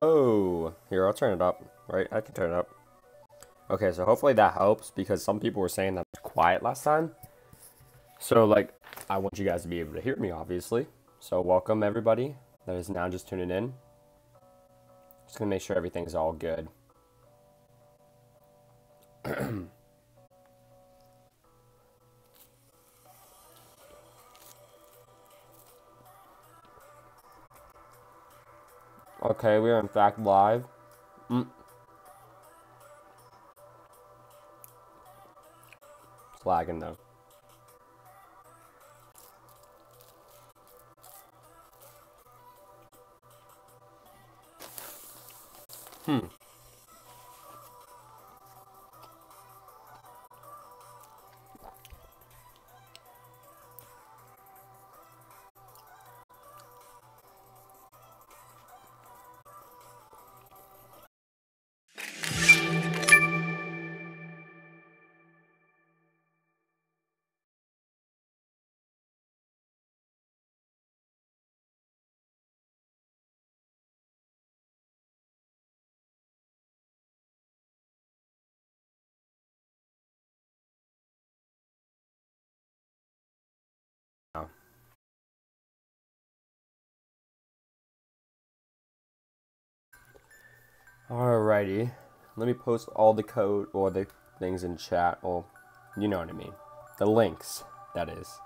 Hello. Here, I'll turn it up. Right, I can turn it up. Okay, so hopefully that helps because some people were saying that was quiet last time. So, like, I want you guys to be able to hear me, obviously. So, welcome everybody that is now just tuning in. Just gonna make sure everything's all good. okay, we are in fact live. Mm. It's lagging though. Hmm. Alrighty. Let me post all the code or the things in chat. Well, you know what I mean. The links, that is.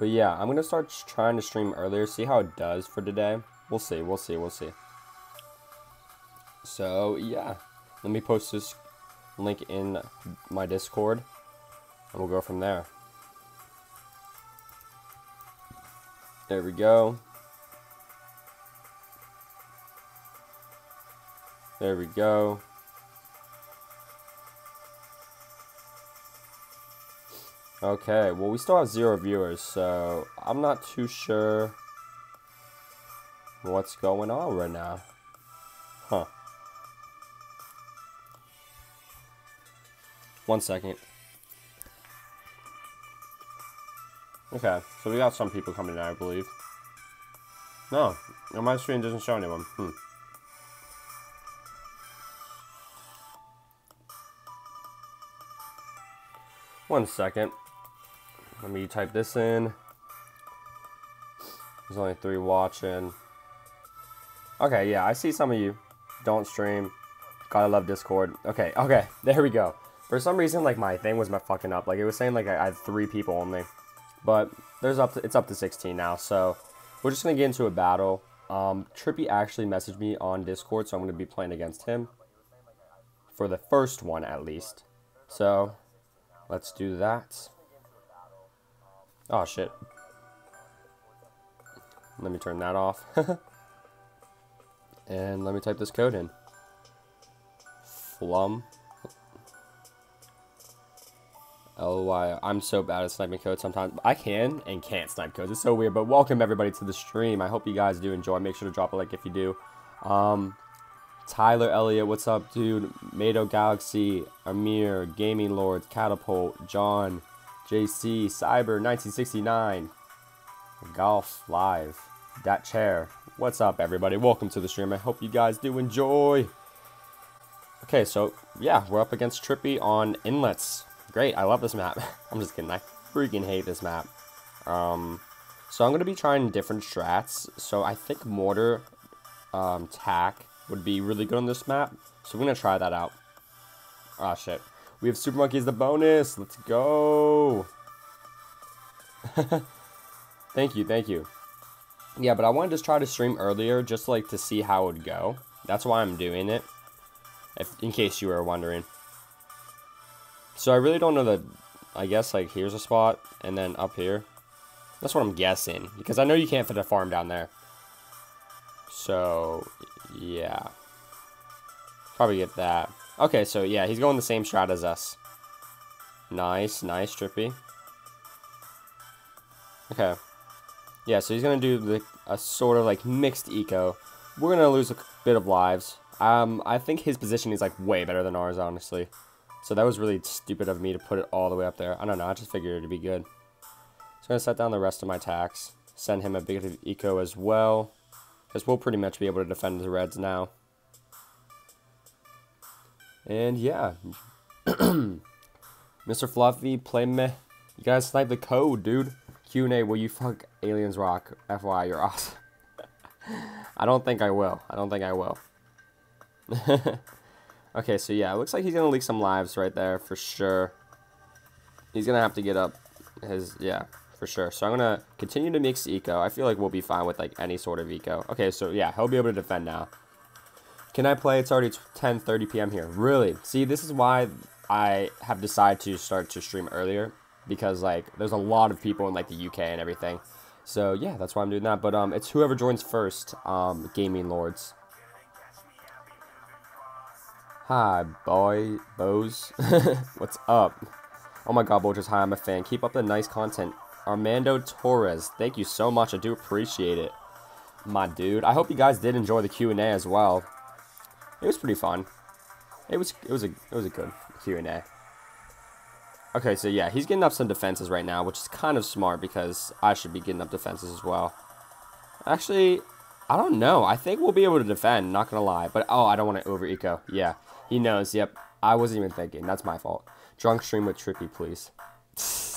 But yeah, I'm going to start trying to stream earlier, see how it does for today. We'll see, we'll see, we'll see. So, yeah. Let me post this link in my Discord, and we'll go from there. There we go. There we go. Okay, well we still have zero viewers, so I'm not too sure what's going on right now. Huh. One second. Okay, so we got some people coming in, I believe. No, my screen doesn't show anyone. Hmm. One second. Let me type this in. There's only three watching. Okay, yeah, I see some of you. Don't stream. Gotta love Discord. Okay, okay, there we go. For some reason, like, my thing was my fucking up. Like, it was saying, like, I had three people only. But, there's up to, it's up to 16 now, so... We're just gonna get into a battle. Um, Trippy actually messaged me on Discord, so I'm gonna be playing against him. For the first one, at least. So, Let's do that. Oh, shit. Let me turn that off. and let me type this code in. Flum. L-Y. I'm so bad at sniping codes sometimes. I can and can't snipe codes. It's so weird. But welcome everybody to the stream. I hope you guys do enjoy. Make sure to drop a like if you do. Um, Tyler Elliott, what's up, dude? Mado Galaxy, Amir, Gaming Lords, Catapult, John, JC, Cyber, 1969, Golf Live, That Chair. What's up, everybody? Welcome to the stream. I hope you guys do enjoy. Okay, so yeah, we're up against Trippy on Inlets. Great, I love this map. I'm just kidding. I freaking hate this map. Um, so I'm gonna be trying different strats. So I think Mortar, um, Tack would be really good on this map. So we're going to try that out. Ah, shit. We have Super Monkey as the bonus. Let's go. thank you, thank you. Yeah, but I wanted to try to stream earlier just like to see how it would go. That's why I'm doing it. If, in case you were wondering. So I really don't know the... I guess like here's a spot and then up here. That's what I'm guessing. Because I know you can't fit a farm down there. So, yeah. Probably get that. Okay, so yeah, he's going the same strat as us. Nice, nice, Trippy. Okay. Yeah, so he's going to do the, a sort of like mixed eco. We're going to lose a bit of lives. Um, I think his position is like way better than ours, honestly. So that was really stupid of me to put it all the way up there. I don't know, I just figured it'd be good. So I'm going to set down the rest of my tacks. Send him a bit of eco as well. Because we'll pretty much be able to defend the Reds now. And yeah. Mr. Fluffy, play me. You guys snipe the code, dude. Q&A, will you fuck Aliens Rock? FY, you're awesome. I don't think I will. I don't think I will. okay, so yeah, it looks like he's going to leak some lives right there for sure. He's going to have to get up his, yeah, for sure. So I'm going to continue to mix eco. I feel like we'll be fine with like any sort of eco. Okay, so yeah, he'll be able to defend now. Can I play? It's already 10:30 p.m. here. Really? See, this is why I have decided to start to stream earlier because like there's a lot of people in like the UK and everything. So yeah, that's why I'm doing that. But um, it's whoever joins first. Um, gaming lords. Hi, boy, bows. What's up? Oh my god, Bolgers, hi, I'm a fan. Keep up the nice content. Armando Torres, thank you so much. I do appreciate it, my dude. I hope you guys did enjoy the Q&A as well. It was pretty fun. It was it was a it was a good Q&A. Okay, so yeah, he's getting up some defenses right now, which is kind of smart because I should be getting up defenses as well. Actually, I don't know. I think we'll be able to defend, not gonna lie. But oh, I don't want to over eco. Yeah, he knows. Yep, I wasn't even thinking. That's my fault. Drunk stream with Trippy, please.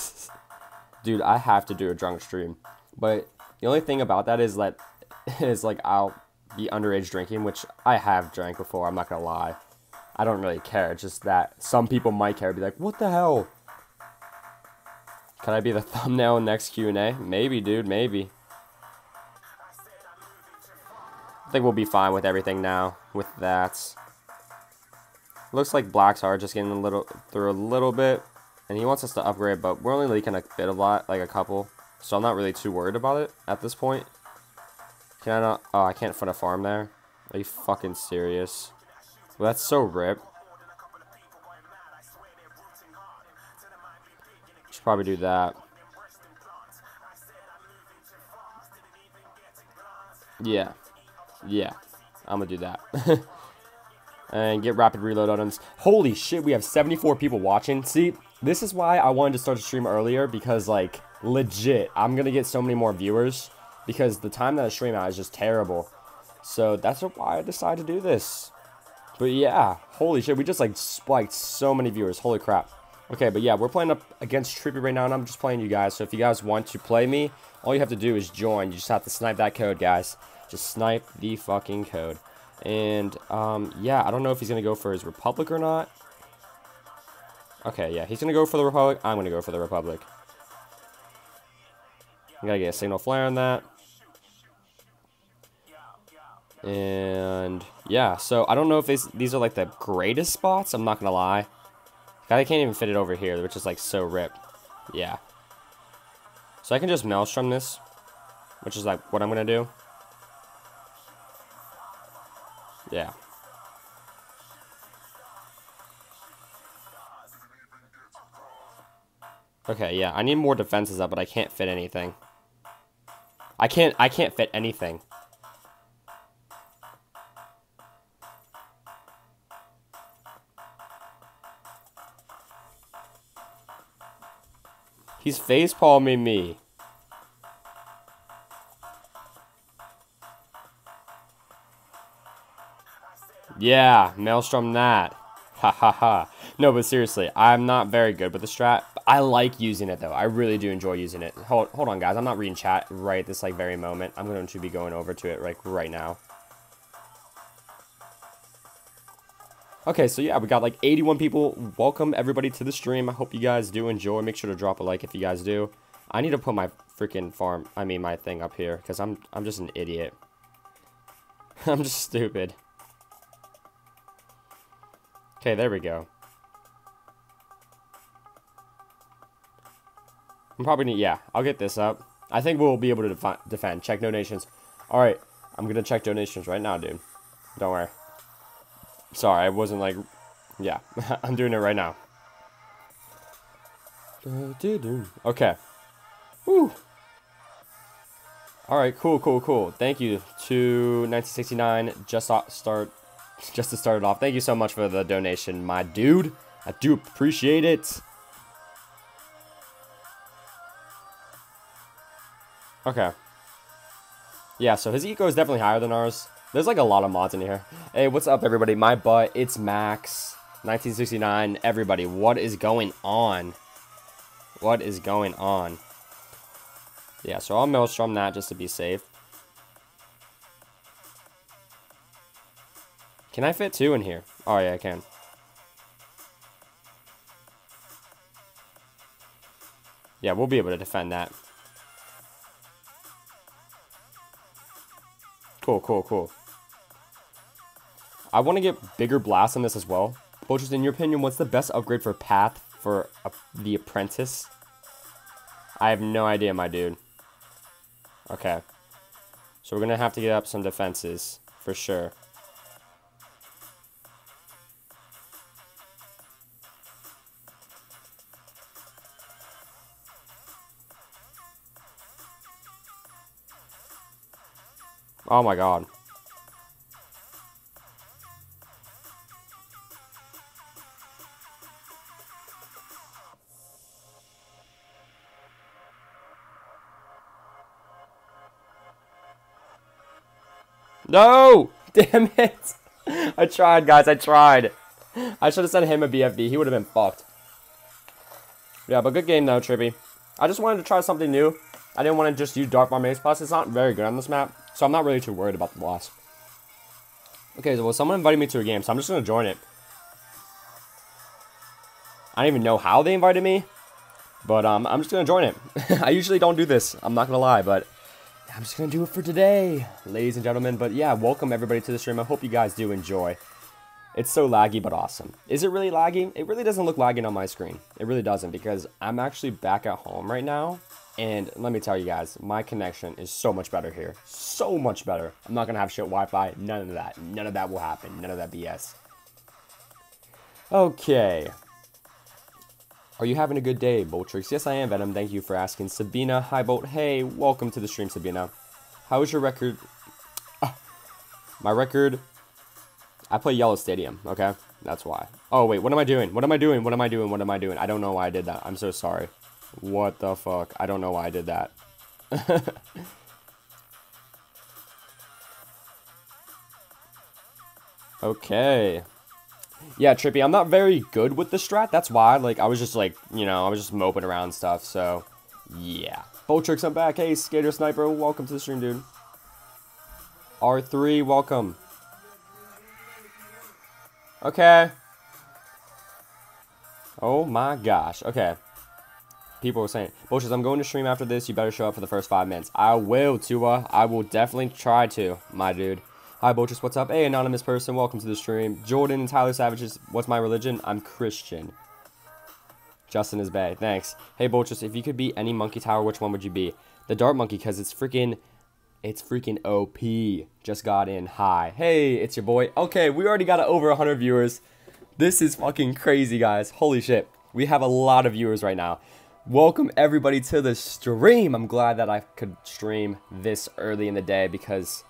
Dude, I have to do a drunk stream. But the only thing about that is that is like I'll be underage drinking, which I have drank before. I'm not gonna lie. I don't really care. It's just that some people might care. Be like, what the hell? Can I be the thumbnail next Q&A? Maybe, dude. Maybe. I think we'll be fine with everything now. With that. Looks like Black's are just getting a little through a little bit. And he wants us to upgrade, but we're only leaking a bit of lot, like a couple. So I'm not really too worried about it at this point. Can I not? Oh, I can't put a farm there. Are you fucking serious? Well, that's so rip. Should probably do that. Yeah. Yeah. I'm gonna do that. and get rapid reload items. Holy shit, we have 74 people watching. See, this is why I wanted to start a stream earlier because, like, legit, I'm gonna get so many more viewers because the time that I stream out is just terrible. So that's why I decided to do this. But yeah, holy shit, we just like spiked so many viewers. Holy crap. Okay, but yeah, we're playing up against Trippy right now, and I'm just playing you guys. So if you guys want to play me, all you have to do is join. You just have to snipe that code, guys. Just snipe the fucking code. And, um, yeah, I don't know if he's going to go for his Republic or not. Okay, yeah, he's to go for the Republic. I'm to go for the Republic. I gotta get a signal flare on that. And yeah, so I don't know if these these are like the greatest spots. I'm not gonna lie. God, I can't even fit it over here, which is like so rip. Yeah. So I can just Maelstrom this, which is like what I'm gonna do. Yeah. Okay, yeah, I need more defenses up, but I can't fit anything. I can't, I can't fit anything. He's face facepalming me. Yeah, Maelstrom that. Ha ha ha. No, but seriously, I'm not very good with the strat. I like using it, though. I really do enjoy using it. Hold, hold on, guys. I'm not reading chat right at this like very moment. I'm going to be going over to it like right now. Okay, so yeah, we got like 81 people. Welcome everybody to the stream. I hope you guys do enjoy. Make sure to drop a like if you guys do. I need to put my freaking farm, I mean my thing up here because I'm I'm just an idiot. I'm just stupid. Okay, there we go. I'm probably need, yeah, I'll get this up. I think we'll be able to defend. Check donations. All right, I'm gonna check donations right now, dude. Don't worry. Sorry, I wasn't like, yeah, I'm doing it right now. Okay. Woo. All right, cool, cool, cool. Thank you to 1969. Just start, just to start it off. Thank you so much for the donation, my dude. I do appreciate it. Okay. Yeah, so his eco is definitely higher than ours. There's like a lot of mods in here. Hey, what's up, everybody? My butt, it's Max. 1969. Everybody, what is going on? What is going on? Yeah, so I'll Maelstrom that just to be safe. Can I fit two in here? Oh, yeah, I can. Yeah, we'll be able to defend that. Cool, cool, cool. I want to get bigger blasts on this as well. But just in your opinion, what's the best upgrade for Path for the Apprentice? I have no idea, my dude. Okay. So we're going to have to get up some defenses, for sure. Oh my god. No! Damn it! I tried, guys. I tried. I should have sent him a BFB. He would have been fucked. Yeah, but good game, though, Trippy. I just wanted to try something new. I didn't want to just use Dart Farm Ace. Plus, it's not very good on this map. So I'm not really too worried about the loss. Okay, so well, someone invited me to a game, so I'm just going to join it. I don't even know how they invited me. But um, I'm just going to join it. I usually don't do this. I'm not going to lie, but I'm just going to do it for today, ladies and gentlemen. But yeah, welcome everybody to the stream. I hope you guys do enjoy. It's so laggy, but awesome. Is it really laggy? It really doesn't look lagging on my screen. It really doesn't, because I'm actually back at home right now. And let me tell you guys, my connection is so much better here. So much better. I'm not going to have shit Wi-Fi. None of that. None of that will happen. None of that BS. Okay. Are you having a good day, Boltrix? Yes, I am, Venom. Thank you for asking. Sabina, hi, Bolt. Hey, welcome to the stream, Sabina. How is your record? Oh, my record... I play Yellow Stadium, okay? That's why. Oh, wait, what am I doing? What am I doing? What am I doing? What am I doing? I don't know why I did that. I'm so sorry. What the fuck? I don't know why I did that. okay yeah, Trippy, I'm not very good with the strat. That's why, like, I was just, like, you know, I was just moping around stuff, so, yeah. Boltrix, I'm back. Hey, Skater Sniper, welcome to the stream, dude. R3, welcome. Okay. Oh my gosh. Okay. People were saying, Boltrix, I'm going to stream after this. You better show up for the first five minutes. I will, Tua. I will definitely try to, my dude. Hi, Boltrix, what's up? Hey, anonymous person, welcome to the stream. Jordan and Tyler Savages, what's my religion? I'm Christian. Justin is Bay, thanks. Hey, Boltrix, if you could be any monkey tower, which one would you be? The dart monkey, because it's freaking, it's freaking OP. Just got in, hi. Hey, it's your boy. Okay, we already got over 100 viewers. This is fucking crazy, guys. Holy shit. We have a lot of viewers right now. Welcome everybody to the stream. I'm glad that I could stream this early in the day because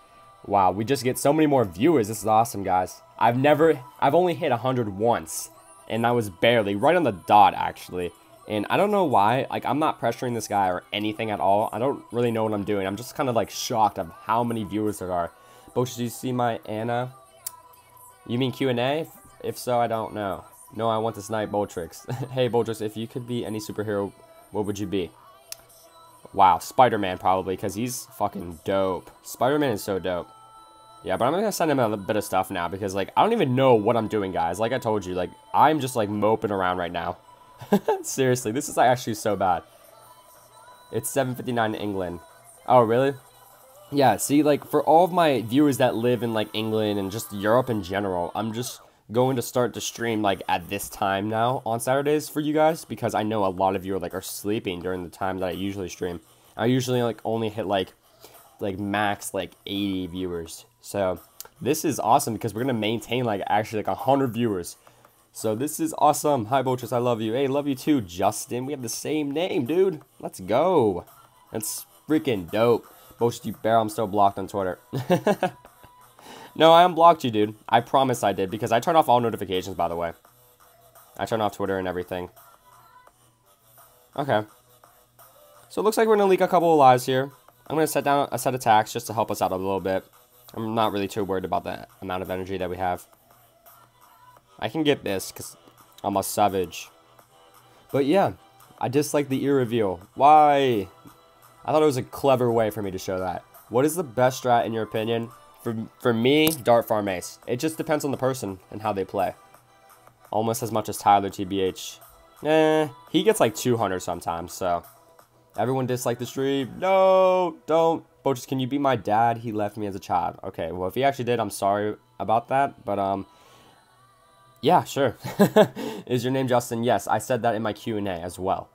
Wow, we just get so many more viewers. This is awesome, guys. I've never, I've only hit 100 once. And I was barely, right on the dot, actually. And I don't know why, like, I'm not pressuring this guy or anything at all. I don't really know what I'm doing. I'm just kind of, like, shocked of how many viewers there are. Bosh, did you see my Anna? You mean Q&A? If, so, I don't know. No, I want to snipe Boltrix. hey, Boltrix, if you could be any superhero, what would you be? Wow, Spider-Man probably, because he's fucking dope. Spider-Man is so dope. Yeah, but I'm gonna send him a bit of stuff now because, like, I don't even know what I'm doing, guys. Like I told you, like, I'm just, like, moping around right now. Seriously, this is actually so bad. It's 7.59 in England. Oh, really? Yeah, see, like, for all of my viewers that live in, like, England and just Europe in general, I'm just going to start to stream, like, at this time now on Saturdays for you guys because I know a lot of you are, like, are sleeping during the time that I usually stream. I usually, like, only hit, like, like, max, like, 80 viewers so this is awesome because we're to maintain like actually like 100 viewers. So this is awesome. Hi, Boltrix. I love you. Hey, love you too, Justin. We have the same name, dude. Let's go. That's freaking dope. Boltrix, you bear. I'm still blocked on Twitter. no, I unblocked you, dude. I promise I did because I turned off all notifications, by the way. I turned off Twitter and everything. Okay. So it looks like we're going to leak a couple of lives here. I'm going to set down a set of attacks just to help us out a little bit. I'm not really too worried about the amount of energy that we have. I can get this because I'm a savage. But yeah, I dislike the ear reveal. Why? I thought it was a clever way for me to show that. What is the best strat in your opinion? For, for me, Dart Farm Ace. It just depends on the person and how they play. Almost as much as Tyler TBH. Eh, he gets like 200 sometimes, so. Everyone dislike the stream. No, don't. Boches, can you be my dad? He left me as a child. Okay, well, if he actually did, I'm sorry about that. But, um, yeah, sure. is your name Justin? Yes, I said that in my Q&A as well.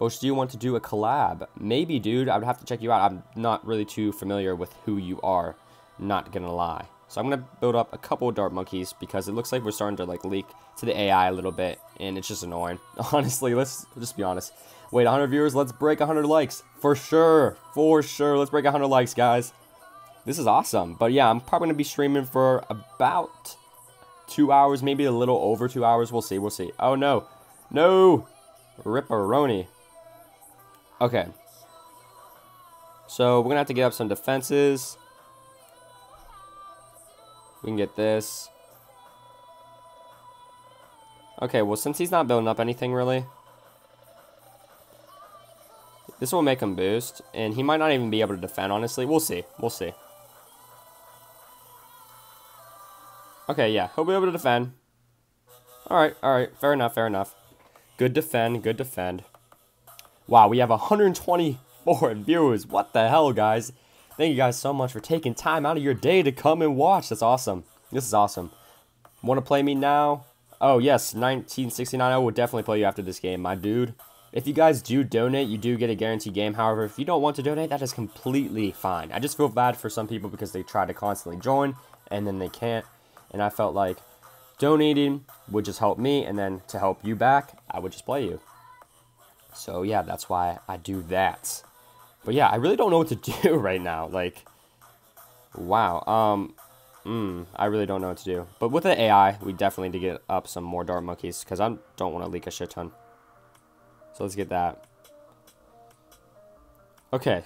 Boch, do you want to do a collab? Maybe, dude. I would have to check you out. I'm not really too familiar with who you are. Not gonna lie. So I'm gonna build up a couple of dart monkeys because it looks like we're starting to like leak to the AI a little bit, and it's just annoying. Honestly, let's just be honest. Wait, 100 viewers, let's break 100 likes. For sure, for sure. Let's break 100 likes, guys. This is awesome. But yeah, I'm probably gonna be streaming for about two hours, maybe a little over two hours. We'll see, we'll see. Oh no, no, ripperoni. Okay. So we're gonna have to get up some defenses. We can get this. Okay, well, since he's not building up anything, really, this will make him boost, and he might not even be able to defend, honestly. We'll see. We'll see. Okay, yeah, he'll be able to defend. Alright, alright, fair enough, fair enough. Good defend, good defend. Wow, we have 124 viewers. What the hell, guys? Thank you guys so much for taking time out of your day to come and watch. That's awesome. This is awesome. Want to play me now? Oh, yes, 1969. I will definitely play you after this game, my dude. If you guys do donate, you do get a guaranteed game. However, if you don't want to donate, that is completely fine. I just feel bad for some people because they try to constantly join and then they can't. And I felt like donating would just help me and then to help you back, I would just play you. So yeah, that's why I do that. But yeah, I really don't know what to do right now. Like, wow. Um, mm, I really don't know what to do. But with the AI, we definitely need to get up some more Dart Monkeys because I don't want to leak a shit ton. So let's get that. Okay.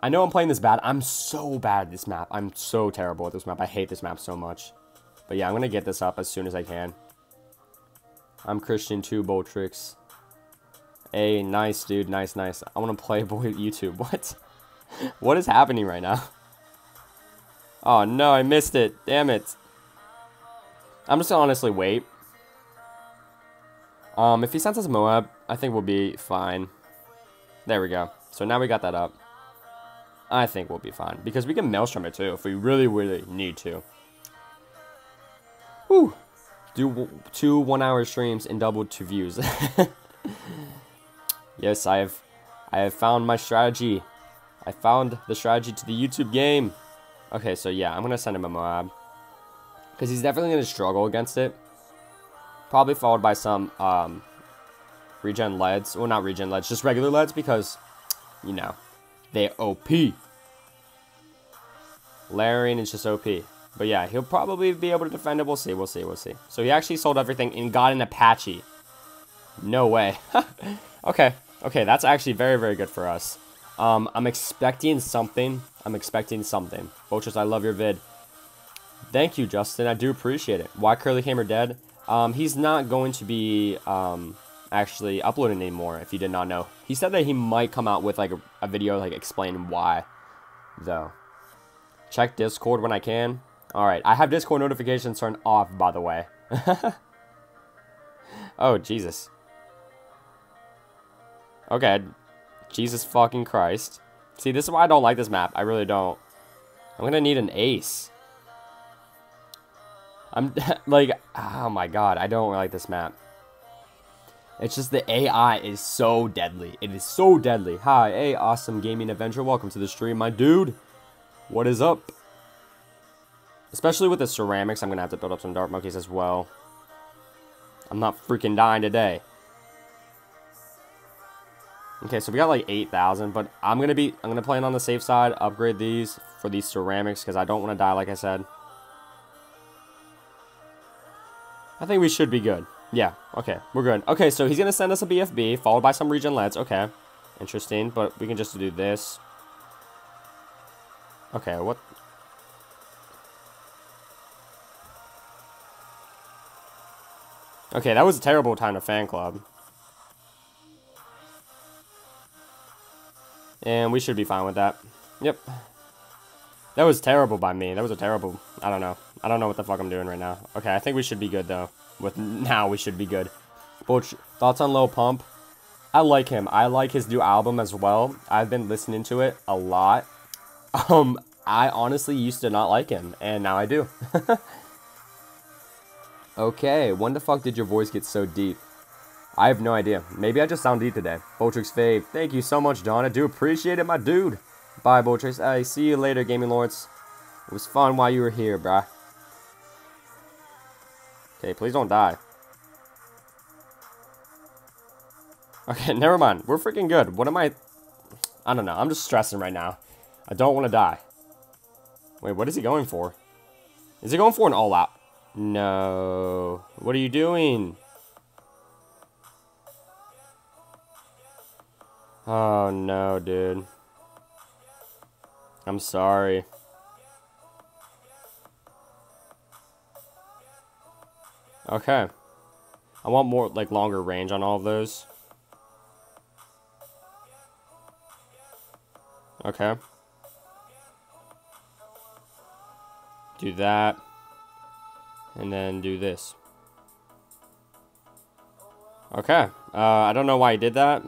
I know I'm playing this bad. I'm so bad at this map. I'm so terrible at this map. I hate this map so much. But yeah, I'm going to get this up as soon as I can. I'm Christian 2 Boltrix. Hey, nice, dude. Nice, nice. I want to play boy YouTube. What? what is happening right now? Oh, no, I missed it. Damn it. I'm just to honestly wait. Um, if he sends us Moab, I think we'll be fine. There we go. So now we got that up. I think we'll be fine. Because we can Maelstrom it too, if we really, really need to. Whew. Do two one-hour streams and double two views. Yes, I have I have found my strategy. I found the strategy to the YouTube game. Okay, so yeah, I'm going to send him a Moab. Because he's definitely going to struggle against it. Probably followed by some um, regen leads. Well, not regen leads, just regular leads because, you know, they OP. Larian is just OP. But yeah, he'll probably be able to defend it. We'll see, we'll see, we'll see. So he actually sold everything and got an Apache. No way. okay. Okay, that's actually very, very good for us. Um, I'm expecting something. I'm expecting something. Vultures, I love your vid. Thank you, Justin. I do appreciate it. Why Curly Hammer dead? Um, he's not going to be um, actually uploading anymore, if you did not know. He said that he might come out with like a, a video like explaining why, though. Check Discord when I can. Alright, I have Discord notifications turned off, by the way. oh, Jesus. Okay. Jesus fucking Christ. See, this is why I don't like this map. I really don't. I'm gonna need an ace. I'm, like, oh my god, I don't like this map. It's just the AI is so deadly. It is so deadly. Hi, hey, awesome gaming adventure. Welcome to the stream, my dude. What is up? Especially with the ceramics, I'm gonna have to build up some dart monkeys as well. I'm not freaking dying today. Okay, so we got like 8,000, but I'm going to be, I'm going to plan on the safe side, upgrade these for these ceramics, because I don't want to die, like I said. I think we should be good. Yeah, okay, we're good. Okay, so he's going to send us a BFB, followed by some regen leads. Okay, interesting, but we can just do this. Okay, what? Okay, that was a terrible time to fan club. And we should be fine with that. Yep. That was terrible by me. That was a terrible... I don't know. I don't know what the fuck I'm doing right now. Okay, I think we should be good, though. With Now, we should be good. Butch, thoughts on Lil Pump? I like him. I like his new album as well. I've been listening to it a lot. Um, I honestly used to not like him, and now I do. okay, when the fuck did your voice get so deep? I have no idea. Maybe I just sound deep today. Boltrix Fave, thank you so much, Don. I do appreciate it, my dude. Bye, Boltrix. I see you later, Gaming Lords. It was fun while you were here, bruh. Okay, please don't die. Okay, never mind. We're freaking good. What am I... I don't know. I'm just stressing right now. I don't want to die. Wait, what is he going for? Is he going for an all-out? No. What are you doing? Oh, no, dude. I'm sorry. Okay. I want more, like, longer range on all of those. Okay. Do that. And then do this. Okay. Uh, I don't know why he did that.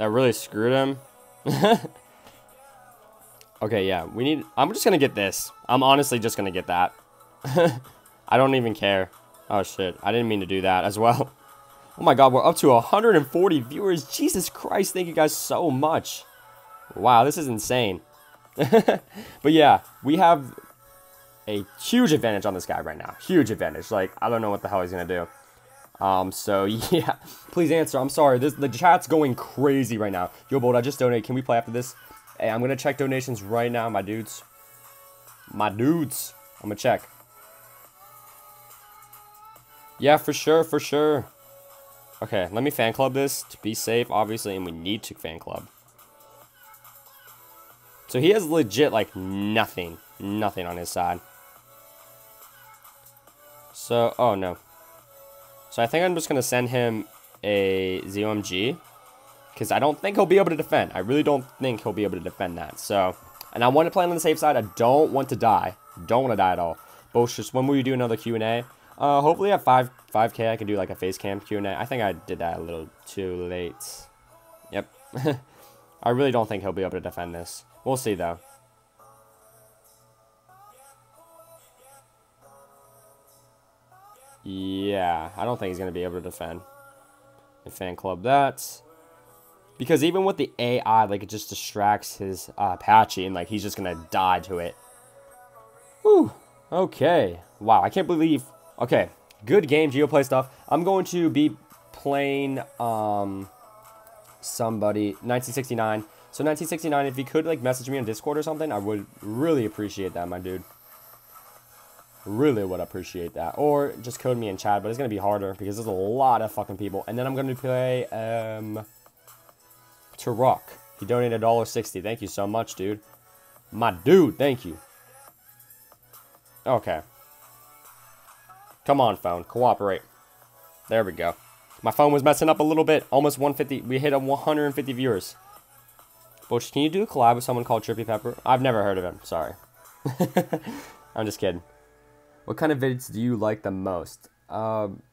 That really screwed him. okay, yeah. We need... I'm just gonna get this. I'm honestly just gonna get that. I don't even care. Oh, shit. I didn't mean to do that as well. Oh my god, we're up to 140 viewers. Jesus Christ, thank you guys so much. Wow, this is insane. but yeah, we have a huge advantage on this guy right now. Huge advantage. Like, I don't know what the hell he's going to do. Um, so yeah, please answer. I'm sorry. This the chat's going crazy right now. Yo, Bold, I just donated. Can we play after this? Hey, I'm gonna check donations right now, my dudes. My dudes. I'm gonna check. Yeah, for sure, for sure. Okay, let me fan club this to be safe, obviously, and we need to fan club. So he has legit, like, nothing. Nothing on his side. So, oh no. So I think I'm just going to send him a ZOMG. Because I don't think he'll be able to defend. I really don't think he'll be able to defend that. So, and I want to play on the safe side. I don't want to die. Don't want to die at all. Both just when will you do another Q&A? Uh, hopefully at 5, 5k I can do like a face cam Q&A. I think I did that a little too late. Yep. I really don't think he'll be able to defend this. We'll see, though. Yeah, I don't think he's going to be able to defend. And fan club that. Because even with the AI, like, it just distracts his uh, Apache, and, like, he's just going to die to it. Whew. Okay. Wow, I can't believe... Okay, good game, Geoplay stuff. I'm going to be playing, um, somebody, 1969. So 1969, if you could like message me on Discord or something, I would really appreciate that, my dude. Really would appreciate that. Or just code me in chat, but it's going to be harder because there's a lot of fucking people. And then I'm going to play, um, to Rock. He donated $1.60. Thank you so much, dude. My dude, thank you. Okay. Come on, phone. Cooperate. There we go. My phone was messing up a little bit. Almost 150. We hit a 150 viewers. Butch, can you do a collab with someone called Trippy Pepper? I've never heard of him. Sorry. I'm just kidding. What kind of vids do you like the most? Um,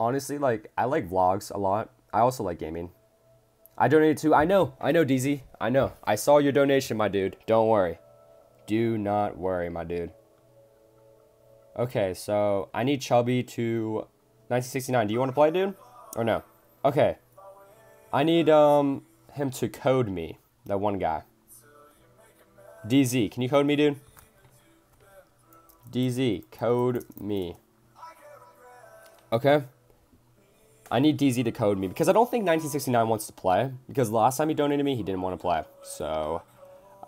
honestly, like, I like vlogs a lot. I also like gaming. I donated to, I know, I know, DZ. I know. I saw your donation, my dude. Don't worry. Do not worry, my dude. Okay, so I need Chubby to 1969. Do you want to play, dude? Or no? Okay. I need, um, him to code me. That one guy. DZ, can you code me, dude? DZ, code me. Okay. I need DZ to code me because I don't think 1969 wants to play. Because last time he donated me, he didn't want to play. So,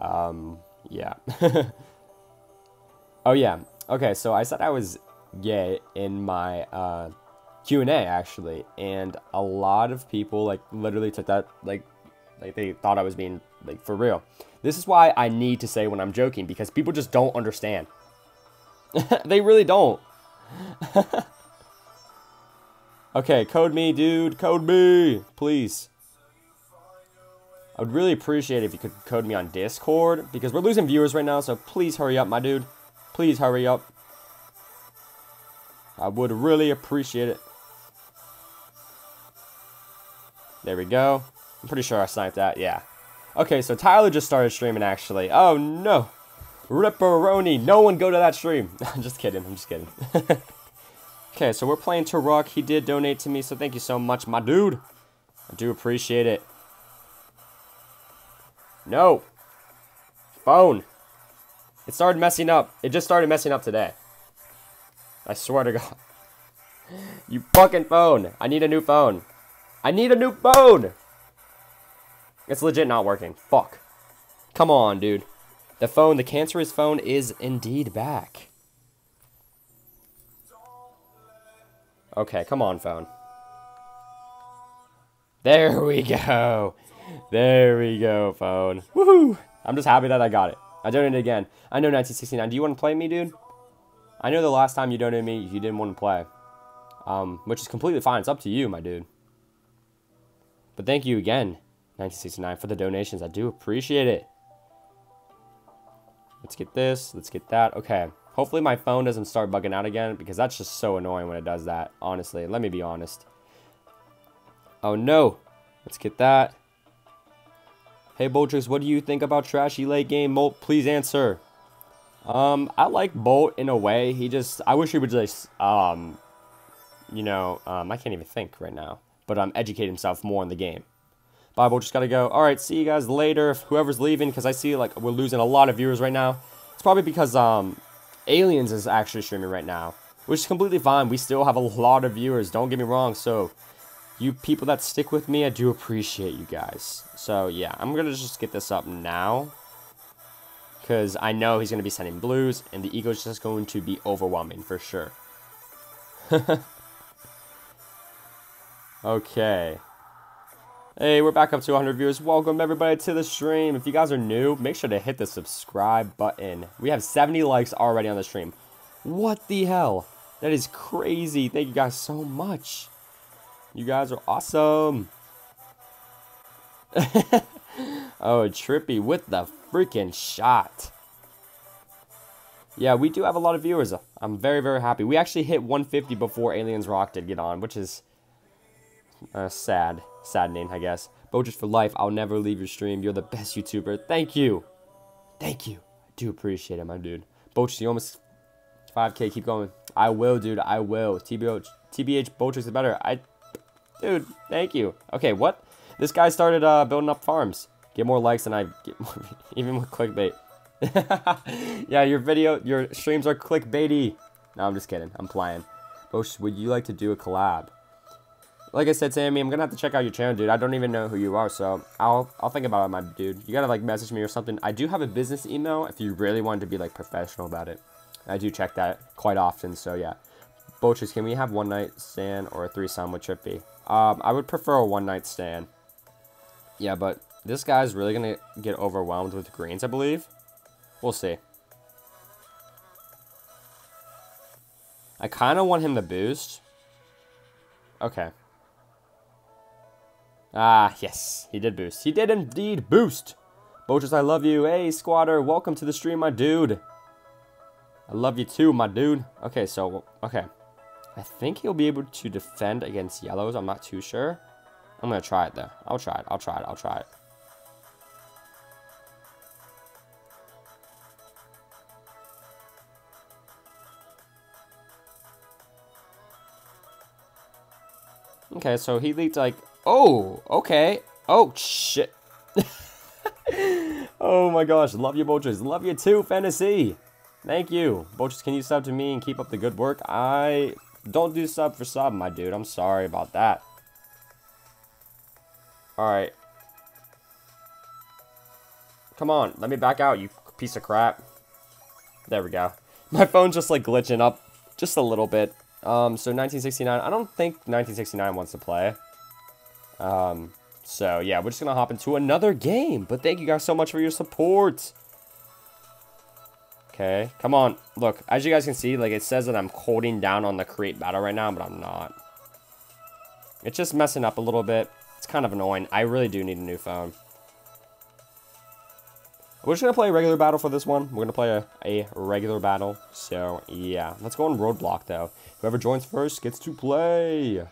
um, yeah. oh, yeah. Okay, so I said I was gay in my uh, Q&A, actually. And a lot of people, like, literally took that, like, like they thought I was being like for real. This is why I need to say when I'm joking, because people just don't understand. they really don't. okay, code me, dude. Code me, please. I would really appreciate if you could code me on Discord, because we're losing viewers right now, so please hurry up, my dude. Please hurry up. I would really appreciate it. There we go. I'm pretty sure I sniped that, yeah. Okay, so Tyler just started streaming, actually. Oh, no. Ripperoni. No one go to that stream. I'm just kidding. I'm just kidding. okay, so we're playing Turok. He did donate to me, so thank you so much, my dude. I do appreciate it. No. Phone. It started messing up. It just started messing up today. I swear to God. You fucking phone. I need a new phone. I need a new phone. It's legit not working. Fuck. Come on, dude. The phone, the cancerous phone is indeed back. Okay, come on, phone. There we go. There we go, phone. Woohoo! I'm just happy that I got it. I donated again. I know 1969. Do you want to play me, dude? I know the last time you donated me, you didn't want to play. Um, which is completely fine. It's up to you, my dude. But thank you again, 1969, for the donations. I do appreciate it. Let's get this. Let's get that. Okay. Hopefully my phone doesn't start bugging out again because that's just so annoying when it does that, honestly. Let me be honest. Oh, no. Let's get that. Hey, Boltrix, what do you think about trashy late game? Molt, please answer. Um, I like Bolt in a way. He just, I wish he would just, um, you know, um, I can't even think right now but um, educate himself more in the game. Bible just got to go, all right, see you guys later, whoever's leaving, because I see, like, we're losing a lot of viewers right now. It's probably because, um, Aliens is actually streaming right now, which is completely fine. We still have a lot of viewers, don't get me wrong, so you people that stick with me, I do appreciate you guys. So, yeah, I'm to just get this up now, because I know he's to be sending blues, and the eco is just going to be overwhelming, for sure. Okay. Hey, we're back up to 100 viewers. Welcome everybody to the stream. If you guys are new, make sure to hit the subscribe button. We have 70 likes already on the stream. What the hell? That is crazy. Thank you guys so much. You guys are awesome. oh, Trippy with the freaking shot. Yeah, we do have a lot of viewers. I'm very, very happy. We actually hit 150 before Aliens Rock did get on, which is uh, sad. Saddening, I guess. just for life. I'll never leave your stream. You're the best YouTuber. Thank you. Thank you. I do appreciate it, my dude. Boach, you almost 5k. Keep going. I will, dude. I will. TBH, TBH Boach is better. I, dude, thank you. Okay, what? This guy started uh, building up farms. Get more likes than I get more, even with clickbait. yeah, your video, your streams are clickbaity. No, I'm just kidding. I'm playing. Boach, would you like to do a collab? Like I said, Sammy, I'm gonna have to check out your channel, dude. I don't even know who you are, so I'll I'll think about it, my dude. You gotta like message me or something. I do have a business email if you really want to be like professional about it. I do check that quite often, so yeah. Boches, can we have one night stand or a threesome with Trippy? Um, I would prefer a one night stand. Yeah, but this guy's really gonna get overwhelmed with greens, I believe. We'll see. I kind of want him to boost. Okay. Ah, yes, he did boost. He did indeed boost. Boches, I love you. Hey, squatter, welcome to the stream, my dude. I love you too, my dude. Okay, so, okay. I think he'll be able to defend against yellows. I'm not too sure. I'm going to try it, though. I'll try it. I'll try it. I'll try it. Okay, so he leaked like Oh, okay. Oh, shit. oh my gosh, love you, Boches. Love you too, Fantasy. Thank you. Boches, can you sub to me and keep up the good work? I don't do sub for sub, my dude. I'm sorry about that. Alright. Come on, let me back out, you piece of crap. There we go. My phone's just like glitching up just a little bit. Um, so 1969, I don't think 1969 wants to play. Um, So, yeah, we're just going to hop into another game. But thank you guys so much for your support. Okay, come on. Look, as you guys can see, like, it says that I'm holding down on the create battle right now, but I'm not. It's just messing up a little bit. It's kind of annoying. I really do need a new phone. We're just going to play a regular battle for this one. We're going to play a, a regular battle. So, yeah. Let's go on Roadblock, though. Whoever joins first gets to play.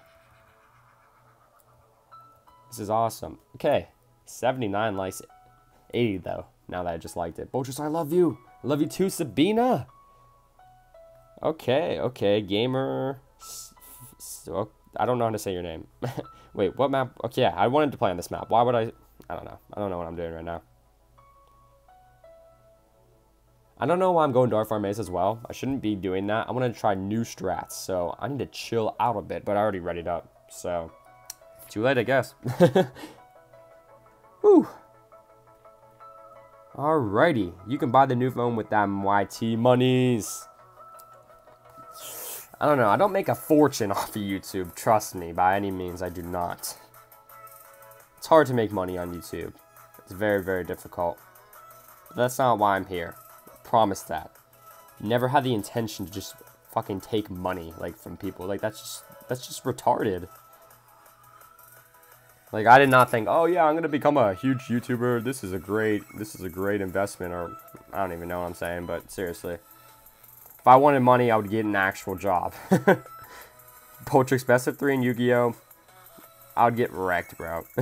This is awesome. Okay. 79 likes. 80, though, now that I just liked it. Boltrix, I love you. I love you too, Sabina. Okay, okay. Gamer. Oh, I don't know how to say your name. Wait, what map? Okay, yeah, I wanted to play on this map. Why would I? I don't know. I don't know what I'm doing right now. I don't know why I'm going Dart Farm Ace as well. I shouldn't be doing that. I want to try new strats, so I need to chill out a bit, but I already readied up, so too late, I guess. Whew. Alrighty, you can buy the new phone with that YT monies. I don't know, I don't make a fortune off of YouTube, trust me, by any means, I do not. It's hard to make money on YouTube. It's very, very difficult. But that's not why I'm here I promise that. Never had the intention to just fucking take money like from people. Like that's just that's just retarded. Like I did not think, oh yeah, I'm gonna become a huge YouTuber. This is a great this is a great investment or I don't even know what I'm saying, but seriously. If I wanted money, I would get an actual job. Boltrix best of three in Yu-Gi-Oh! I would get wrecked, bro.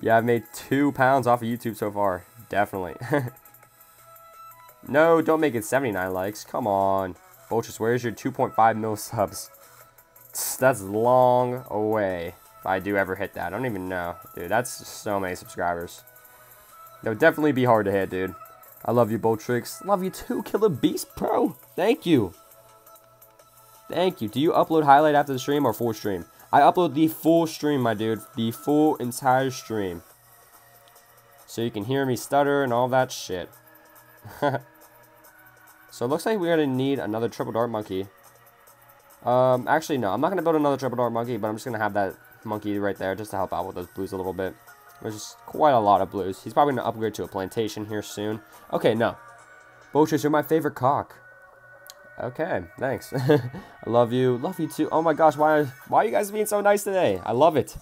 yeah, I've made two pounds off of YouTube so far. Definitely. No, don't make it 79 likes. Come on. Boltrix, where's your 2.5 mil subs? That's long away. If I do ever hit that. I don't even know. Dude, that's so many subscribers. That would definitely be hard to hit, dude. I love you, Boltrix. Love you too, Killer Beast Pro. Thank you. Thank you. Do you upload highlight after the stream or full stream? I upload the full stream, my dude. The full entire stream. So you can hear me stutter and all that shit. so it looks like we're going to need another triple dart monkey. Um, actually, no. I'm not going to build another triple dart monkey, but I'm just going to have that monkey right there just to help out with those blues a little bit. There's just quite a lot of blues. He's probably going to upgrade to a plantation here soon. Okay, no. Boltrix, you're my favorite cock. Okay, thanks. I love you. Love you too. Oh my gosh, why, why are you guys being so nice today? I love it.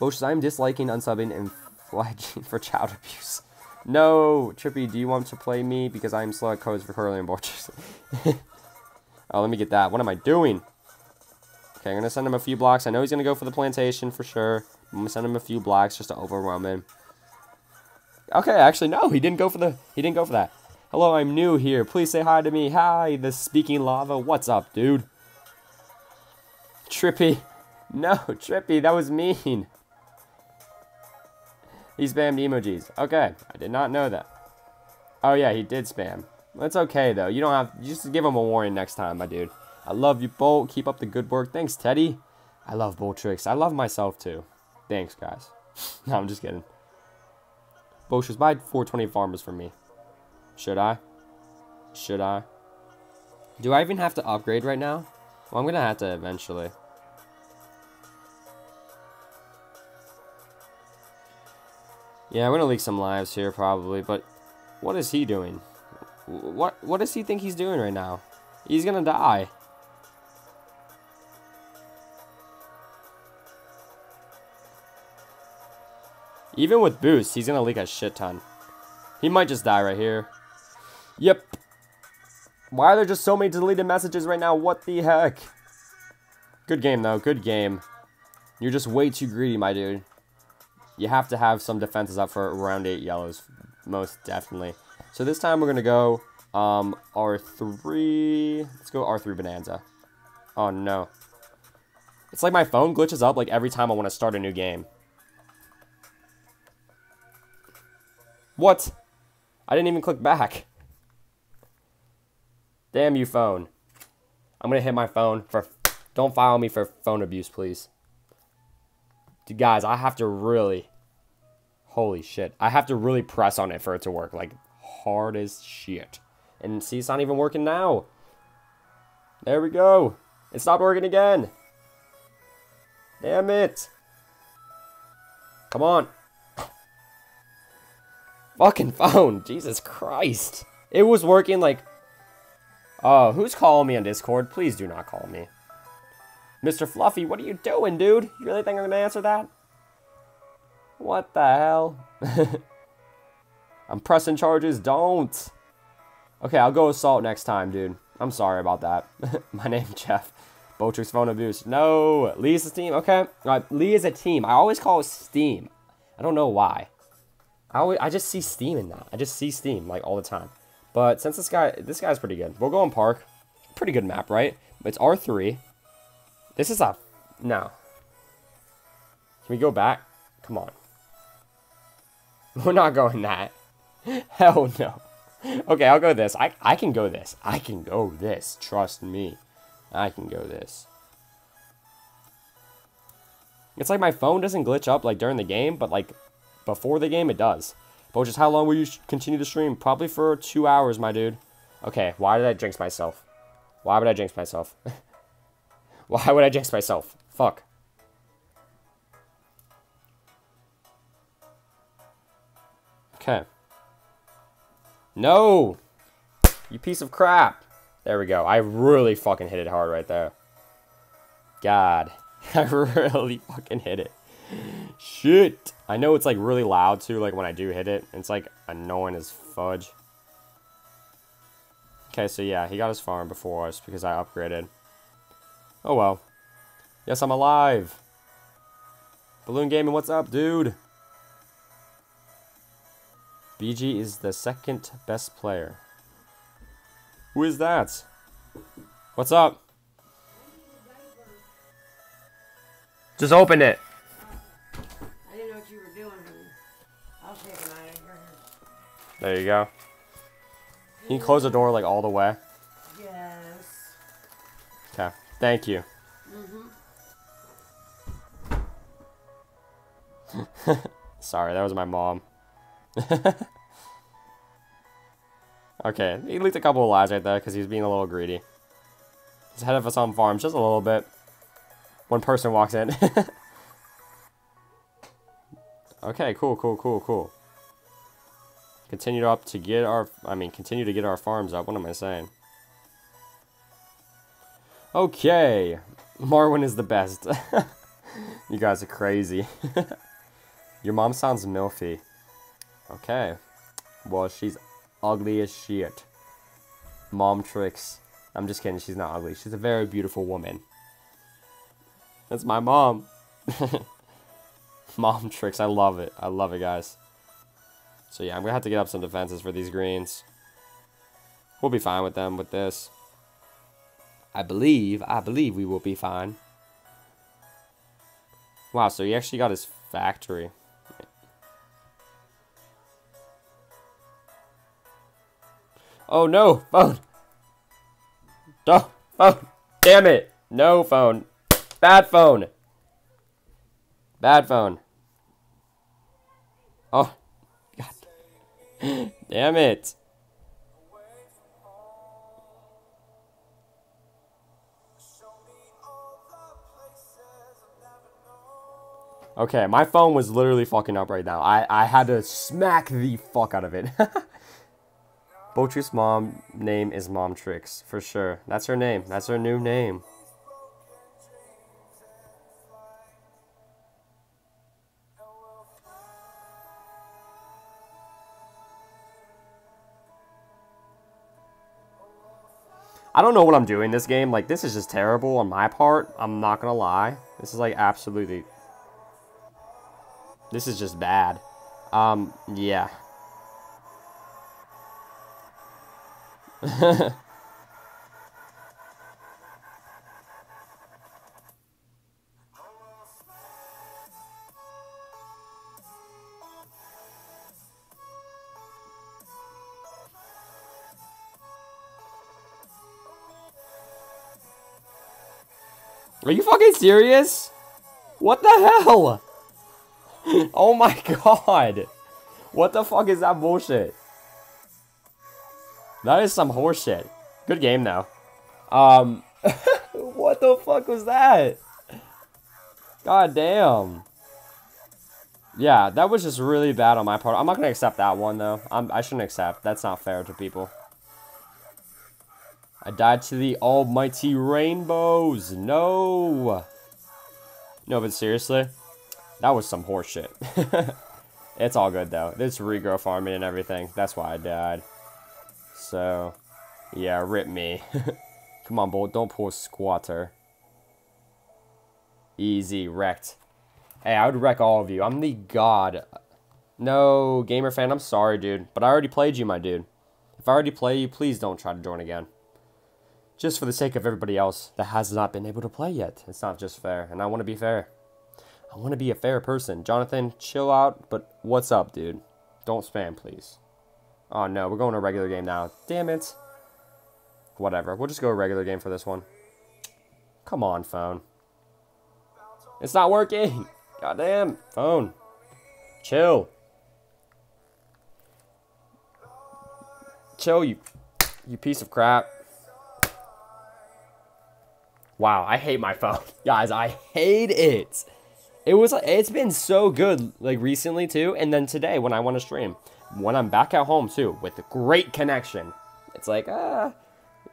Boltrix, I'm disliking, unsubbing, and flagging for child abuse. No, Trippy, do you want to play me? Because I'm slow at codes for Curly and Borchers. oh, let me get that. What am I doing? Okay, I'm going to send him a few blocks. I know he's going to go for the plantation for sure. I'm going to send him a few blocks just to overwhelm him. Okay, actually, no. He didn't go for the... He didn't go for that. Hello, I'm new here. Please say hi to me. Hi, the speaking lava. What's up, dude? Trippy. No, Trippy, that was mean. He spammed emojis. Okay, I did not know that. Oh yeah, he did spam. That's okay though. You don't have you just give him a warning next time, my dude. I love you, Bolt. Keep up the good work. Thanks, Teddy. I love Boltrix. I love myself too. Thanks, guys. no, I'm just kidding. Boltrix, buy 420 farmers for me. Should I? Should I? Do I even have to upgrade right now? Well, I'm gonna have to eventually. Yeah, I'm gonna leak some lives here probably, but what is he doing? What what does he think he's doing right now? He's gonna die. Even with boost, he's gonna leak a shit ton. He might just die right here. Yep. Why are there just so many deleted messages right now? What the heck? Good game, though. Good game. You're just way too greedy, my dude you have to have some defenses up for round 8 yellows, most definitely. So this time we're going to go um, R3, let's go R3 Bonanza. Oh no. It's like my phone glitches up like every time I want to start a new game. What? I didn't even click back. Damn you phone. I'm going to hit my phone for... Don't file me for phone abuse, please. Dude, guys, I have to really... Holy shit. I have to really press on it for it to work. Like, hard as shit. And see, it's not even working now. There we go. It stopped working again. Damn it. Come on. Fucking phone. Jesus Christ. It was working like... Oh, who's calling me on Discord? Please do not call me. Mr. Fluffy, what are you doing, dude? You really think I'm gonna answer that? What the hell? I'm pressing charges. Don't. Okay, I'll go assault next time, dude. I'm sorry about that. My name's Jeff. Botrix phone abuse. No. Lee is a team. Okay. Uh, Lee is a team. I always call it Steam. I don't know why. I, always, I just see Steam in that. I just see Steam, like, all the time. But since this guy, this guy's pretty good. We'll go in Park. Pretty good map, right? It's R3. This is a... No. Can we go back? Come on. We're not going that. Hell no. Okay, I'll go this. I, I can go this. I can go this. Trust me. I can go this. It's like my phone doesn't glitch up like during the game, but like before the game it does. But just how long will you continue to stream? Probably for two hours, my dude. Okay, why did I jinx myself? Why would I jinx myself? why would I jinx myself? Fuck. Okay. No! You piece of crap! There we go. I really fucking hit it hard right there. God. I really fucking hit it. Shit. I know it's like really loud too, like when I do hit it. It's like annoying as fudge. Okay, so yeah, he got his farm before us because I upgraded. Oh well. Yes, I'm alive. Balloon Gaming, what's up, dude? BG is the second best player. Who is that? What's up? Just open it. I didn't know what you were doing. I'll take him out of here. There you go. Can you close the door like all the way? Yes. Okay. Thank you. Mm-hmm. Sorry, that was my mom. okay, he leaked a couple of lies right there because he was being a little greedy. He's ahead of us on farms just a little bit. One person walks in. okay, cool, cool, cool, cool. Continue up to get our, I mean, continue to get our farms up. What am I saying? Okay, Marwin is the best. you guys are crazy. Your mom sounds milfy. Okay. Well, she's ugly as shit. Mom tricks. I'm just kidding, she's not ugly. She's a very beautiful woman. That's my mom. mom tricks, I love it. I love it, guys. So yeah, I'm going to have to get up some defenses for these greens. We'll be fine with them with this. I believe, I believe we will be fine. Wow, so he actually got his factory. Oh no, phone. No, phone. Damn it. No phone. Bad phone. Bad phone. Oh, God. Damn it. Okay, my phone was literally fucking up right now. I, I had to smack the fuck out of it. Botrix mom name is Mom Tricks, for sure. That's her name. That's her new name. I don't know what I'm doing this game. Like, this is just terrible on my part. I'm not gonna lie. This is, like, absolutely... This is just bad. Um, yeah. Are you fucking serious? What the hell? oh my god. What the fuck is that bullshit? That is some horseshit. Good game, though. Um, what the fuck was that? God damn. Yeah, that was just really bad on my part. I'm not going to accept that one, though. I'm, I shouldn't accept. That's not fair to people. I died to the almighty rainbows. No. No, but seriously, that was some horseshit. it's all good, though. It's regrow farming and everything. That's why I died. So, yeah, rip me. Come on, Bolt. Don't pull squatter. Easy, wrecked. Hey, I would wreck all of you. I'm the god. No, gamer fan, I'm sorry, dude. But I already played you, my dude. If I already play you, please don't try to join again. Just for the sake of everybody else that has not been able to play yet. It's not just fair, and I want to be fair. I want to be a fair person. Jonathan, chill out, but what's up, dude? Don't spam, please. Oh, no, we're going to a regular game now. Damn it. Whatever, we'll just go a regular game for this one. Come on, phone. It's not working. Goddamn. Phone. Chill. Chill, you, you piece of crap. Wow, I hate my phone. Guys, I hate it. It was it's been so good like recently too and then today when I want to stream. When I'm back at home too with great connection. It's like, ah,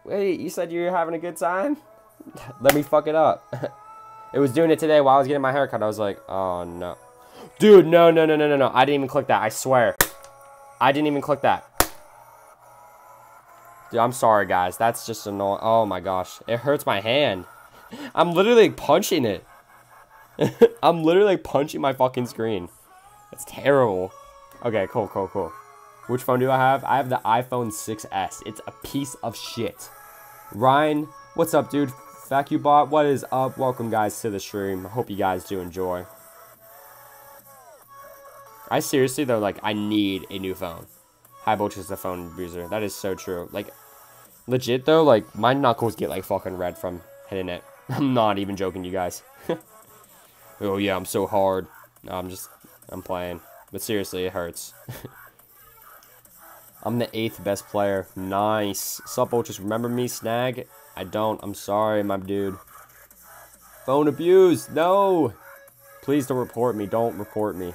wait, you said you were having a good time? Let me fuck it up. It was doing it today while I was getting my haircut. I was like, oh no. Dude, no, no, no, no, no, no. I didn't even click that. I swear. I didn't even click that. Dude, I'm sorry, guys. That's just annoying. Oh my gosh. It hurts my hand. I'm literally punching it. I'm literally punching my fucking screen. It's terrible. Okay, cool, cool, cool. Which phone do I have? I have the iPhone 6S. It's a piece of shit. Ryan, what's up, dude? Fac you bot, what is up? Welcome, guys, to the stream. I hope you guys do enjoy. I seriously, though, like, I need a new phone. High Bolch is the phone abuser. That is so true. Like, legit, though, like, my knuckles get, like, fucking red from hitting it. I'm not even joking, you guys. oh, yeah, I'm so hard. No, I'm just, I'm playing. But seriously, it hurts. I'm the eighth best player. Nice. Sup, Ultras? Remember me, Snag? I don't. I'm sorry, my dude. Phone abuse. No. Please don't report me. Don't report me.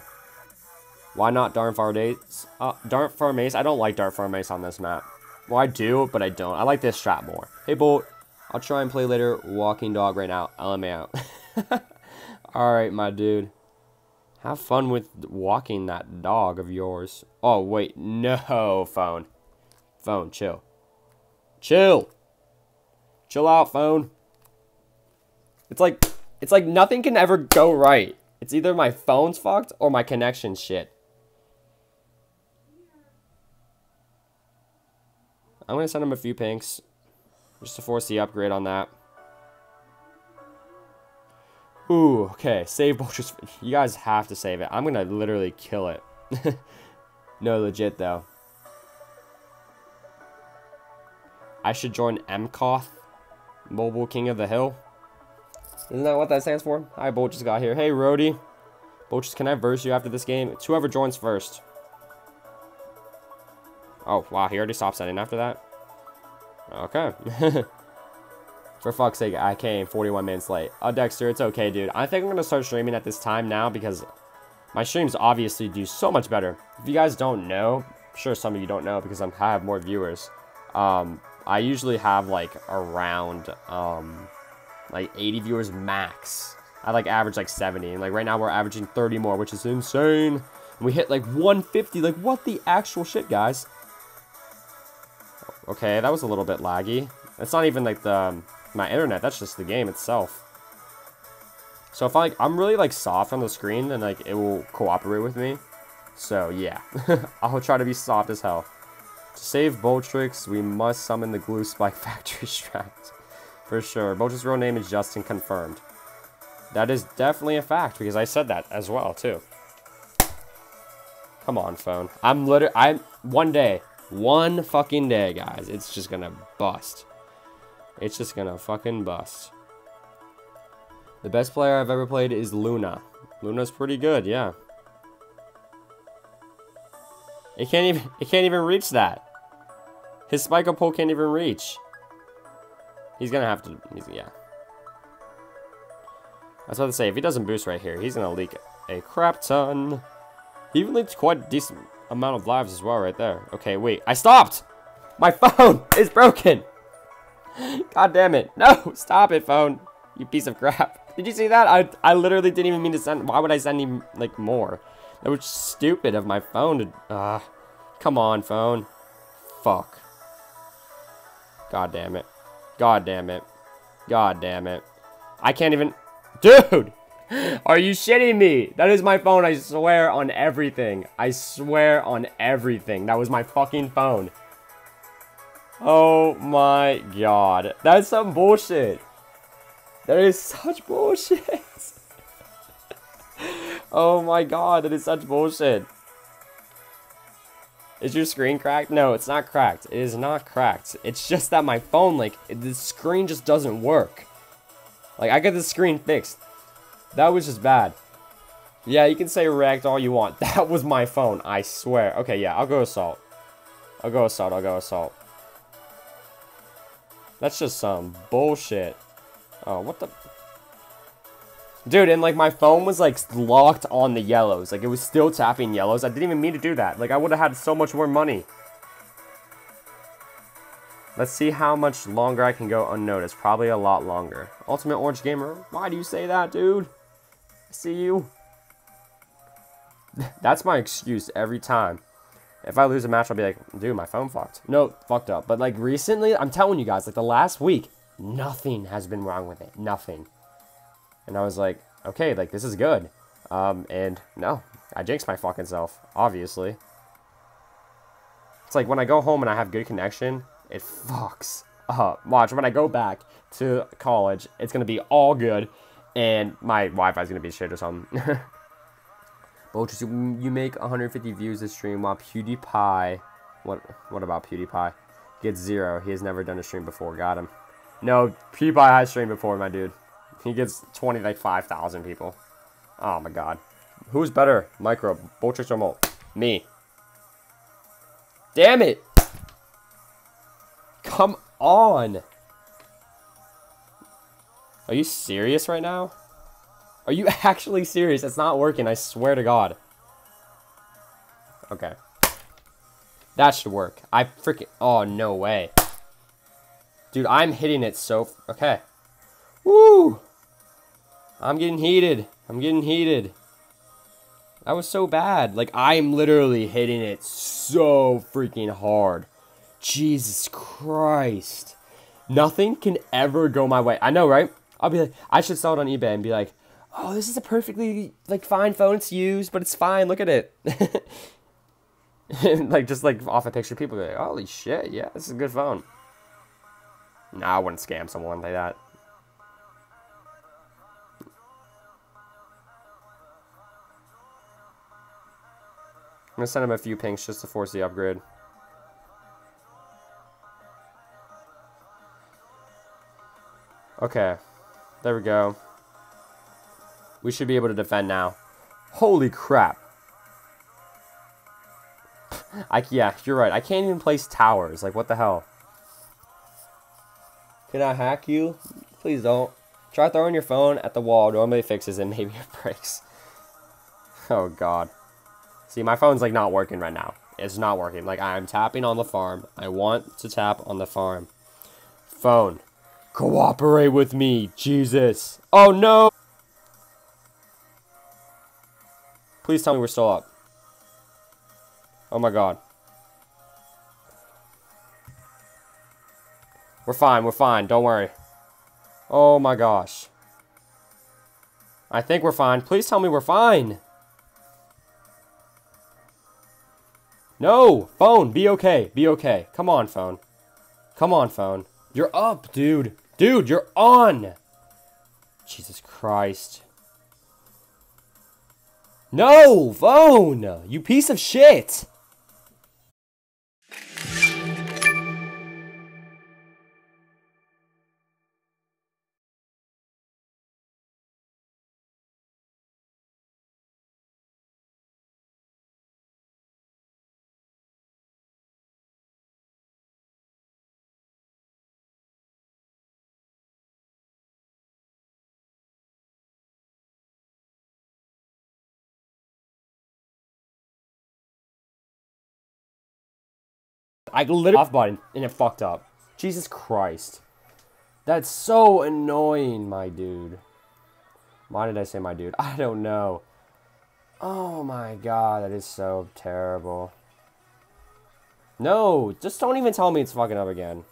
Why not Dart Farm Ace? Uh, Dart Farm Ace? I don't like Dart Farm Ace on this map. Well, I do, but I don't. I like this strat more. Hey, Bolt. I'll try and play later. Walking dog right now. LMA out. Alright, my dude. Have fun with walking that dog of yours. Oh, wait. No, phone. Phone, chill. Chill. Chill out, phone. It's like, it's like nothing can ever go right. It's either my phone's fucked or my connection shit. I'm going to send him a few pinks. Just to force the upgrade on that. Ooh, okay. Save Bolters. You guys have to save it. I'm to literally kill it. no, legit, though. I should join MCOTH. Mobile King of the Hill. Isn't that what that stands for? Hi, Bolt just got here. Hey, Rody. Bolt, can I verse you after this game? It's whoever joins first. Oh, wow, he already stopped sending after that? Okay. For fuck's sake, I came 41 minutes late. Oh, Dexter, it's okay, dude. I think I'm going to start streaming at this time now because my streams obviously do so much better. If you guys don't know, I'm sure some of you don't know because I'm, I have more viewers. Um, I usually have like around um, like 80 viewers max. I like average like 70, and like right now we're averaging 30 more, which is insane. And we hit like 150. Like what the actual shit, guys? Okay, that was a little bit laggy. It's not even like the um, my internet. That's just the game itself. So if I like, I'm really like soft on the screen, then like it will cooperate with me. So yeah, I'll try to be soft as hell. To save Boltrix, we must summon the Glue Spike Factory Strat. For sure. Boltrix's real name is Justin, confirmed. That is definitely a fact, because I said that as well, too. Come on, phone. I'm literally, I'm, one day, one fucking day, guys, it's just gonna bust. It's just gonna fucking bust. The best player I've ever played is Luna. Luna's pretty good, yeah. It can't even, it can't even reach that. His Spike pole can't even reach. He's gonna have to, yeah. I was about to say, if he doesn't boost right here, he's gonna leak a crap ton. He even leads quite a decent amount of lives as well right there. Okay, wait. I stopped! My phone is broken! God damn it. No! Stop it, phone. You piece of crap. Did you see that? I, I literally didn't even mean to send... Why would I send him, like, more? That was stupid of my phone to... Uh, come on, phone. Fuck. God damn it. God damn it. God damn it. I can't even... Dude! Are you shitting me? That is my phone, I swear on everything. I swear on everything. That was my fucking phone. Oh my god. That's some bullshit. That is such bullshit. oh my god, that is such bullshit. Is your screen cracked? No, it's not cracked. It is not cracked. It's just that my phone, like, the screen just doesn't work. Like, I got the screen fixed. That was just bad. Yeah, you can say react all you want. That was my phone, I swear. Okay, yeah, I'll go assault. I'll go assault, I'll go assault. That's just some bullshit. Oh, what the... Dude, and like my phone was like locked on the yellows. Like it was still tapping yellows. I didn't even mean to do that. Like I would have had so much more money. Let's see how much longer I can go unnoticed. Probably a lot longer. Ultimate Orange Gamer, why do you say that, dude? I see you. That's my excuse every time. If I lose a match, I'll be like, dude, my phone fucked. No, fucked up. But like recently, I'm telling you guys, like the last week, nothing has been wrong with it. Nothing. And I was like, okay, like this is good. Um, and no, I jinxed my fucking self, obviously. It's like when I go home and I have good connection, it fucks up. Watch, when I go back to college, it's gonna be all good, and my Wi-Fi is gonna be shit or something. Boltrus, you, mm, you make 150 views this stream while PewDiePie, what what about PewDiePie? Gets zero. He has never done a stream before. Got him. No, PewDiePie has streamed before, my dude. He gets 20, like 5,000 people. Oh my god. Who's better? Micro, Boltrix or Molt? Me. Damn it! Come on! Are you serious right now? Are you actually serious? It's not working, I swear to God. Okay. That should work. I freaking... Oh, no way. Dude, I'm hitting it so... Okay. Woo! I'm getting heated. I'm getting heated. That was so bad. Like, I'm literally hitting it so freaking hard. Jesus Christ. Nothing can ever go my way. I know, right? I'll be like, I should sell it on eBay and be like, oh, this is a perfectly, like, fine phone. It's used, but it's fine. Look at it. like, just, like, off a picture, people be like, holy shit, yeah, this is a good phone. Nah, I wouldn't scam someone like that. I'm gonna send him a few pinks just to force the upgrade. Okay. There we go. We should be able to defend now. Holy crap. I, yeah, you're right. I can't even place towers. Like, what the hell? Can I hack you? Please don't. Try throwing your phone at the wall. Normally fixes it. Maybe it breaks. Oh, God. See, my phone's like not working right now. It's not working. Like I'm tapping on the farm. I want to tap on the farm. Phone. Cooperate with me, Jesus. Oh no! Please tell me we're still up. Oh my god. We're fine, we're fine, don't worry. Oh my gosh. I think we're fine. Please tell me we're fine. No! Phone, be okay. Be okay. Come on, phone. Come on, phone. You're up, dude. Dude, you're on! Jesus Christ. No! Phone! You piece of shit! I literally off button and it fucked up. Jesus Christ. That's so annoying, my dude. Why did I say my dude? I don't know. Oh my god, that is so terrible. No, just don't even tell me it's fucking up again.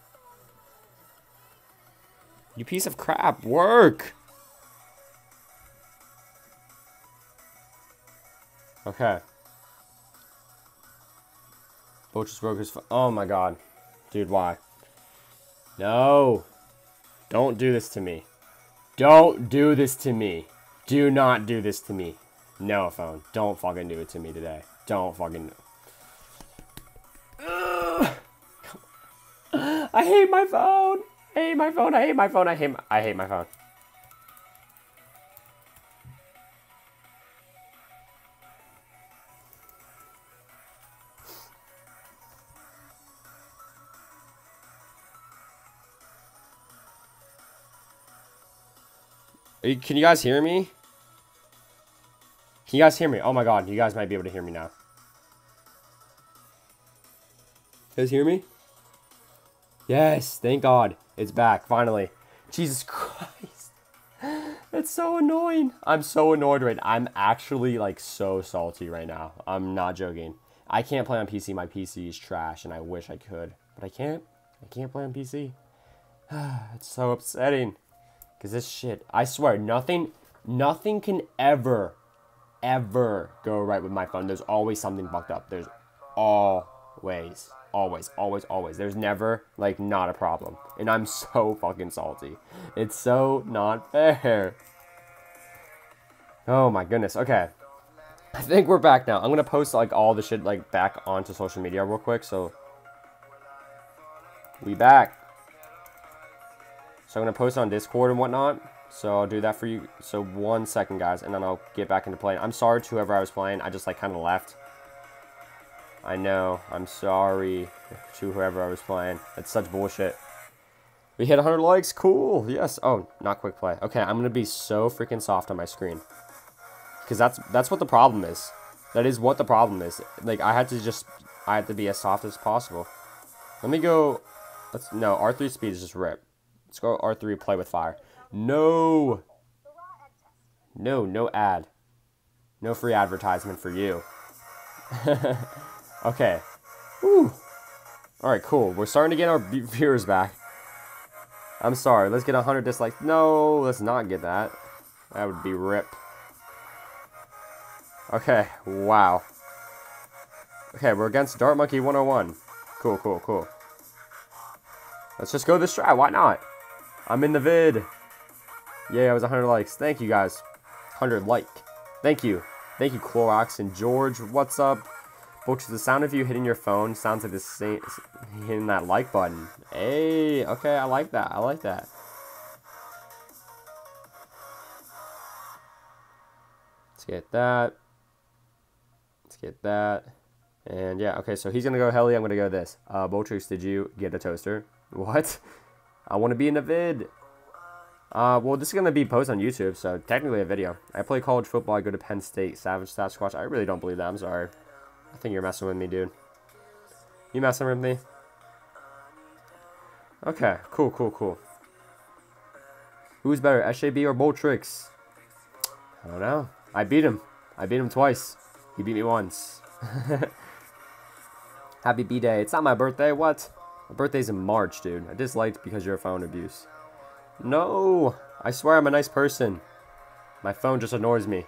You piece of crap, work! Okay. Boat broke his Oh my god. Dude, why? No! Don't do this to me. Don't do this to me. Do not do this to me. No, phone. Don't fucking do it to me today. Don't fucking... I hate my phone. I hate my phone. I hate my phone. I hate my, I hate my phone. You, can you guys hear me? Can you guys hear me? Oh my god, you guys might be able to hear me now. You guys hear me? Yes, thank God. It's back, finally. Jesus Christ. It's so annoying. I'm so annoyed right now. I'm actually, like, so salty right now. I'm not joking. I can't play on PC. My PC is trash, and I wish I could. But I can't. I can't play on PC. it's so upsetting. Because this shit, I swear, nothing, nothing can ever, ever go right with my phone. There's always something fucked up. There's always, always, always, always. There's never, like, not a problem. And I'm so fucking salty. It's so not fair. Oh my goodness. Okay. I think we're back now. I'm going to post, like, all the shit, like, back onto social media real quick. So, we back. So I'm going to post on Discord and whatnot. So I'll do that for you. So one second, guys, and then I'll get back into playing. I'm sorry to whoever I was playing. I just, like, kind of left. I know. I'm sorry to whoever I was playing. That's such bullshit. We hit 100 likes. Cool. Yes. Oh, not quick play. Okay, I'm going to be so freaking soft on my screen. Because that's, that's what the problem is. That is what the problem is. Like, I had to just... I had to be as soft as possible. Let me go... Let's, no, R3 speed is just rip. Let's go R3, play with fire. No! No, no ad. No free advertisement for you. okay. Woo. Alright, cool. We're starting to get our viewers back. I'm sorry. Let's get 100 dislikes. No, let's not get that. That would be rip. Okay, wow. Okay, we're against Dart Monkey 101. Cool, cool, cool. Let's just go this try. Why not? I'm in the vid. Yeah, I was 100 likes. Thank you, guys. 100 like. Thank you. Thank you, Clorox and George. What's up? Folks, the sound of you hitting your phone sounds like the same hitting that like button. Hey, okay, I like that. I like that. Let's get that. Let's get that. And yeah, okay, so he's gonna go Helly, I'm gonna go this. Uh Boltrix, did you get a toaster? What? I want to be in a vid. Uh, well, this is going to be posted on YouTube, so technically a video. I play college football. I go to Penn State. Savage Sasquatch. I really don't believe that. I'm sorry. I think you're messing with me, dude. You messing with me? Okay, cool, cool, cool. Who's better, SJB or Boltrix? I don't know. I beat him. I beat him twice. He beat me once. Happy B-Day. It's not my birthday. What? My birthday's in March, dude. I disliked because you're a phone abuse. No! I swear I'm a nice person. My phone just annoys me.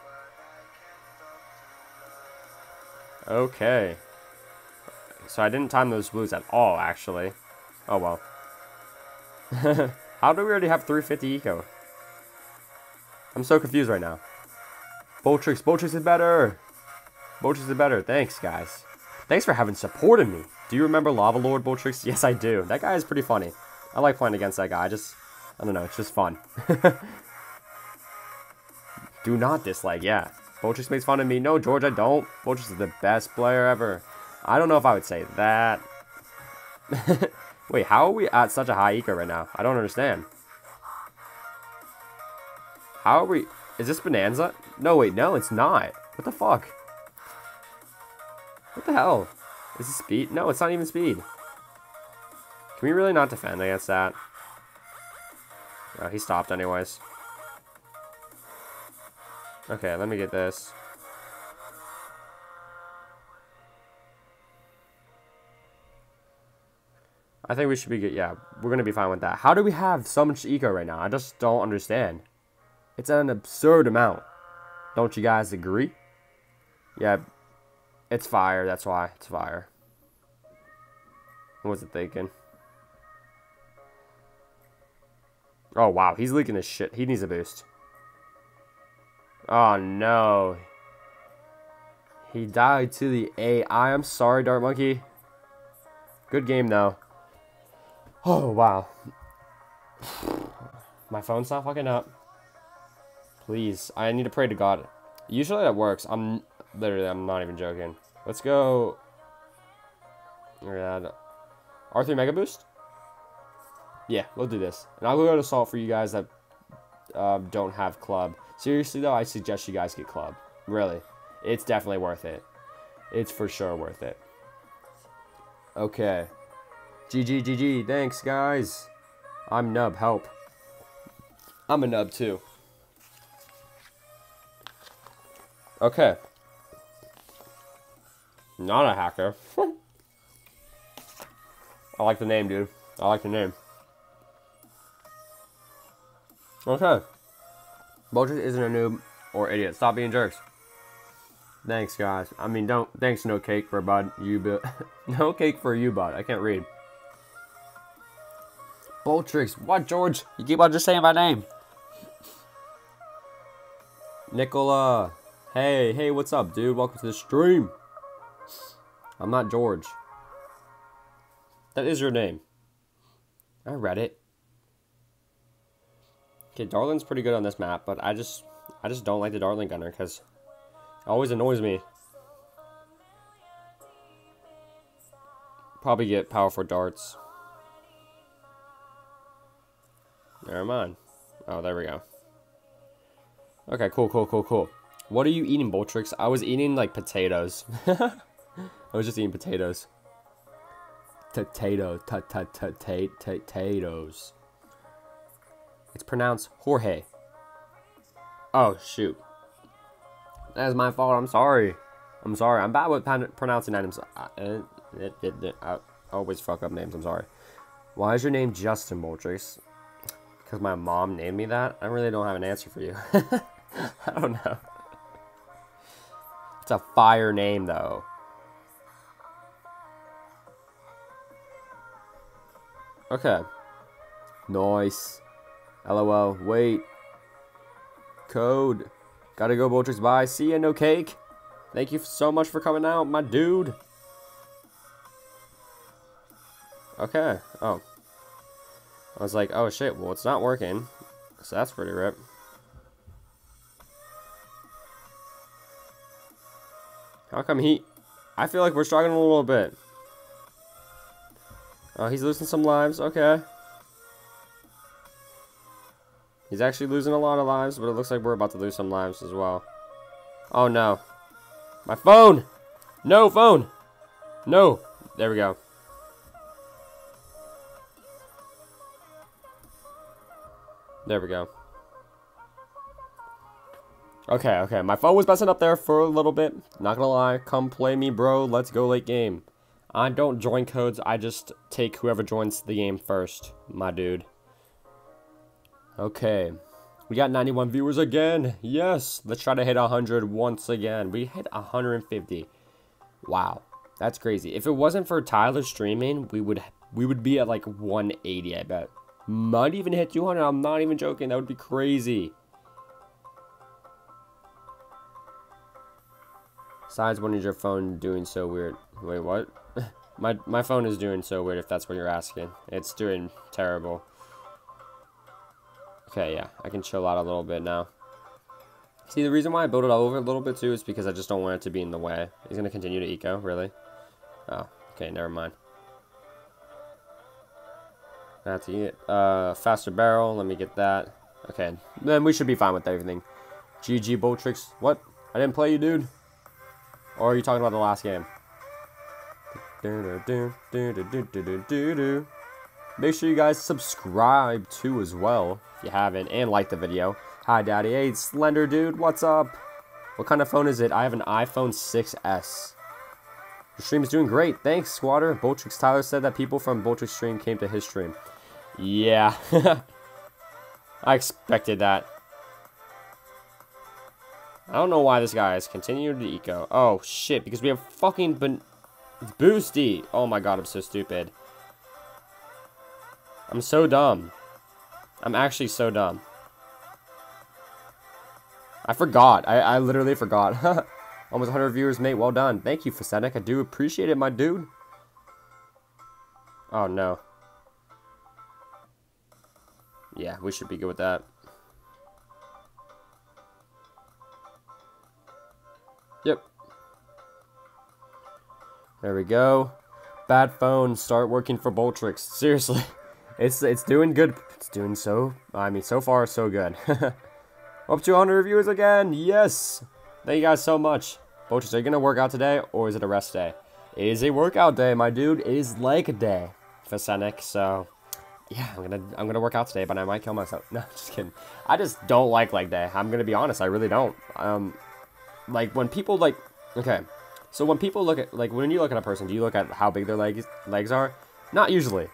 Okay. So I didn't time those blues at all, actually. Oh, well. How do we already have 350 eco? I'm so confused right now. Boltrix, Boltrix is better! Boltrix is better. Thanks, guys. Thanks for having supported me. Do you remember Lava Lord Boltrix? Yes, I do. That guy is pretty funny. I like playing against that guy. I just, I don't know, it's just fun. do not dislike, yeah. Boltrix makes fun of me. No, George, I don't. Boltrix is the best player ever. I don't know if I would say that. Wait, how are we at such a high eco right now? I don't understand. How are we... Is this Bonanza? No, wait, no, it's not. What the fuck? What the hell? Is it speed? No, it's not even speed. Can we really not defend against that? Oh, he stopped anyways. Okay, let me get this. I think we should be good. Yeah, we're going to be fine with that. How do we have so much eco right now? I just don't understand. It's an absurd amount. Don't you guys agree? Yeah, it's fire. That's why it's fire. What was it thinking? Oh, wow. He's leaking his shit. He needs a boost. Oh, no. He died to the AI. I'm sorry, Dart Monkey. Good game, though. Oh, wow. My phone's not fucking up. Please. I need to pray to God. Usually that works. I'm literally, I'm not even joking. Let's go. Yeah. R3 Mega Boost? Yeah, we'll do this. And I'll go to Salt for you guys that um, don't have Club. Seriously, though, I suggest you guys get Club. Really. It's definitely worth it. It's for sure worth it. Okay. GG, GG. Thanks, guys. I'm Nub. Help. I'm a nub, too. Okay. Not a hacker. I like the name, dude. I like the name. Okay. Boltrix isn't a noob or idiot. Stop being jerks. Thanks, guys. I mean, don't. Thanks, no cake for bud. You, but no cake for you, bud. I can't read. Boltrix, what, George? You keep on just saying my name. Nicola. Hey, hey, what's up, dude? Welcome to the stream. I'm not George. That is your name. I read it. Okay, Dartling's pretty good on this map, but I just I just don't like the Dartling Gunner because it always annoys me. Probably get powerful darts. Never mind. Oh, there we go. Okay, cool, cool, cool, cool. What are you eating, Boltrix? I was eating, like, potatoes. I was just eating potatoes. Potato, potatoes. It's pronounced Jorge. Oh, shoot. That's my fault. I'm sorry. I'm sorry. I'm bad with pronouncing names. I, always fuck up names. I'm sorry. Why is your name Justin Boltrix? Because my mom named me that? I really don't have an answer for you. I don't know. It's a fire name, though. Okay. Nice. LOL. Wait. Code. Gotta go, Boltrix. Bye. See ya, no cake. Thank you so much for coming out, my dude. Okay. Oh. I was like, oh shit, well, it's not working. So that's pretty rip. How come he... I feel like we're struggling a little bit. Oh, he's losing some lives. Okay. He's actually losing a lot of lives, but it looks like we're about to lose some lives as well. Oh, no. My phone! No, phone! No! There we go. There we go. Okay, okay. My phone was messing up there for a little bit. Not gonna lie. Come play me, bro. Let's go late game. I don't join codes. I just take whoever joins the game first, my dude. Okay. We got 91 viewers again. Yes. Let's try to hit 100 once again. We hit 150. Wow. That's crazy. If it wasn't for Tyler streaming, we would we would be at like 180, I bet. Might even hit 200. I'm not even joking. That would be crazy. Besides, when is your phone doing so weird? Wait, what? My my phone is doing so weird if that's what you're asking. It's doing terrible. Okay, yeah. I can chill out a little bit now. See, the reason why I built it all over a little bit too is because I just don't want it to be in the way. He's going to continue to eco, really? Oh, okay, never mind. That's it. Uh, faster barrel, let me get that. Okay, then we should be fine with everything. GG Boltrix. What? I didn't play you, dude? Or are you talking about the last game? Make sure you guys subscribe too as well if you haven't, and like the video. Hi, Daddy. Hey, Slender Dude, what's up? What kind of phone is it? I have an iPhone 6S. Your stream is doing great. Thanks, Squatter. Boltrix Tyler said that people from Boltrix stream came to his stream. Yeah. I expected that. I don't know why this guy has continued to eco. Oh, shit, because we have fucking ben Boosty. Oh my god, I'm so stupid. I'm so dumb. I'm actually so dumb. I forgot. I, I literally forgot. Almost 100 viewers, mate. Well done. Thank you, Fasenik. I do appreciate it, my dude. Oh, no. Yeah, we should be good with that. There we go. Bad phone. Start working for Boltrix. Seriously. It's it's doing good. It's doing so. I mean, so far so good. Up to 100 viewers again. Yes. Thank you guys so much. Boltrix, are you gonna work out today or is it a rest day? It is a workout day, my dude. It is leg day for Senek. So yeah, I'm gonna I'm gonna work out today, but I might kill myself. No, just kidding. I just don't like leg day. I'm gonna be honest. I really don't. Um, like when people like okay, so when people look at like when you look at a person, do you look at how big their legs legs are? Not usually.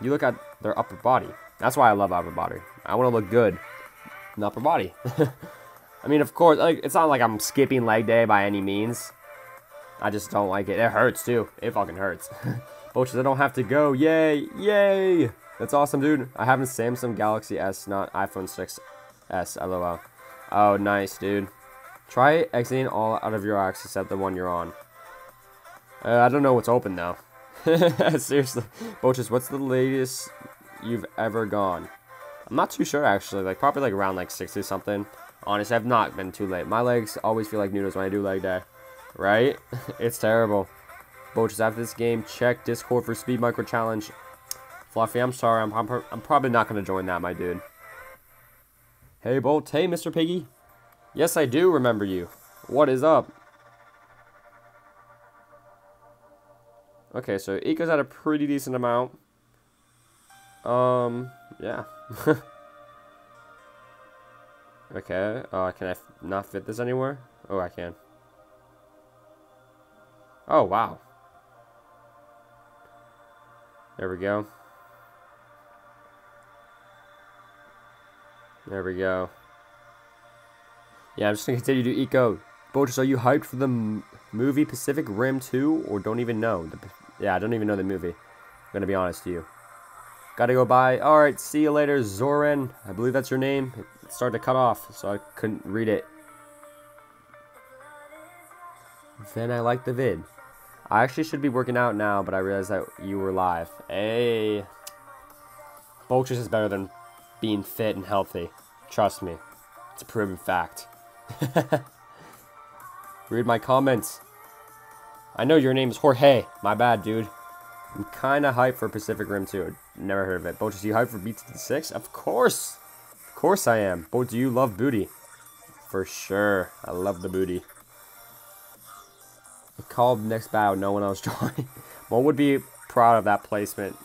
You look at their upper body. That's why I love upper body. I want to look good in upper body. I mean, of course, like it's not like I'm skipping leg day by any means. I just don't like it. It hurts too. It fucking hurts. Boches, I don't have to go. Yay! Yay! That's awesome, dude. I have a Samsung Galaxy S, not iPhone 6s. LOL. Oh, nice, dude. Try exiting all out of your apps except the one you're on. Uh, I don't know what's open though. Seriously. Boches, what's the latest you've ever gone? I'm not too sure actually. Like probably like around like 60 something. Honestly, I've not been too late. My legs always feel like noodles when I do leg day. Right? it's terrible. Boches, after this game, check Discord for Speed Micro Challenge. Fluffy, I'm sorry. I'm, I'm, I'm probably not going to join that, my dude. Hey, Bolt. Hey, Mr. Piggy. Yes, I do remember you. What is up? Okay, so Eco's at a pretty decent amount. Um, yeah. okay, uh, can I not fit this anywhere? Oh, I can. Oh, wow. There we go. There we go. Yeah, I'm just gonna continue to eco. Boches, are you hyped for the movie Pacific Rim 2 or don't even know? The, yeah, I don't even know the movie. I'm gonna be honest to you. Gotta go bye. Alright, see you later, Zoran. I believe that's your name. It started to cut off, so I couldn't read it. Then I like the vid. I actually should be working out now, but I realized that you were live. Hey. Boltrix is better than being fit and healthy. Trust me. It's a proven fact. Read my comments. I know your name is Jorge. My bad, dude. I'm kind of hyped for Pacific Rim 2. Never heard of it. Boches, you hyped for BT6? Of course. Of course I am. Bo, do you love booty? For sure. I love the booty. I called next battle. No one else joined. Mo would be proud of that placement.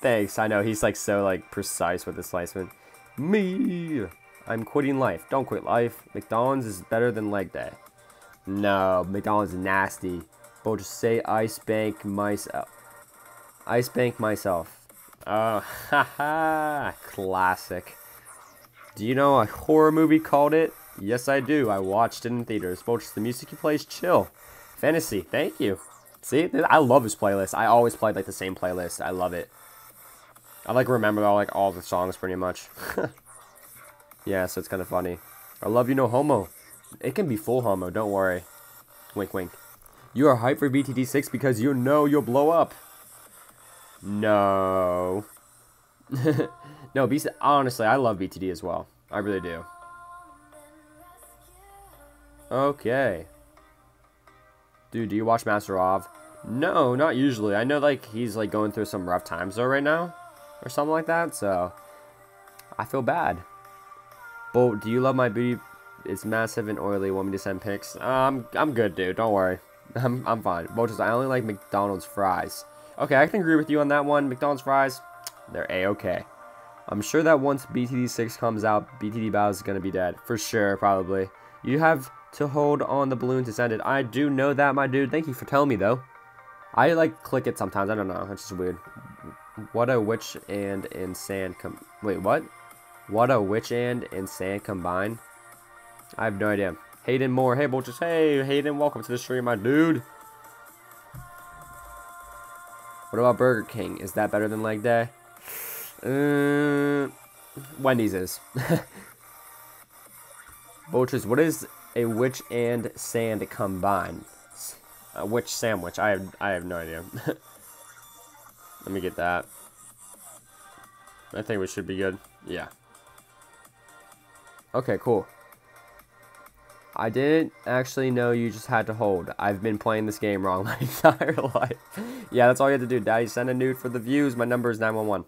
Thanks. I know he's like so like precise with his placement. Me. I'm quitting life. Don't quit life. McDonald's is better than leg day. No, McDonald's is nasty. But just say ice bank myself. Ice bank myself. Ah, oh, haha. Classic. Do you know a horror movie called it? Yes, I do. I watched it in theaters. But just the music he plays, chill. Fantasy. Thank you. See, I love this playlist. I always play like the same playlist. I love it. I like remember all like all the songs pretty much. Yeah, so it's kind of funny. I love you, no homo. It can be full homo, don't worry. Wink, wink. You are hyped for BTD6 because you know you'll blow up. No. no, BC honestly, I love BTD as well. I really do. Okay. Dude, do you watch Master of? No, not usually. I know, like, he's, like, going through some rough times, though, right now. Or something like that, so... I feel bad. But do you love my booty? It's massive and oily. Want me to send pics? Um, I'm good, dude. Don't worry. I'm, I'm fine. Boches, I only like McDonald's fries. Okay, I can agree with you on that one. McDonald's fries, they're a-okay. I'm sure that once BTD6 comes out, BTD Bows is going to be dead. For sure, probably. You have to hold on the balloon to send it. I do know that, my dude. Thank you for telling me, though. I, like, click it sometimes. I don't know. It's just weird. What a witch and in sand com- Wait, what? What a witch and in sand combine? I have no idea. Hayden Moore. Hey, Bolchers. Hey, Hayden. Welcome to the stream, my dude. What about Burger King? Is that better than leg day? Uh, Wendy's is. Bolchers, what is a witch and sand combined? A witch sandwich. I have I have no idea. Let me get that. I think we should be good. Yeah. Okay, cool. I didn't actually know you just had to hold. I've been playing this game wrong my entire life. yeah, that's all you have to do. Daddy, send a nude for the views. My number is 911.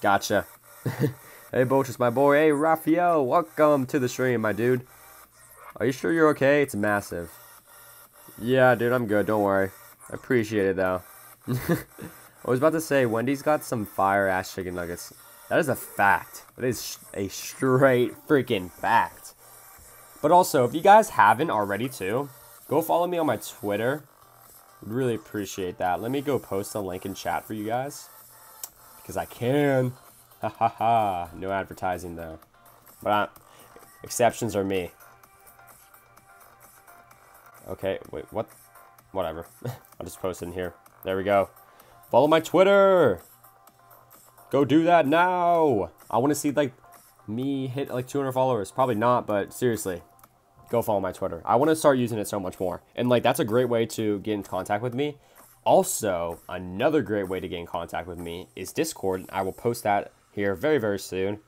Gotcha. hey, Bolchus, my boy. Hey, Raphael. Welcome to the stream, my dude. Are you sure you're okay? It's massive. Yeah, dude, I'm good. Don't worry. I appreciate it, though. I was about to say, Wendy's got some fire-ass chicken nuggets. That is a fact. That is a straight freaking fact. But also, if you guys haven't already too, go follow me on my Twitter. Would really appreciate that. Let me go post a link in chat for you guys. Because I can. Ha ha ha. No advertising though. But I, exceptions are me. Okay, wait, what? Whatever. I'll just post it in here. There we go. Follow my Twitter. Go do that now. I want to see like me hit like 200 followers. Probably not, but seriously, go follow my Twitter. I want to start using it so much more. And like that's a great way to get in contact with me. Also, another great way to get in contact with me is Discord. I will post that here very, very soon.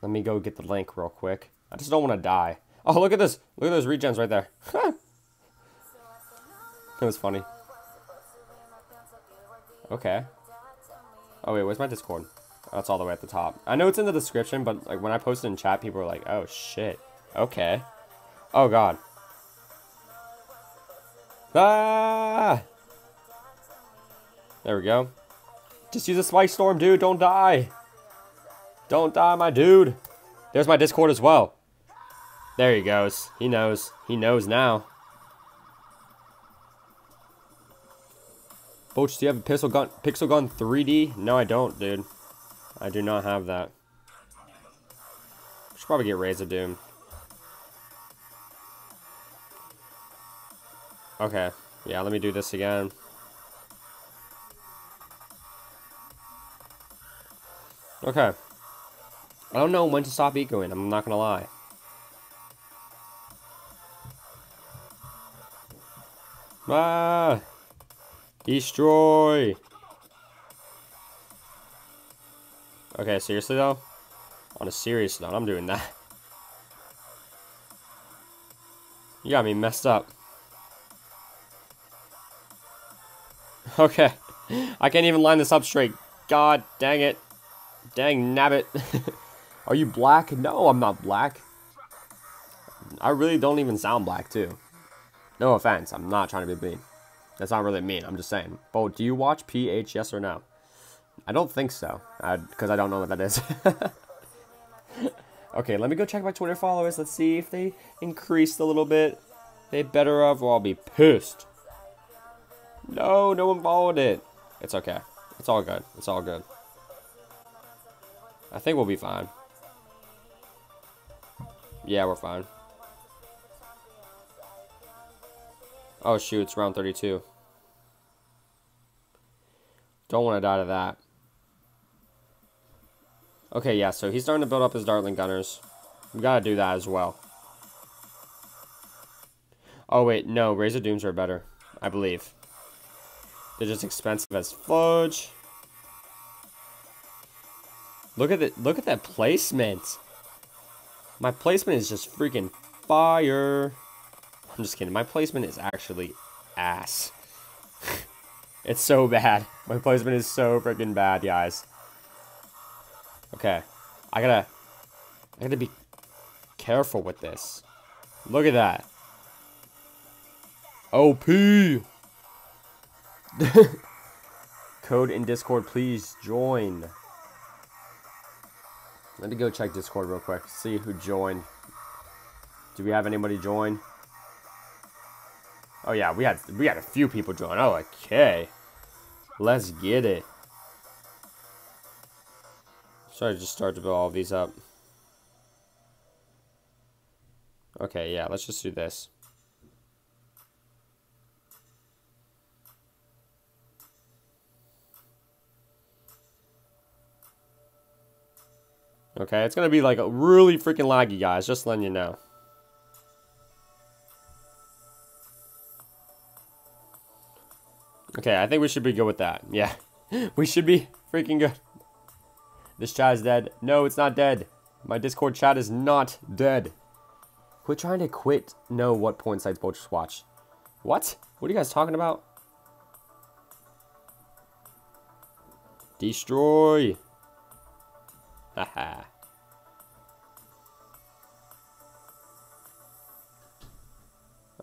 Let me go get the link real quick. I just don't want to die. Oh, look at this. Look at those regens right there. that was funny. Okay. Oh, wait, where's my Discord? That's all the way at the top. I know it's in the description, but like when I posted in chat, people were like, oh, shit. Okay. Oh, God. Ah! There we go. Just use a spike storm, dude. Don't die. Don't die, my dude. There's my Discord as well. There he goes. He knows. He knows now. Boach, do you have a pixel gun, pixel gun 3D? No, I don't, dude. I do not have that. Should probably get Ray of Doom. Okay. Yeah, let me do this again. Okay. I don't know when to stop ecoing, I'm not gonna lie. Ah! Destroy! Okay, seriously though? On a serious note, I'm doing that. You got me messed up. Okay. I can't even line this up straight. God dang it. Dang nabbit. Are you black? No, I'm not black. I really don't even sound black, too. No offense. I'm not trying to be mean. That's not really mean. I'm just saying. Bo, do you watch PH, yes or no? I don't think so. Because I, I don't know what that is. okay, let me go check my Twitter followers. Let's see if they increased a little bit. They better have, or I'll be pissed. No, no one followed it. It's okay. It's all good. It's all good. I think we'll be fine. Yeah, we're fine. Oh shoot, it's round 32. Don't want to die to that. Okay, yeah, so he's starting to build up his Dartling Gunners. We gotta do that as well. Oh wait, no, Ray of Dooms are better, I believe. They're just expensive as fudge. Look at it. Look at that placement. My placement is just freaking fire. I'm just kidding. My placement is actually ass. it's so bad. My placement is so freaking bad, guys. Okay. I gotta... I gotta be careful with this. Look at that. OP! code in Discord, please join. Let me go check Discord real quick. See who joined. Do we have anybody join? Oh yeah, we had we had a few people join. Oh, okay. Let's get it. Sorry, just start to build all these up. Okay, yeah, let's just do this. Okay, it's gonna be like a really freaking laggy, guys. Just letting you know. Okay, I think we should be good with that. Yeah, we should be freaking good. This chat is dead. No, it's not dead. My Discord chat is not dead. Quit trying to quit know what porn sites both watch. What? What are you guys talking about? Destroy. Haha.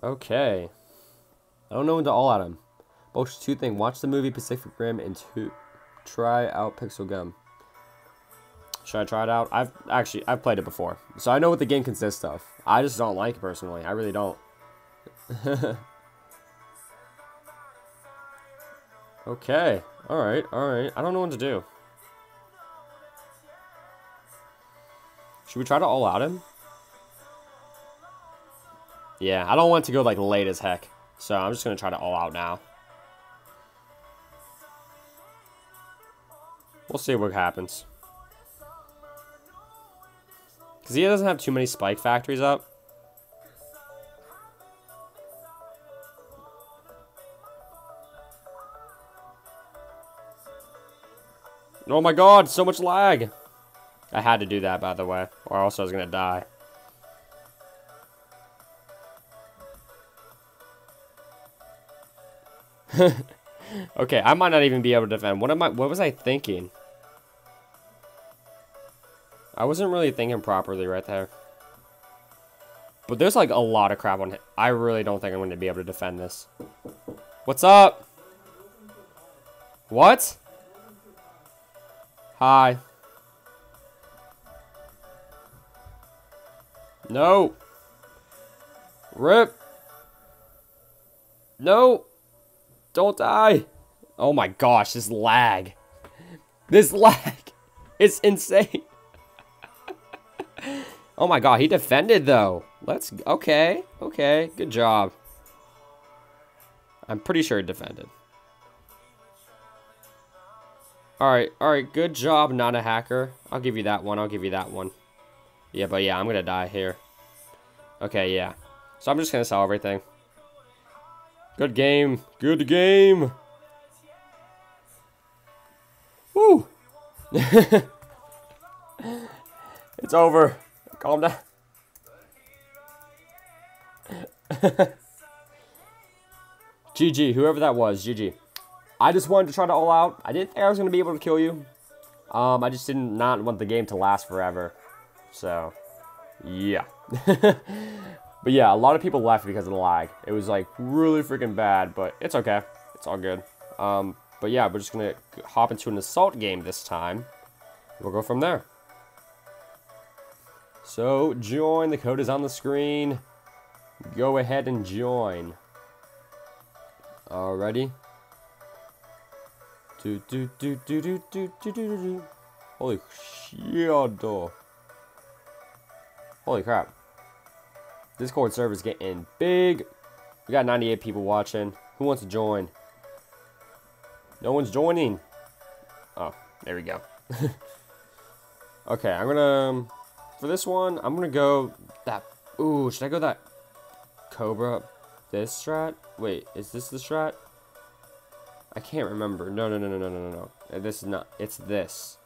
okay. I don't know when to all at him. Two thing. Watch the movie Pacific Rim and two. Try out Pixel Gun. Should I try it out? I've actually I've played it before, so I know what the game consists of. I just don't like it personally. I really don't. okay. All right. All right. I don't know what to do. Should we try to all out him? Yeah, I don't want to go like late as heck. So I'm just going to try to all out now. We'll see what happens. Because he doesn't have too many spike factories up. Oh my god, so much lag. I had to do that, by the way, or else I was going to die. okay, I might not even be able to defend. What am I? What was I thinking? I wasn't really thinking properly right there. But there's like a lot of crap on it. I really don't think I'm going to be able to defend this. What's up? What? Hi. No. Rip. No. Don't die. Oh my gosh, this lag. This lag is insane. Oh my god, he defended though. Let's, okay, okay, good job. I'm pretty sure he defended. Alright, alright, good job, not a hacker. I'll give you that one, I'll give you that one. Yeah, but yeah, I'm gonna die here. Okay, yeah. So I'm just gonna sell everything. Good game, good game. Woo! it's over. Calm down. GG, whoever that was, GG. I just wanted to try to all out. I didn't think I was going to be able to kill you. Um, I just didn't not want the game to last forever. So, yeah. but yeah, a lot of people left because of the lag. It was like really freaking bad, but it's okay. It's all good. Um, but yeah, we're just going to hop into an assault game this time. We'll go from there. So join, the code is on the screen. Go ahead and join. Alrighty. Do do do do do do do do do. Holy shit! Holy crap! Discord server's getting big. We got 98 people watching. Who wants to join? No one's joining. Oh, there we go. okay, I'm gonna. Um, For this one, I'm going to go that... Ooh, should I go that Cobra? This strat? Wait, is this the strat? I can't remember. No, no, no, no, no, no, no. Uh, this is not. It's this.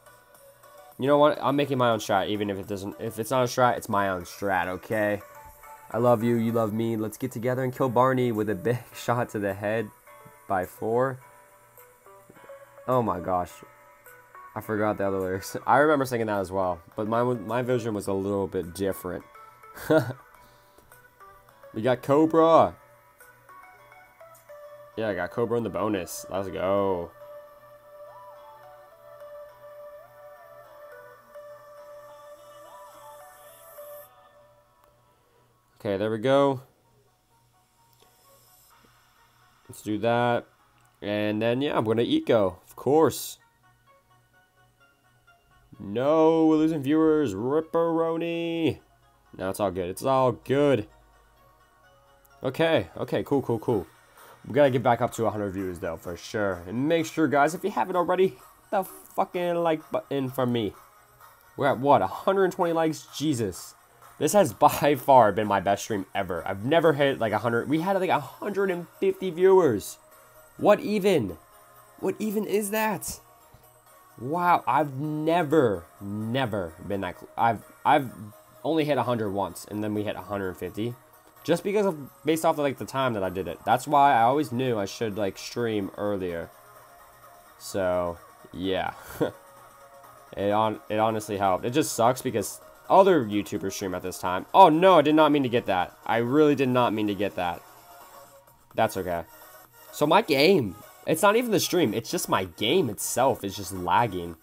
You know what? I'm making my own strat, even if it doesn't. If it's not a strat, it's my own strat. Okay. I love you. You love me. Let's get together and kill Barney with a big shot to the head by four. Oh my gosh. I forgot the other lyrics. I remember singing that as well, but my my vision was a little bit different. we got Cobra. Yeah, I got Cobra in the bonus. Let's go. Okay, there we go. Let's do that. And then, yeah, I'm going to Eco, of course. No, we're losing viewers. Ripperoni. No, it's all good. It's all good. Okay, okay, cool, cool, cool. We gotta get back up to 100 views, though, for sure. And make sure, guys, if you haven't already, the fucking like button for me. We're at, what, 120 likes? Jesus. This has by far been my best stream ever. I've never hit, like, 100. We had, like, 150 viewers. What even? What even is that? Wow, I've never, never been that. I've, I've only hit 100 once, and then we hit 150, just because of based off of like the time that I did it. That's why I always knew I should like stream earlier. So yeah, it on it honestly helped. It just sucks because other YouTubers stream at this time. Oh no, I did not mean to get that. I really did not mean to get that. That's okay. So my game it's not even the stream. It's just my game itself is just lagging.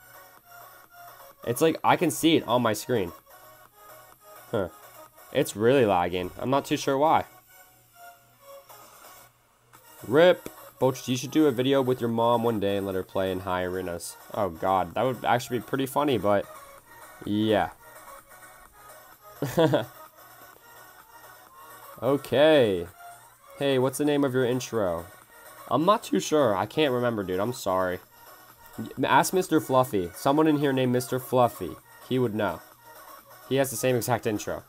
It's like, I can see it on my screen. Huh. It's really lagging. I'm not too sure why. Rip. Boch, you should do a video with your mom one day and let her play in high arenas. Oh god, that would actually be pretty funny, but... Yeah. okay. Hey, what's the name of your intro? I'm not too sure. I can't remember, dude. I'm sorry. Ask Mr. Fluffy. Someone in here named Mr. Fluffy. He would know. He has the same exact intro.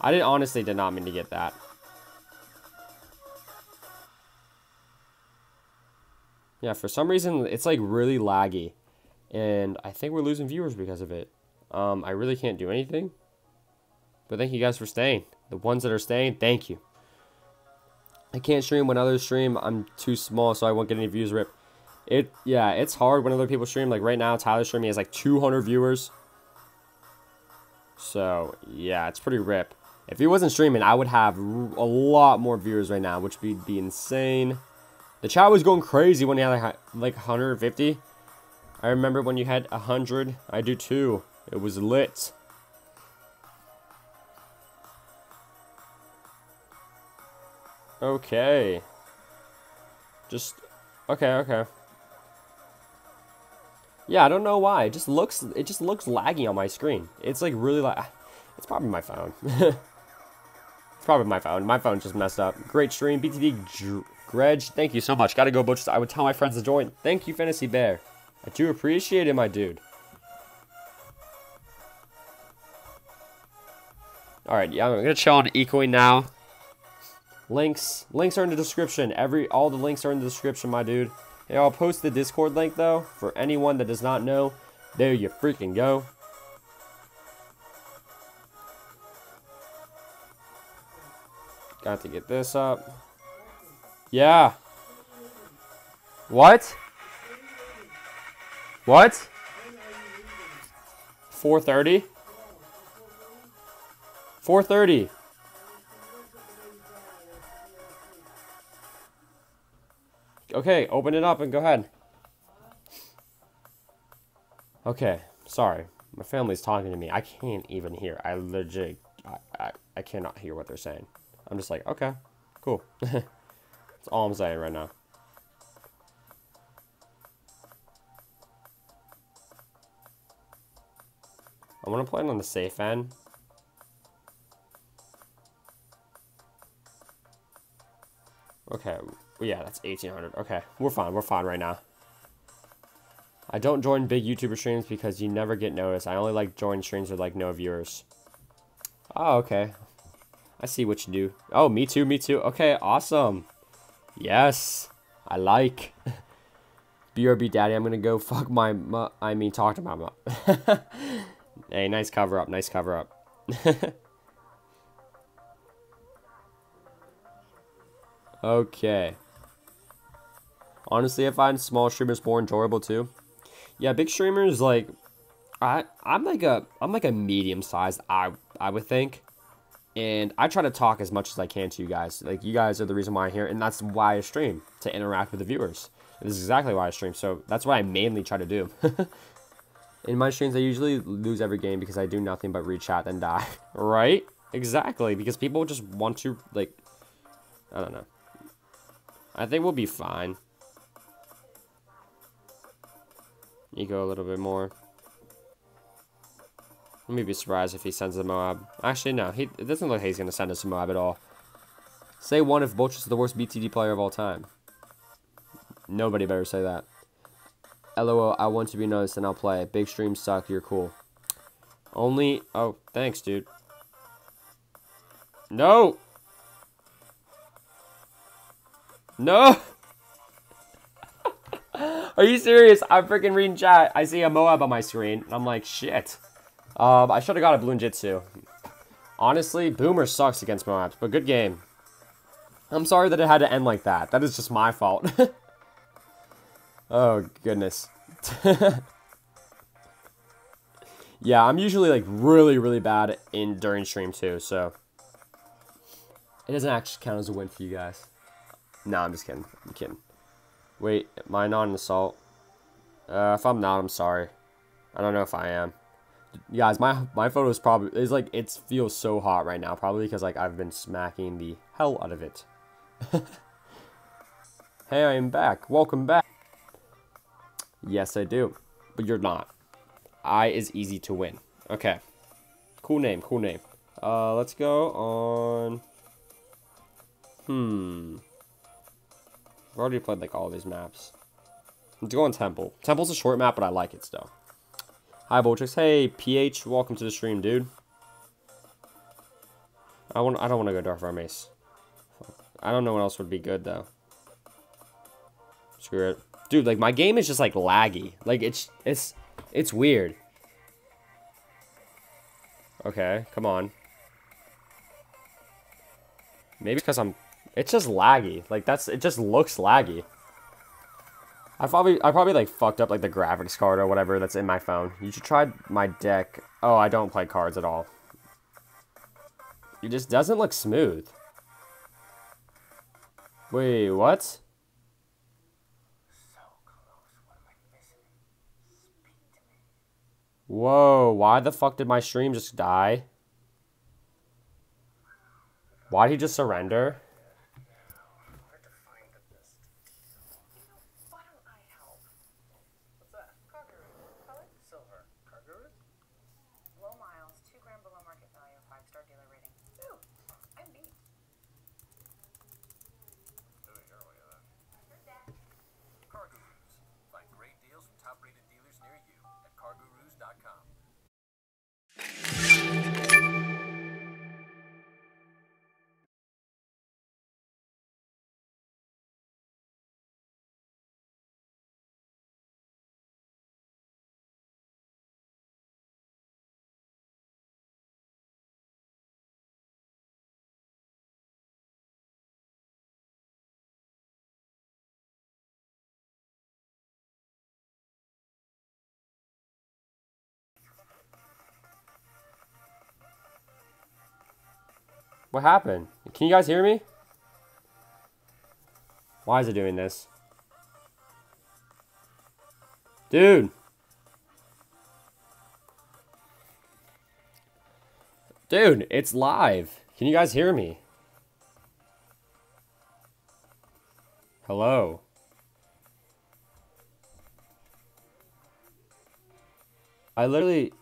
I did honestly did not mean to get that. Yeah, for some reason, it's like really laggy. And I think we're losing viewers because of it. Um, I really can't do anything. But thank you guys for staying. The ones that are staying, thank you. I can't stream when others stream. I'm too small, so I won't get any views rip. It yeah, it's hard when other people stream. Like right now, Tyler streaming has like 200 viewers. So yeah, it's pretty rip. If he wasn't streaming, I would have a lot more viewers right now, which would be insane. The chat was going crazy when he had like, like 150. I remember when you had 100. I do too. It was lit. Okay. Just, okay, okay. Yeah, I don't know why. It just looks, it just looks laggy on my screen. It's like really like, it's probably my phone. it's probably my phone. My phone just messed up. Great stream, BTD Greg. Thank you so much. Gotta go, Butch. I would tell my friends to join. Thank you, Fantasy Bear. I do appreciate it, my dude. Alright, yeah, I'm gonna chill on ecoing now. Links, links are in the description. Every all the links are in the description, my dude. Hey, I'll post the Discord link though for anyone that does not know. There you freaking go. Got to get this up. Yeah. What? What? 4.30? 4.30. Okay, open it up and go ahead. Okay, sorry. My family's talking to me. I can't even hear. I legit, I, I, I cannot hear what they're saying. I'm just like, okay, cool. That's all I'm saying right now. I want to play it on the safe end. Okay, yeah, that's 1800. Okay, we're fine. We're fine right now. I don't join big YouTuber streams because you never get noticed. I only like join streams with like no viewers. Oh, okay. I see what you do. Oh, me too, me too. Okay, awesome. Yes, I like. BRB daddy, I'm gonna go fuck my, I mean, talk to my mom. hey, nice cover up, nice cover up. okay. Honestly, I find small streamers more enjoyable too. Yeah, big streamers like I I'm like a I'm like a medium sized I I would think. And I try to talk as much as I can to you guys. Like you guys are the reason why I'm here and that's why I stream to interact with the viewers. this is exactly why I stream. So that's what I mainly try to do. In my streams I usually lose every game because I do nothing but read chat and die. right? Exactly, because people just want to, like, I don't know. I think we'll be fine. Eco a little bit more. Let me be surprised if he sends a Moab. Actually, no. He, it doesn't look like he's going to send us a Moab at all. Say one if Boltris is the worst BTD player of all time. Nobody better say that. LOL, I want to be noticed and I'll play. Big streams suck, you're cool. Only... Oh, thanks, dude. No! No! Are you serious? I'm freaking reading chat. I see a Moab on my screen. I'm like, shit. Um, I should have got a Bloonjitsu. Honestly, Boomer sucks against Moabs, but good game. I'm sorry that it had to end like that. That is just my fault. oh, goodness. yeah, I'm usually, like, really, really bad in during stream, too, so... It doesn't actually count as a win for you guys. No, I'm just kidding. I'm kidding. Wait, am I not an assault? Uh, if I'm not, I'm sorry. I don't know if I am. Guys, my my photo is probably is like it feels so hot right now, probably because like I've been smacking the hell out of it. hey, I am back. Welcome back. Yes, I do, but you're not. I is easy to win. Okay, cool name, cool name. Uh, let's go on. Hmm. I've already played like all these maps. Let's go on Temple. Temple's a short map, but I like it still. Hi, Boltrix. Hey, PH. Welcome to the stream, dude. I want. I don't want to go Dark Mace. I don't know what else would be good though. Screw it, dude. Like my game is just like laggy. Like it's it's it's weird. Okay, come on. Maybe because I'm. It's just laggy. Like that's. It just looks laggy. I probably I probably like fucked up like the graphics card or whatever that's in my phone. You should try my deck. Oh, I don't play cards at all. It just doesn't look smooth. Wait, what? Whoa, why the fuck did my stream just die? Why'd he just surrender? What happened? Can you guys hear me? Why is it doing this? Dude! Dude, it's live. Can you guys hear me? Hello? I literally...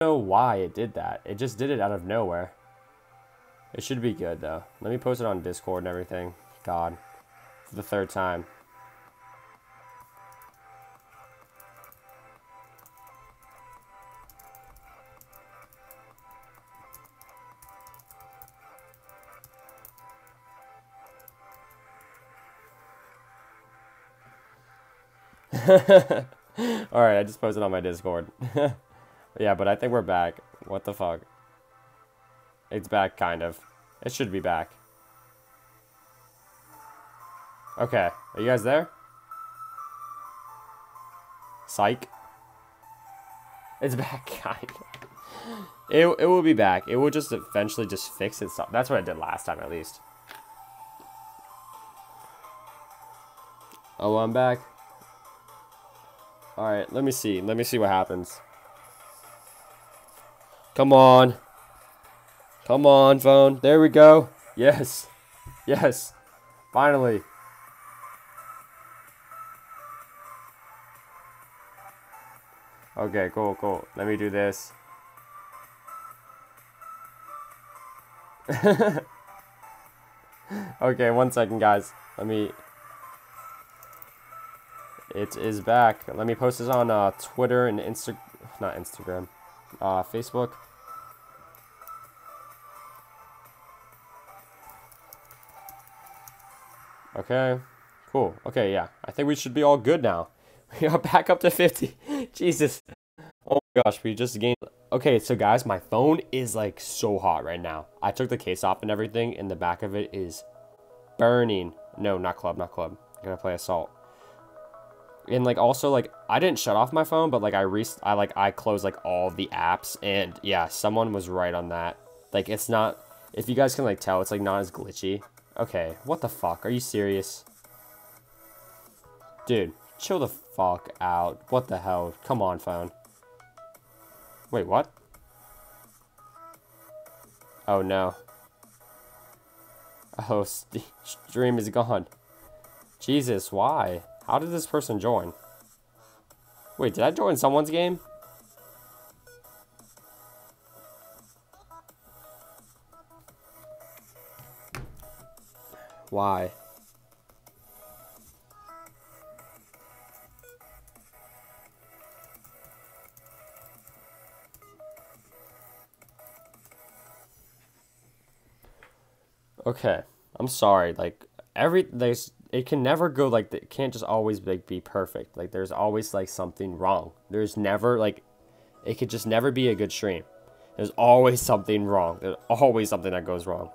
know why it did that. It just did it out of nowhere. It should be good, though. Let me post it on Discord and everything. God. For the third time. Alright, I just posted on my Discord. yeah, but I think we're back. What the fuck? It's back, kind of. It should be back. Okay, are you guys there? Psych. It's back, kind of. It, it will be back. It will just eventually just fix itself. That's what I did last time, at least. Oh, I'm back. Alright, let me see. Let me see what happens. Come on. Come on, phone. There we go. Yes. Yes. Finally. Okay, cool, cool. Let me do this. okay, one second, guys. Let me... It is back. Let me post this on uh, Twitter and Insta... Not Instagram. Uh, Facebook. Okay. Cool. Okay, yeah. I think we should be all good now. We are back up to 50. Jesus. Oh my gosh, we just gained... Okay, so guys, my phone is like so hot right now. I took the case off and everything, and the back of it is burning. No, not club, not club. I'm gonna play assault. And like also like I didn't shut off my phone, but like I re I like I closed like all the apps, and yeah, someone was right on that. Like it's not. If you guys can like tell, it's like not as glitchy. Okay, what the fuck? Are you serious? Dude, chill the fuck out. What the hell? Come on, phone. Wait, what? Oh, no. Oh, stream is gone. Jesus, why? How did this person join? Wait, did I join someone's game? Why? Okay, I'm sorry. Like every there's it can never go like it can't just always like be perfect. Like there's always like something wrong. There's never like it could just never be a good stream. There's always something wrong. There's always something that goes wrong.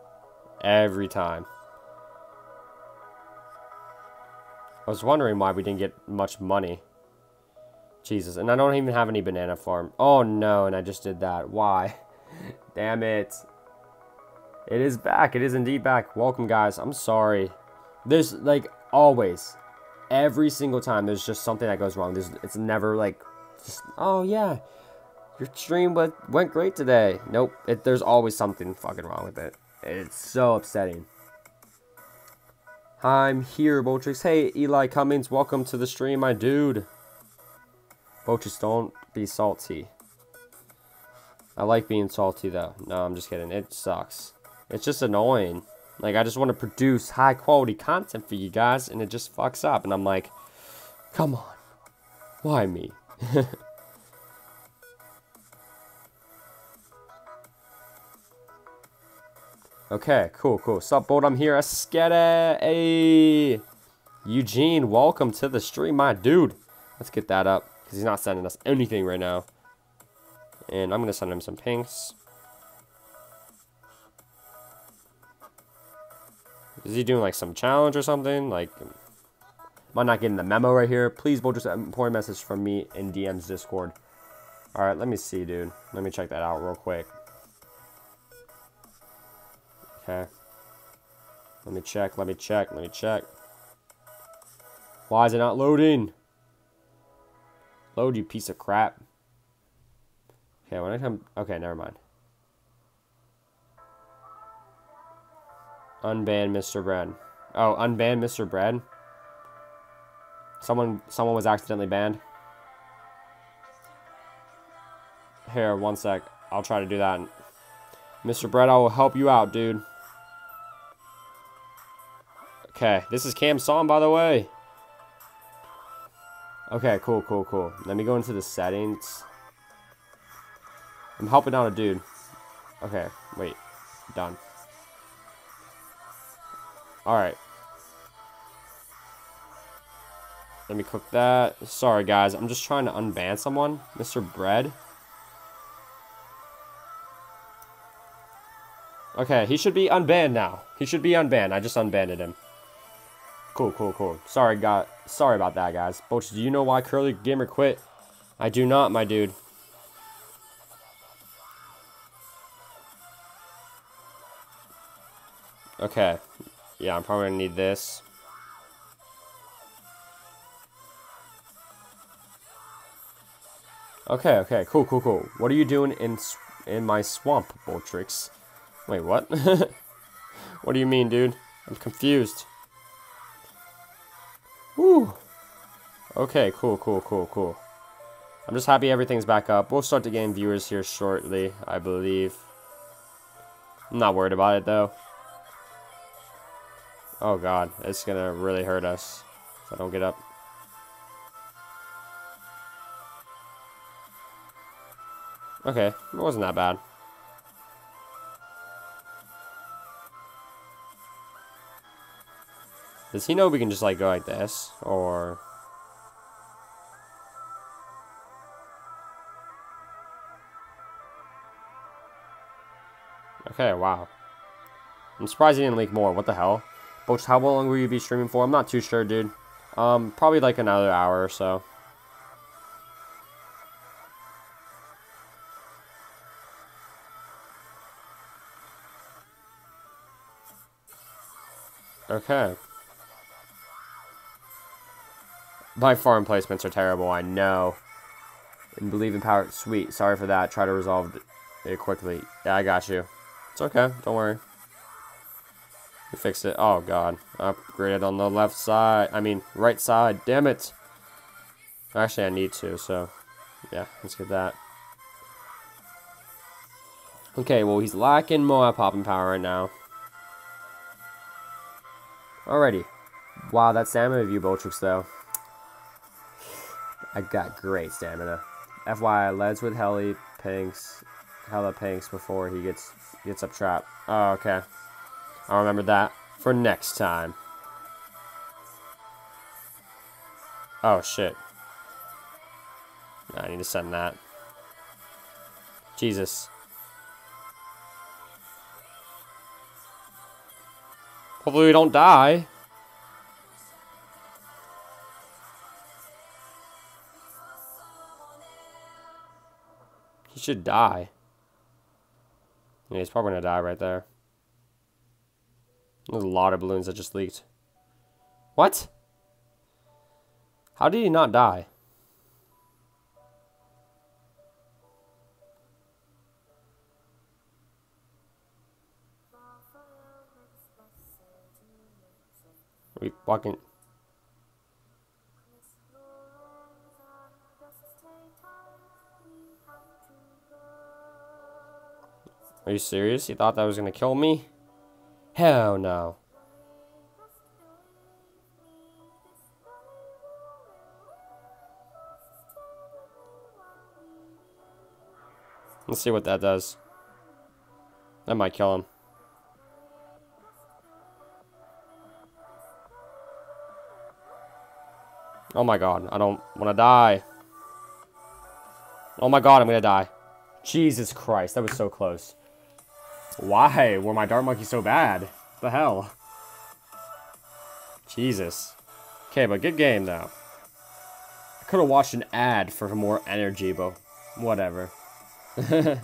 Every time. I was wondering why we didn't get much money. Jesus, and I don't even have any banana farm. Oh no, and I just did that. Why? Damn it. It is back. It is indeed back. Welcome, guys. I'm sorry. There's, like, always, every single time, there's just something that goes wrong. There's, it's never, like, just, oh, yeah, your stream went, went great today. Nope. It, there's always something fucking wrong with it. It's so upsetting. I'm here, Botrix. Hey, Eli Cummings. Welcome to the stream, my dude. Botrix, don't be salty. I like being salty, though. No, I'm just kidding. It sucks. It's just annoying. Like, I just want to produce high quality content for you guys, and it just fucks up. And I'm like, come on. Why me? okay, cool, cool. Sup, Bolt? I'm here. Asketa. Hey. Eugene, welcome to the stream, my dude. Let's get that up, because he's not sending us anything right now. And I'm going to send him some pinks. Is he doing like some challenge or something? Like, um, am I not getting the memo right here? Please, both just um, an important message from me in DM's Discord. All right, let me see, dude. Let me check that out real quick. Okay. Let me check, let me check, let me check. Why is it not loading? Load, you piece of crap. Okay, when I come... Okay, never mind. Unban Mr. Brad. Oh, unban Mr. Brad? Someone someone was accidentally banned. Here, one sec. I'll try to do that. Mr. Brad, I will help you out, dude. Okay, this is Cam Song, by the way. Okay, cool, cool, cool. Let me go into the settings. I'm helping out a dude. Okay, wait. Done. Alright. Let me cook that. Sorry, guys. I'm just trying to unban someone. Mr. Bread. Okay, he should be unbanned now. He should be unbanned. I just unbanned him. Cool, cool, cool. Sorry, got sorry about that, guys. Boach, do you know why Curly Gamer quit? I do not, my dude. Okay. Yeah, I'm probably gonna need this. Okay, okay, cool, cool, cool. What are you doing in in my swamp, Boltrix? Wait, what? what do you mean, dude? I'm confused. Okay, cool, cool, cool, cool. I'm just happy everything's back up. We'll start to gain viewers here shortly, I believe. I'm not worried about it, though. Oh, God. It's gonna really hurt us if I don't get up. Okay, it wasn't that bad. Does he know we can just like go like this? Or... Okay, wow. I'm surprised he didn't leak more. What the hell? Boach, how long will you be streaming for? I'm not too sure, dude. Um, probably like another hour or so. Okay. My farm placements are terrible, I know. And believe in power. Sweet. Sorry for that. Try to resolve it quickly. Yeah, I got you. It's okay. Don't worry. We fixed it. Oh, God. Upgraded on the left side. I mean, right side. Damn it. Actually, I need to, so... Yeah, let's get that. Okay, well, he's lacking more popping power right now. Alrighty. Wow, that stamina view Boltrix, though. I got great stamina. FYI, Leds with Heli Pinks, Hella Pinks before he gets gets up trap. Oh, okay. I'll remember that for next time. Oh, shit. I need to send that. Jesus. Hopefully we don't die. He should die. Yeah, he's probably gonna die right there. There's a lot of balloons that just leaked. What? How did he not die? We fucking... Are you serious? You thought that was gonna kill me? Hell no. Let's see what that does. That might kill him. Oh my god, I don't want to die. Oh my god, I'm gonna die. Jesus Christ, that was so close. Why were my Dart Monkey so bad? the hell? Jesus. Okay, but good game, though. I could have watched an ad for more energy, but whatever.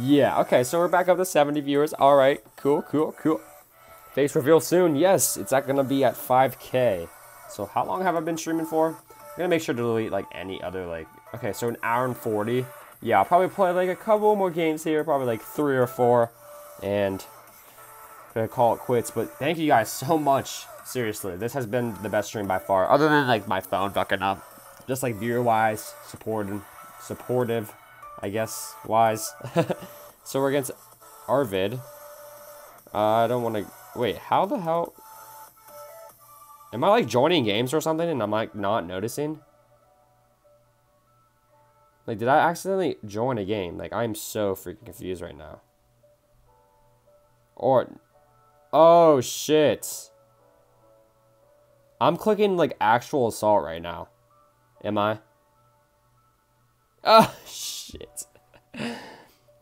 yeah, okay, so we're back up to 70 viewers. Alright, cool, cool, cool. Face reveal soon. Yes, it's going to be at 5k. So how long have I been streaming for? I'm going to make sure to delete, like, any other, like... Okay, so an hour and 40 yeah, I'll probably play like a couple more games here, probably like three or four, and gonna call it quits. But thank you guys so much. Seriously, this has been the best stream by far, other than like my phone fucking up. Just like viewer wise, supportive, supportive, I guess wise. so we're against Arvid. Uh, I don't want to. Wait, how the hell? Am I like joining games or something and I'm like not noticing? Like, did I accidentally join a game? Like, I'm so freaking confused right now. Or, oh, shit. I'm clicking like actual assault right now. Am I? Oh, shit.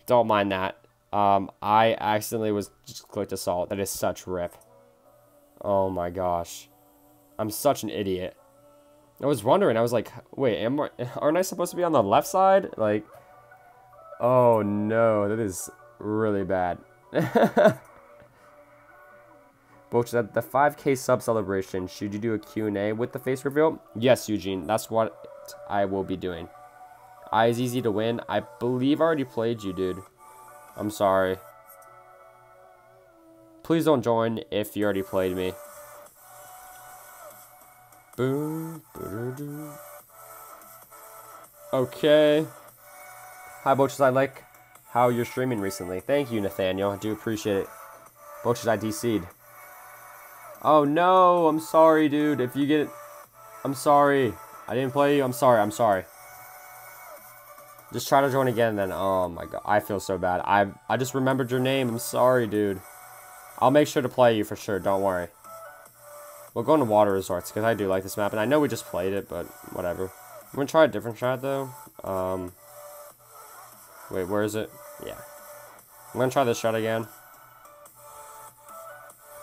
Don't mind that. Um, I accidentally was just clicked assault. That is such rip. Oh my gosh. I'm such an idiot. I was wondering, I was like, wait, am, I? aren't I supposed to be on the left side? Like, oh no, that is really bad. Which at the 5k sub celebration, should you do a Q&A with the face reveal? Yes, Eugene, that's what I will be doing. I is easy to win. I believe I already played you, dude. I'm sorry. Please don't join if you already played me. Boom. Okay. Hi, Boches. I like how you're streaming recently. Thank you, Nathaniel. I do appreciate it. Boches, I DC'd. Oh, no. I'm sorry, dude. If you get... I'm sorry. I didn't play you. I'm sorry. I'm sorry. Just try to join again then. Oh my god. I feel so bad. I I just remembered your name. I'm sorry, dude. I'll make sure to play you for sure. Don't worry. We'll go into water resorts because I do like this map. And I know we just played it, but whatever. I'm going to try a different shot though. Um, wait, where is it? Yeah. I'm going to try this shot again.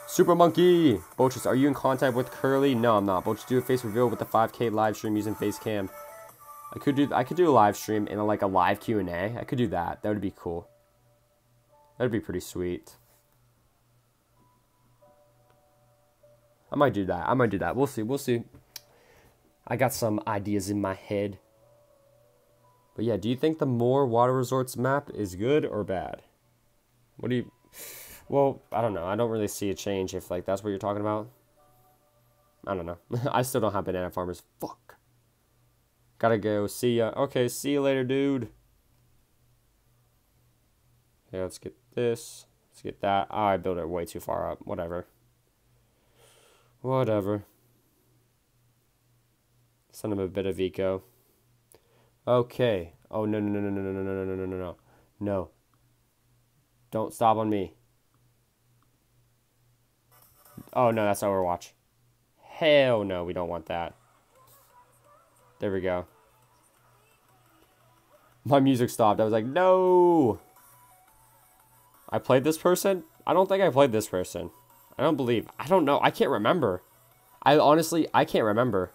Super Monkey! Boches, are you in contact with Curly? No, I'm not. Boches, do a face reveal with the 5k live stream using Facecam. I could do I could do a live stream and like a live Q and A. I could do that. That would be cool. That'd be pretty sweet. I might do that. I might do that. We'll see. We'll see. I got some ideas in my head. But yeah, do you think the more water resorts map is good or bad? What do you Well, I don't know. I don't really see a change if like that's what you're talking about. I don't know. I still don't have banana farmers. Fuck. Gotta go. See ya. Okay, see you later, dude. Yeah, let's get this. Let's get that. Oh, I built it way too far up. Whatever. Whatever. Send him a bit of eco. Okay. Oh, no, no, no, no, no, no, no, no, no, no, no. No. Don't stop on me. Oh, no, that's Overwatch. Hell no, we don't want that. There we go. My music stopped. I was like, no. I played this person? I don't think I played this person. I don't believe. I don't know. I can't remember. I honestly, I can't remember.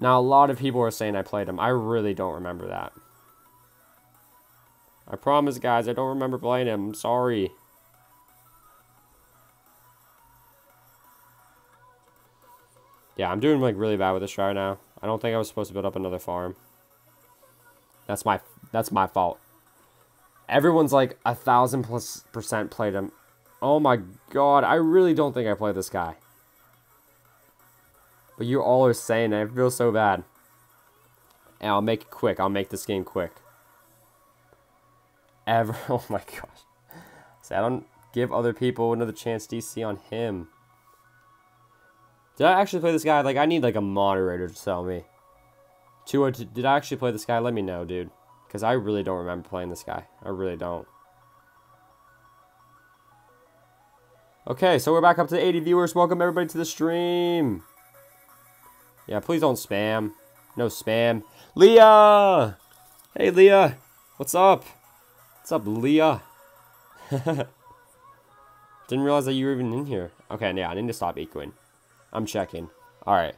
Now, a lot of people are saying I played him. I really don't remember that. I promise, guys, I don't remember playing him. I'm sorry. Yeah, I'm doing like really bad with this right now. I don't think I was supposed to build up another farm. That's my that's my fault. Everyone's like a thousand plus percent played him. Oh my god, I really don't think I play this guy. But you all are saying it. I feel so bad. And I'll make it quick. I'll make this game quick. Ever. Oh my gosh. See, I don't give other people another chance to DC on him. Did I actually play this guy? Like, I need, like, a moderator to tell me. Tua, did I actually play this guy? Let me know, dude. Because I really don't remember playing this guy. I really don't. Okay, so we're back up to 80 viewers. Welcome, everybody, to the stream. Yeah, please don't spam. No spam. Leah! Hey, Leah. What's up? What's up, Leah? Didn't realize that you were even in here. Okay, yeah, I need to stop echoing. I'm checking. All right.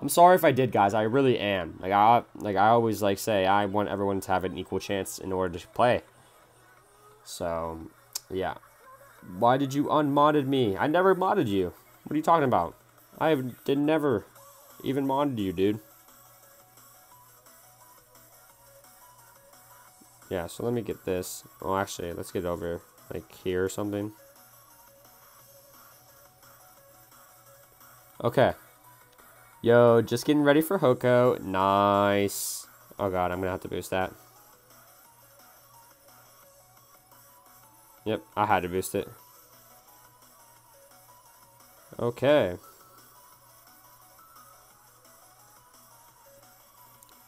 I'm sorry if I did, guys. I really am. Like I like I always like say I want everyone to have an equal chance in order to play. So, yeah. Why did you unmodded me? I never modded you. What are you talking about? I have, did never even modded you, dude. Yeah, so let me get this. Oh, actually, let's get over like here or something. Okay. Yo, just getting ready for Hoko. Nice. Oh god, I'm gonna have to boost that. Yep, I had to boost it. Okay.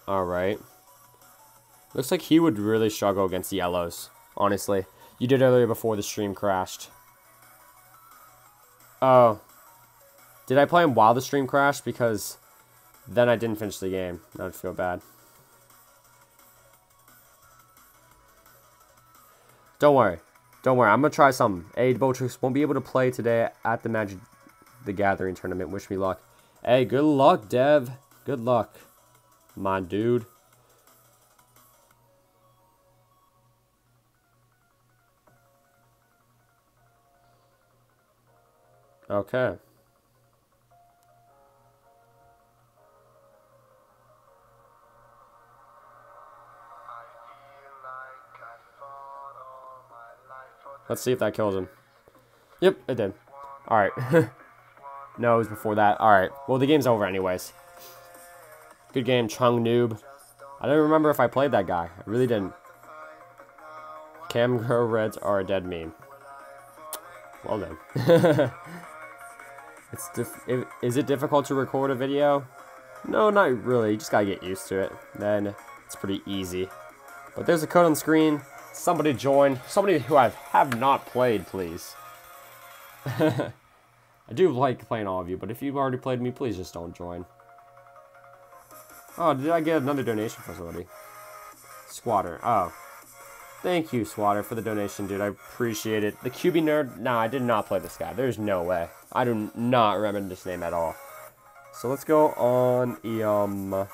Alright. Looks like he would really struggle against the yellows, honestly. You did earlier before the stream crashed. Oh, Did I play him while the stream crashed? Because then I didn't finish the game. I'd feel bad. Don't worry. Don't worry. I'm going to try something. Hey, Boltrix won't be able to play today at the Magic the Gathering tournament. Wish me luck. Hey, good luck, Dev. Good luck, my dude. Okay. Let's see if that kills him. Yep, it did. Alright. no, it was before that. Alright. Well, the game's over anyways. Good game, Chung Noob. I don't remember if I played that guy. I really didn't. Cam Reds are a dead meme. Well then. it's is it difficult to record a video? No, not really. You just gotta get used to it. Then it's pretty easy. But there's a code on the screen. Somebody join. Somebody who I have not played, please. I do like playing all of you, but if you've already played me, please just don't join. Oh, did I get another donation from somebody? Squatter. Oh. Thank you, Swatter, for the donation, dude. I appreciate it. The QB Nerd, nah, I did not play this guy. There's no way. I do not remember this name at all. So let's go on um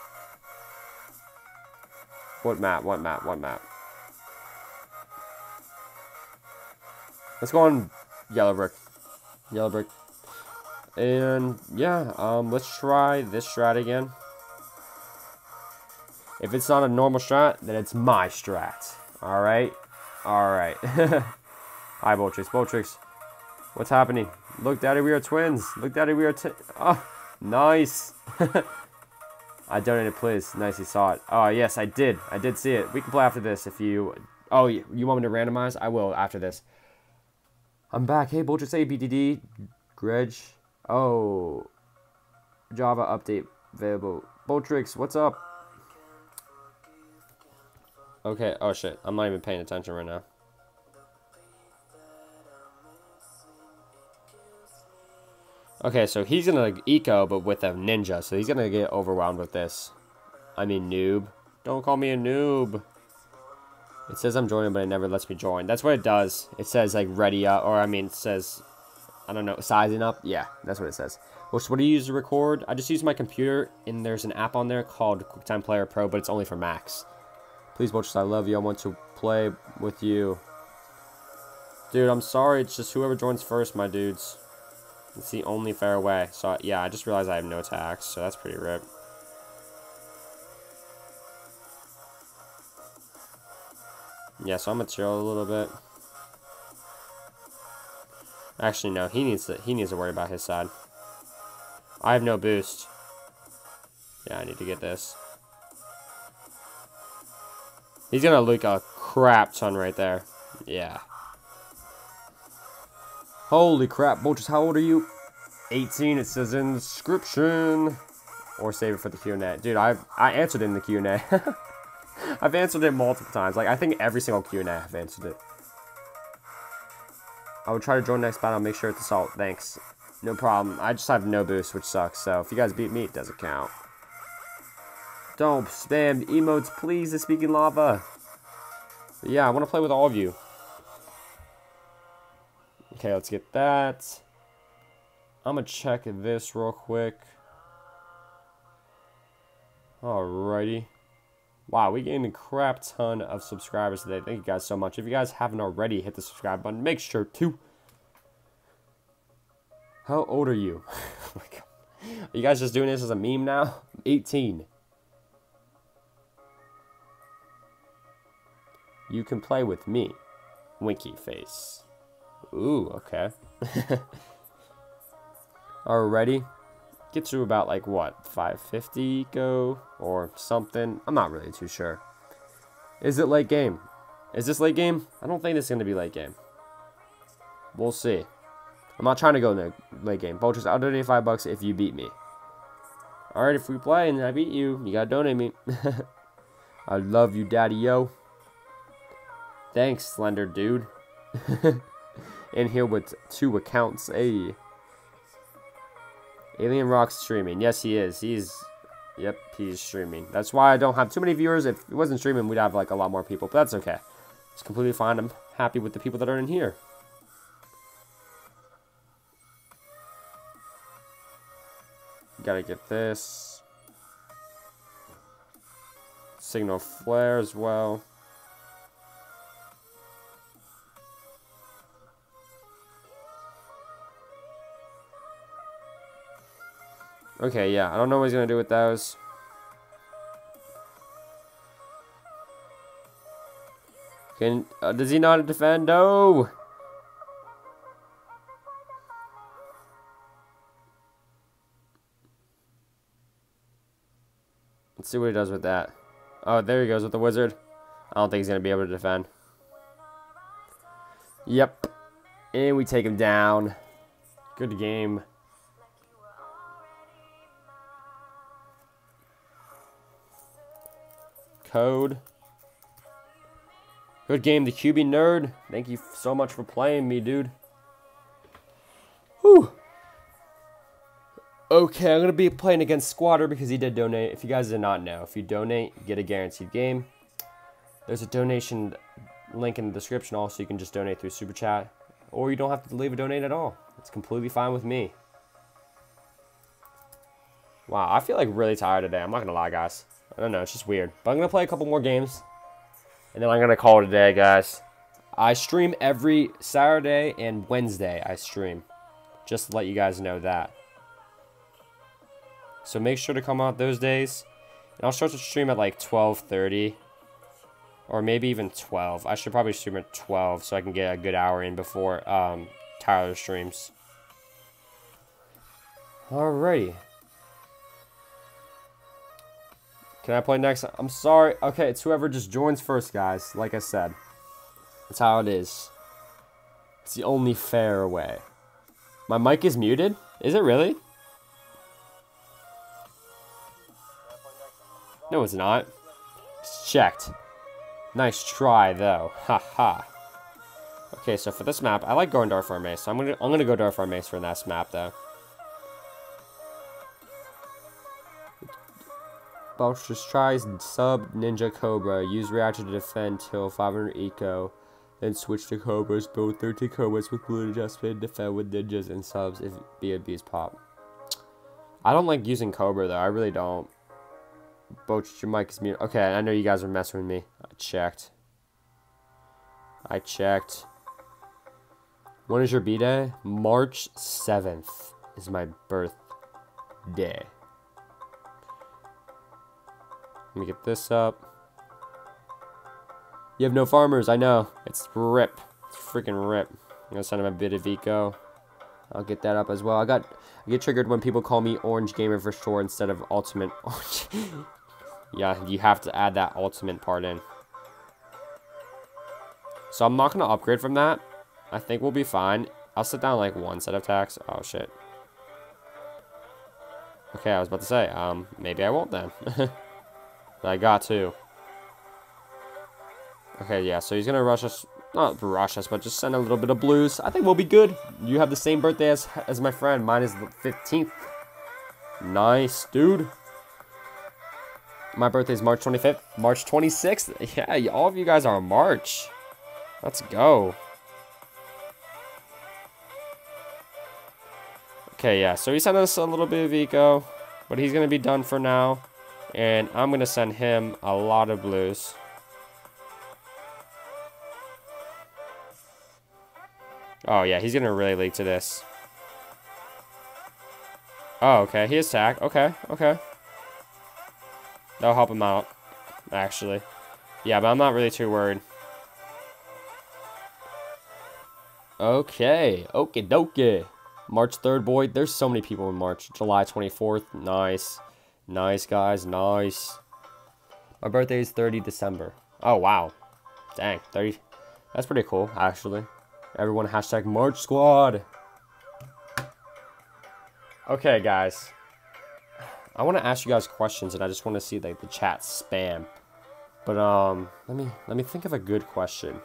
what map, what map, what map? Let's go on yellow brick. Yellow brick. And yeah, um let's try this strat again. If it's not a normal strat, then it's my strat. Alright. Alright. Hi, Boltrix. Boltrix. What's happening? Look, Daddy, we are twins. Look, Daddy, we are Oh, nice. I donated, please. Nice, you saw it. Oh, yes, I did. I did see it. We can play after this if you... Oh, you want me to randomize? I will after this. I'm back. Hey, Boltrix ABDD. Greg. Oh. Java update available. Boltrix, what's up? Okay, oh shit, I'm not even paying attention right now. Okay, so he's gonna eco, but with a ninja, so he's gonna get overwhelmed with this. I mean, noob. Don't call me a noob. It says I'm joining, but it never lets me join. That's what it does. It says, like, ready up, or, I mean, it says, I don't know, sizing up? Yeah, that's what it says. Which, what do you use to record? I just use my computer, and there's an app on there called QuickTime Player Pro, but it's only for Macs. Please, Boltrix, I love you. I want to play with you. Dude, I'm sorry. It's just whoever joins first, my dudes. It's the only fair way. So, yeah, I just realized I have no tacks, so that's pretty rip. Yeah, so I'm gonna chill a little bit. Actually, no, he needs to he needs to worry about his side. I have no boost. Yeah, I need to get this. He's gonna look a crap ton right there. Yeah. Holy crap, Boltrix, how old are you? 18, it says inscription. Or save it for the Q&A. Dude, I I answered in the Q&A. I've answered it multiple times. Like, I think every single Q&A I've answered it. I would try to join next battle. Make sure it's assault. Thanks. No problem. I just have no boost, which sucks. So, if you guys beat me, it doesn't count. Don't spam emotes, please, the speaking lava. But yeah, I want to play with all of you. Okay, let's get that. I'm going to check this real quick. Alrighty. Wow, we gained a crap ton of subscribers today. Thank you guys so much. If you guys haven't already hit the subscribe button, make sure to. How old are you? oh. Are you guys just doing this as a meme now? 18. You can play with me. Winky face. Ooh, okay. Alrighty. Get to about like what, 550 go or something? I'm not really too sure. Is it late game? Is this late game? I don't think this is going to be late game. We'll see. I'm not trying to go in the late game. Boltrix, I'll donate five bucks if you beat me. Alright, if we play and I beat you, you gotta donate me. I love you, daddy, yo. Thanks, Slender Dude. In here with two accounts. Hey. Aliensrock's streaming. Yes, he is. He's, yep, he's streaming. That's why I don't have too many viewers. If he wasn't streaming, we'd have like a lot more people. But that's okay. It's completely fine. I'm happy with the people that are in here. Gotta get this. Signal flare as well. Okay, yeah. I don't know what he's going to do with those. Can, uh, does he not defend? No! Let's see what he does with that. Oh, there he goes with the wizard. I don't think he's going to be able to defend. Yep. And we take him down. Good game. Code. Good game, the QB nerd. Thank you so much for playing me, dude. Whew. Okay, I'm going to be playing against Squatter because he did donate. If you guys did not know, if you donate, you get a guaranteed game. There's a donation link in the description also. You can just donate through Super Chat. Or you don't have to leave a donate at all. It's completely fine with me. Wow, I feel like really tired today. I'm not going to lie, guys. I don't know, it's just weird. But I'm going to play a couple more games. And then I'm going to call it a day, guys. I stream every Saturday and Wednesday. I stream. Just to let you guys know that. So make sure to come out those days. And I'll start to stream at like 12.30. Or maybe even 12. I should probably stream at 12 so I can get a good hour in before um, Tyler streams. Alrighty. Can I play next? I'm sorry. Okay, it's whoever just joins first, guys. Like I said. That's how it is. It's the only fair way. My mic is muted? Is it really? No, it's not. It's checked. Nice try, though. Ha ha. Okay, so for this map, I like going Dark Mace, so I'm gonna I'm gonna go Dark Mace for this map though. Just tries sub Ninja Cobra. Use reaction to defend till 500 eco. Then switch to Cobras. Build 13 Cobras with blue adjustment. Defend with ninjas and subs if BOBs pop. I don't like using Cobra though. I really don't. Boach, your mic is muted. Okay, I know you guys are messing with me. I checked. I checked. When is your B-Day? March 7th is my birthday. Let me get this up. You have no farmers, I know. It's rip. It's freaking rip. I'm gonna send him a bit of eco. I'll get that up as well. I got I get triggered when people call me Orange Gamer for sure instead of Ultimate Orange. yeah, you have to add that Ultimate part in. So I'm not gonna upgrade from that. I think we'll be fine. I'll sit down like one set of attacks. Oh shit. Okay, I was about to say, um, maybe I won't then. I got to. Okay, yeah, so he's going to rush us. Not rush us, but just send a little bit of blues. I think we'll be good. You have the same birthday as, as my friend. Mine is the 15th. Nice, dude. My birthday is March 25th. March 26th. Yeah, all of you guys are March. Let's go. Okay, yeah, so he sent us a little bit of eco. But he's going to be done for now. And I'm going to send him a lot of blues. Oh, yeah, he's going to really leak to this. Oh, okay, he has tack. Okay, okay. That'll help him out, actually. Yeah, but I'm not really too worried. Okay, okie dokie. March 3rd, boy. There's so many people in March. July 24th, nice. Nice, guys. Nice. My birthday is 30 December. Oh, wow. Dang, 30. That's pretty cool, actually. Everyone hashtag March Squad. Okay, guys. I want to ask you guys questions, and I just want to see like the chat spam. But um, let me let me think of a good question.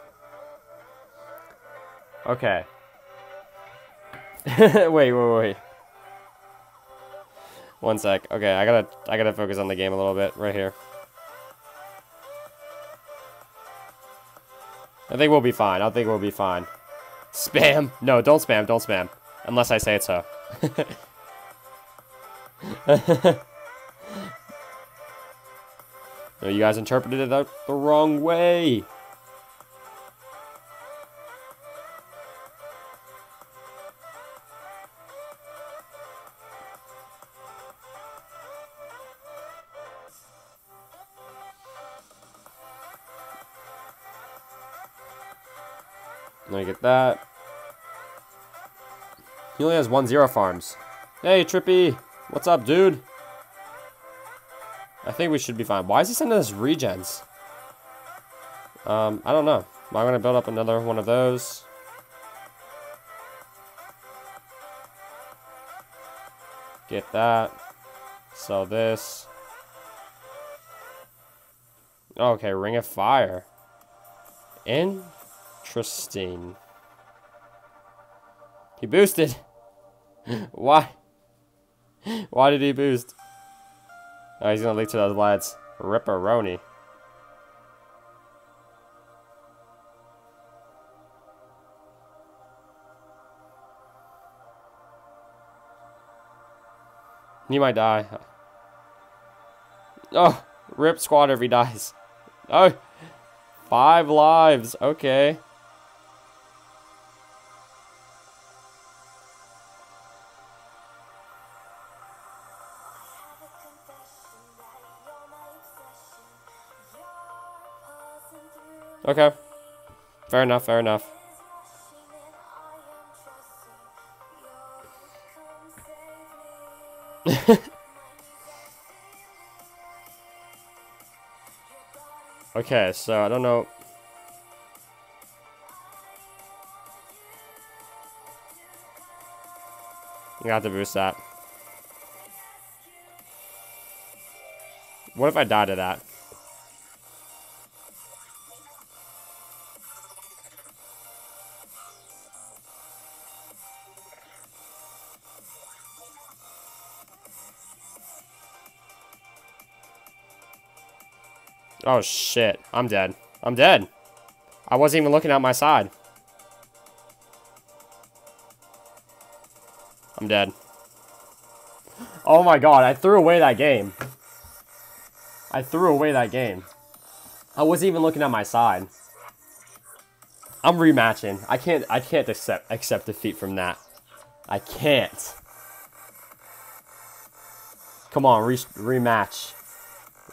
Okay. wait, wait, wait. One sec. Okay, I gotta I gotta focus on the game a little bit right here. I think we'll be fine. I think we'll be fine. Spam! No, don't spam, don't spam. Unless I say it so. no, you guys interpreted it the wrong way. Get that. He only has one zero farms. Hey, Trippy. What's up, dude? I think we should be fine. Why is he sending us regens? Um, I don't know. Am I'm going to build up another one of those. Get that. Sell this. Okay, Ring of Fire. In Interesting. He boosted. Why? Why did he boost? Oh, he's gonna leak to those lads. Ripperoni. He might die. Oh, rip squad if he dies. Oh, five lives. Okay. Okay. Fair enough, fair enough. okay, so I don't know. You have to boost that. What if I die to that? Oh, shit. I'm dead. I'm dead. I wasn't even looking at my side. I'm dead. Oh my god, I threw away that game. I threw away that game. I wasn't even looking at my side. I'm rematching. I can't I can't accept accept defeat from that. I can't. Come on, re rematch.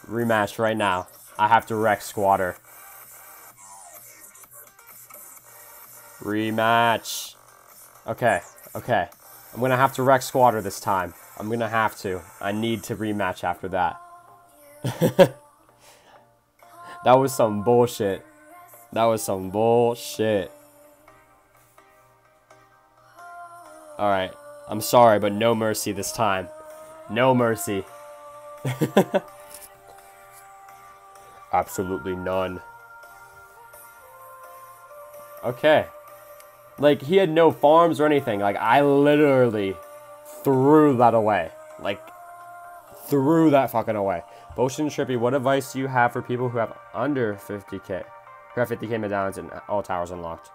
Rematch right now. I have to wreck Squatter. Rematch. Okay, okay. I'm gonna have to wreck Squatter this time. I'm gonna have to. I need to rematch after that. that was some bullshit. That was some bullshit. Alright. I'm sorry, but no mercy this time. No mercy. Absolutely none. Okay. Like, he had no farms or anything. Like, I literally threw that away. Like, threw that fucking away. Botion Trippy, what advice do you have for people who have under 50k? Who have 50k medallions and all towers unlocked?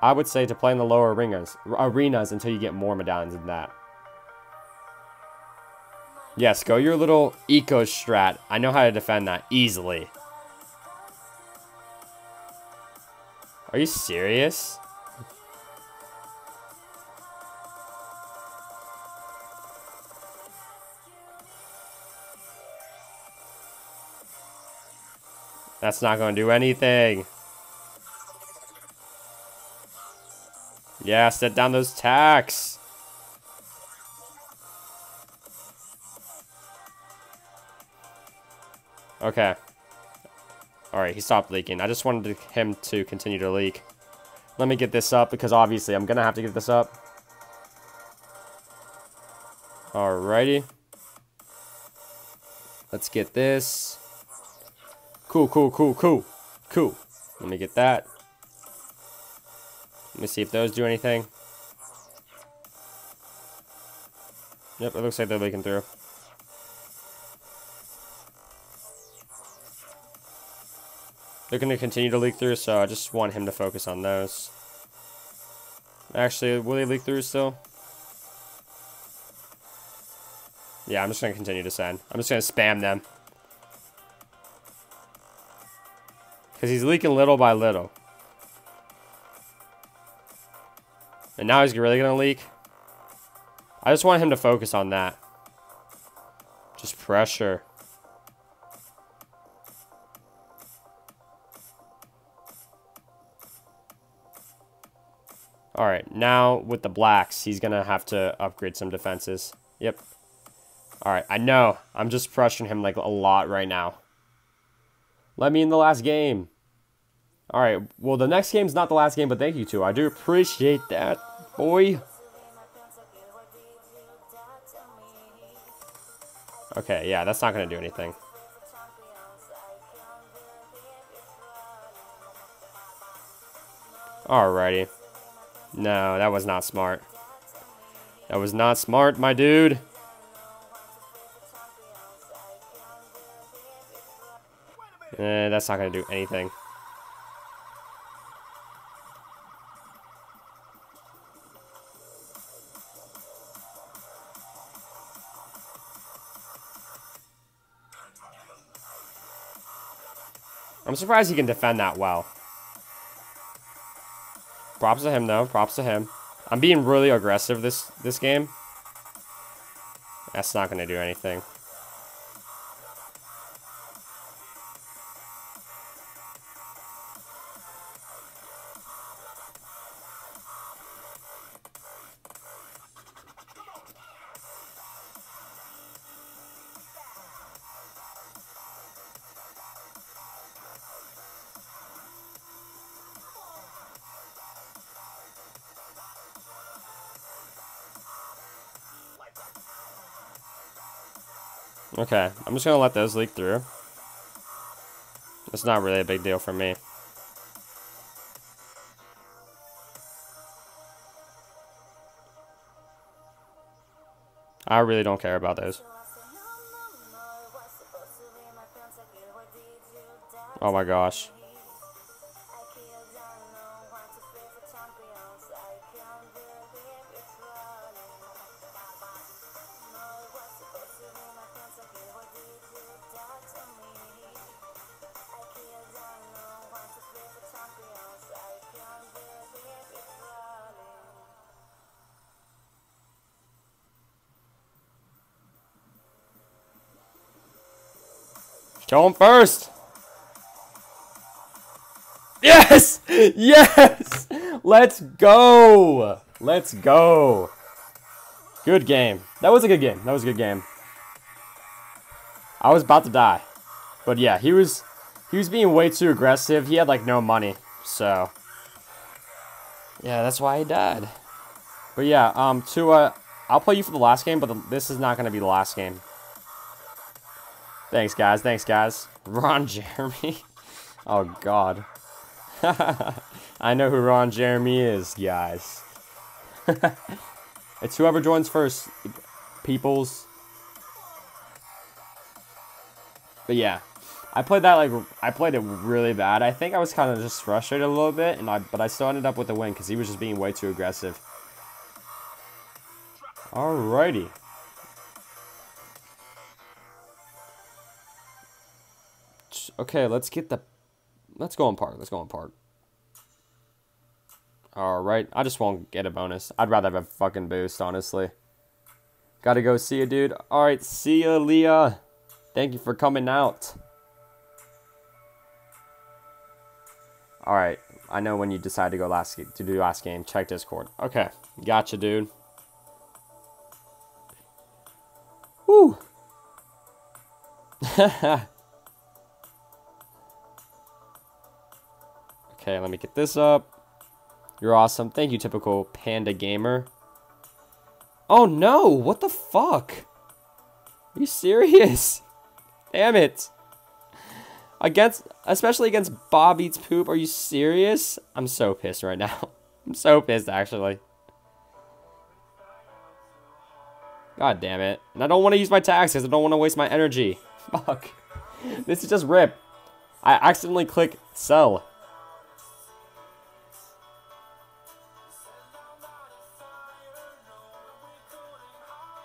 I would say to play in the lower arenas, arenas until you get more medallions than that. Yes, go your little eco strat. I know how to defend that easily. Are you serious? That's not going to do anything. Yeah, set down those tacks. Okay. Alright, he stopped leaking. I just wanted him to continue to leak. Let me get this up, because obviously I'm going to have to get this up. Alrighty. Let's get this. Cool, cool, cool, cool. Cool. Let me get that. Let me see if those do anything. Yep, it looks like they're leaking through. They're going to continue to leak through, so I just want him to focus on those. Actually, will they leak through still? Yeah, I'm just going to continue to send. I'm just going to spam them. Because he's leaking little by little. And now he's really going to leak. I just want him to focus on that. Just pressure. Alright, now with the blacks, he's going to have to upgrade some defenses. Yep. Alright, I know. I'm just pressuring him like a lot right now. Let me in the last game. Alright, well the next game's not the last game, but thank you too. I do appreciate that, boy. Okay, yeah, that's not going to do anything. Alrighty. No, that was not smart. That was not smart, my dude. Eh, that's not going to do anything. I'm surprised he can defend that well. Props to him, though. Props to him. I'm being really aggressive this, this game. That's not going to do anything. Okay, I'm just gonna let those leak through. It's not really a big deal for me. I really don't care about those. Oh my gosh. Kill him first. Yes! Yes! Let's go! Let's go. Good game. That was a good game. That was a good game. I was about to die. But yeah, he was he was being way too aggressive. He had like no money. So yeah, that's why he died. But yeah, um Tua, I'll play you for the last game, but the, this is not going to be the last game. Thanks, guys. Thanks, guys. Ron Jeremy. oh, God. I know who Ron Jeremy is, guys. it's whoever joins first, peoples. But yeah, I played that like I played it really bad. I think I was kind of just frustrated a little bit, and I but I still ended up with the win because he was just being way too aggressive. Alrighty. Okay, let's get the... Let's go on park. Let's go on park. Alright, I just won't get a bonus. I'd rather have a fucking boost, honestly. Gotta go see you, dude. Alright, see ya, Leah. Thank you for coming out. Alright, I know when you decide to go last to do last game. Check Discord. Okay, gotcha, dude. Woo! Okay, let me get this up. You're awesome. Thank you, typical panda gamer. Oh no! What the fuck? Are you serious? Damn it. Against, especially against Bob Eats Poop. Are you serious? I'm so pissed right now. I'm so pissed, actually. God damn it. And I don't want to use my taxes. I don't want to waste my energy. Fuck. This is just rip. I accidentally click sell.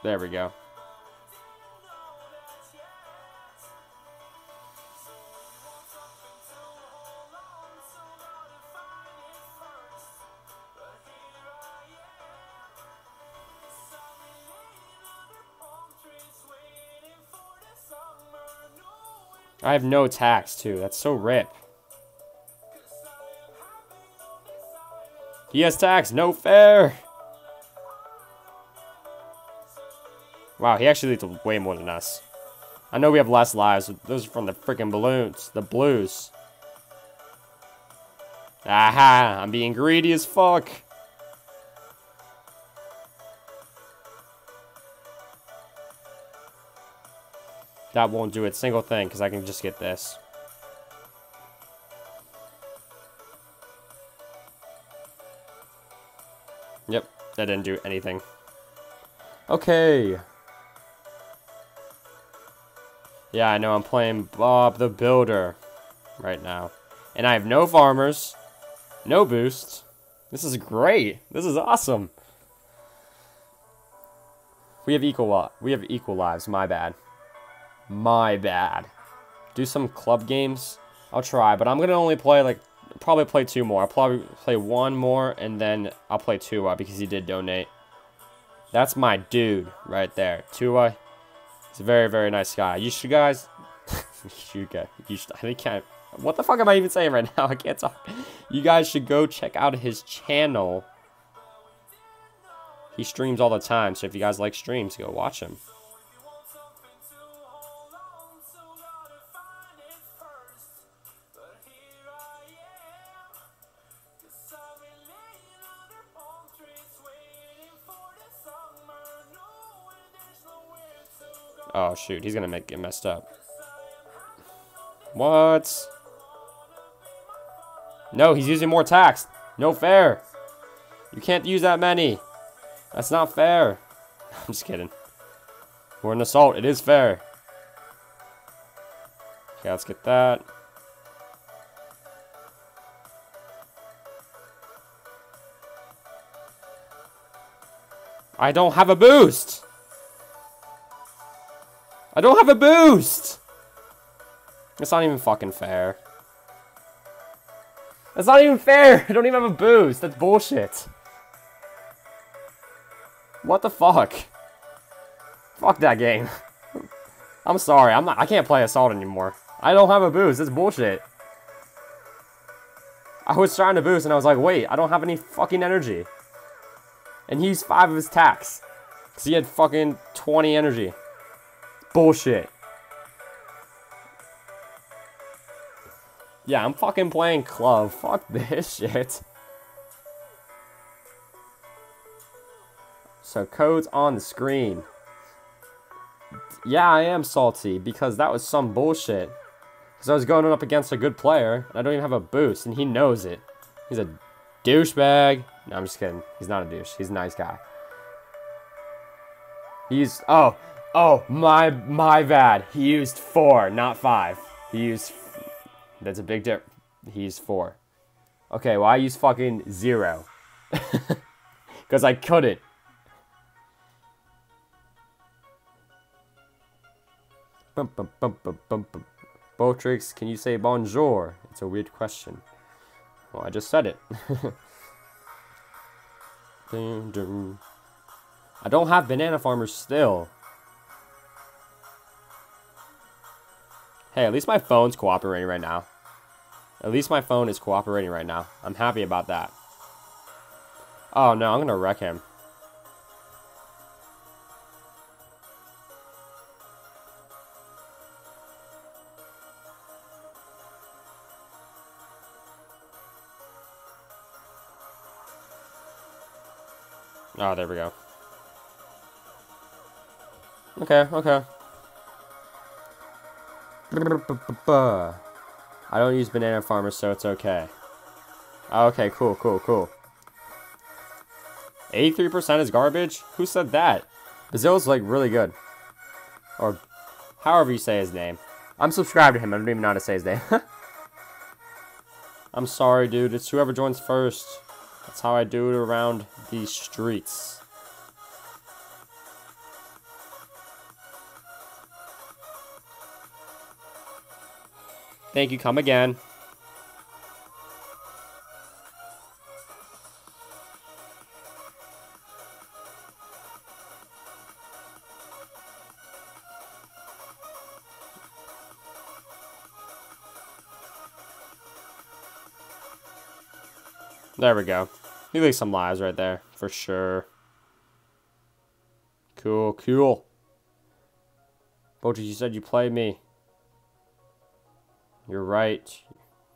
There we go. I have no tacks, too. That's so rip. He has tacks. No fair. Wow, he actually leads way more than us. I know we have less lives. Those are from the freaking balloons. The blues. Aha! I'm being greedy as fuck. That won't do a single thing, because I can just get this. Yep, that didn't do anything. Okay. Yeah, I know I'm playing Bob the Builder right now. And I have no farmers, no boosts. This is great. This is awesome. We have equal we have equal lives, my bad. My bad. Do some club games? I'll try, but I'm going to only play, like, probably play two more. I'll probably play one more, and then I'll play Tua because he did donate. That's my dude right there. Tua. He's a very, very nice guy. You should, guys... you guys... You should, I I... What the fuck am I even saying right now? I can't talk. You guys should go check out his channel. He streams all the time, so if you guys like streams, go watch him. Oh, shoot. He's going to make it messed up. What? No, he's using more tacks. No fair. You can't use that many. That's not fair. I'm just kidding. We're an assault. It is fair. Okay, let's get that. I don't have a boost! I don't have a boost! It's not even fucking fair. That's not even fair! I don't even have a boost. That's bullshit. What the fuck? Fuck that game. I'm sorry. I'm not. I can't play Assault anymore. I don't have a boost. That's bullshit. I was trying to boost and I was like, wait, I don't have any fucking energy. And he's five of his tacks. Because he had fucking 20 energy. Bullshit. Yeah, I'm fucking playing club. Fuck this shit. So code's on the screen. Yeah, I am salty because that was some bullshit. Because I was going up against a good player, and I don't even have a boost, and he knows it. He's a douchebag. No, I'm just kidding. He's not a douche. He's a nice guy. He's... Oh, Oh, my my bad. He used four, not five. He used. That's a big dip. He used four. Okay, well I used fucking zero. Because I couldn't. Bum, bum, bum, bum, bum, bum. Boltrix, can you say bonjour? It's a weird question. Well, I just said it. I don't have banana farmers still. Hey, at least my phone's cooperating right now. At least my phone is cooperating right now. I'm happy about that. Oh, no, I'm to wreck him. Oh, there we go. Okay, okay. I don't use banana farmer, so it's okay. Oh, okay, cool, cool, cool. 83% is garbage? Who said that? Bazill's like really good. Or however you say his name. I'm subscribed to him. I don't even know how to say his name. I'm sorry, dude. It's whoever joins first. That's how I do it around these streets. Thank you. Come again. There we go. He leaves some lives right there, for sure. Cool, cool. Boji, you said you play me. You're right.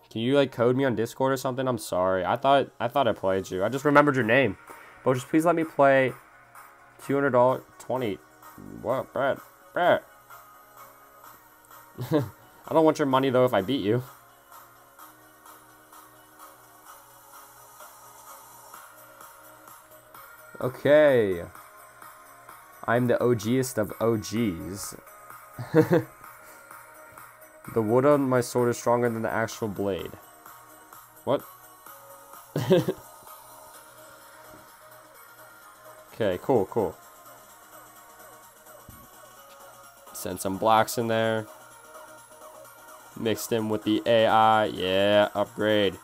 Can you like code me on Discord or something? I'm sorry. I thought I thought I played you. I just remembered your name. But just please let me play $200 20 What, Brad? Brad. I don't want your money though if I beat you. Okay. I'm the OGest of OGs. the wood on my sword is stronger than the actual blade. What? okay, cool, cool. Send some blocks in there. Mixed in with the AI. Yeah, upgrade.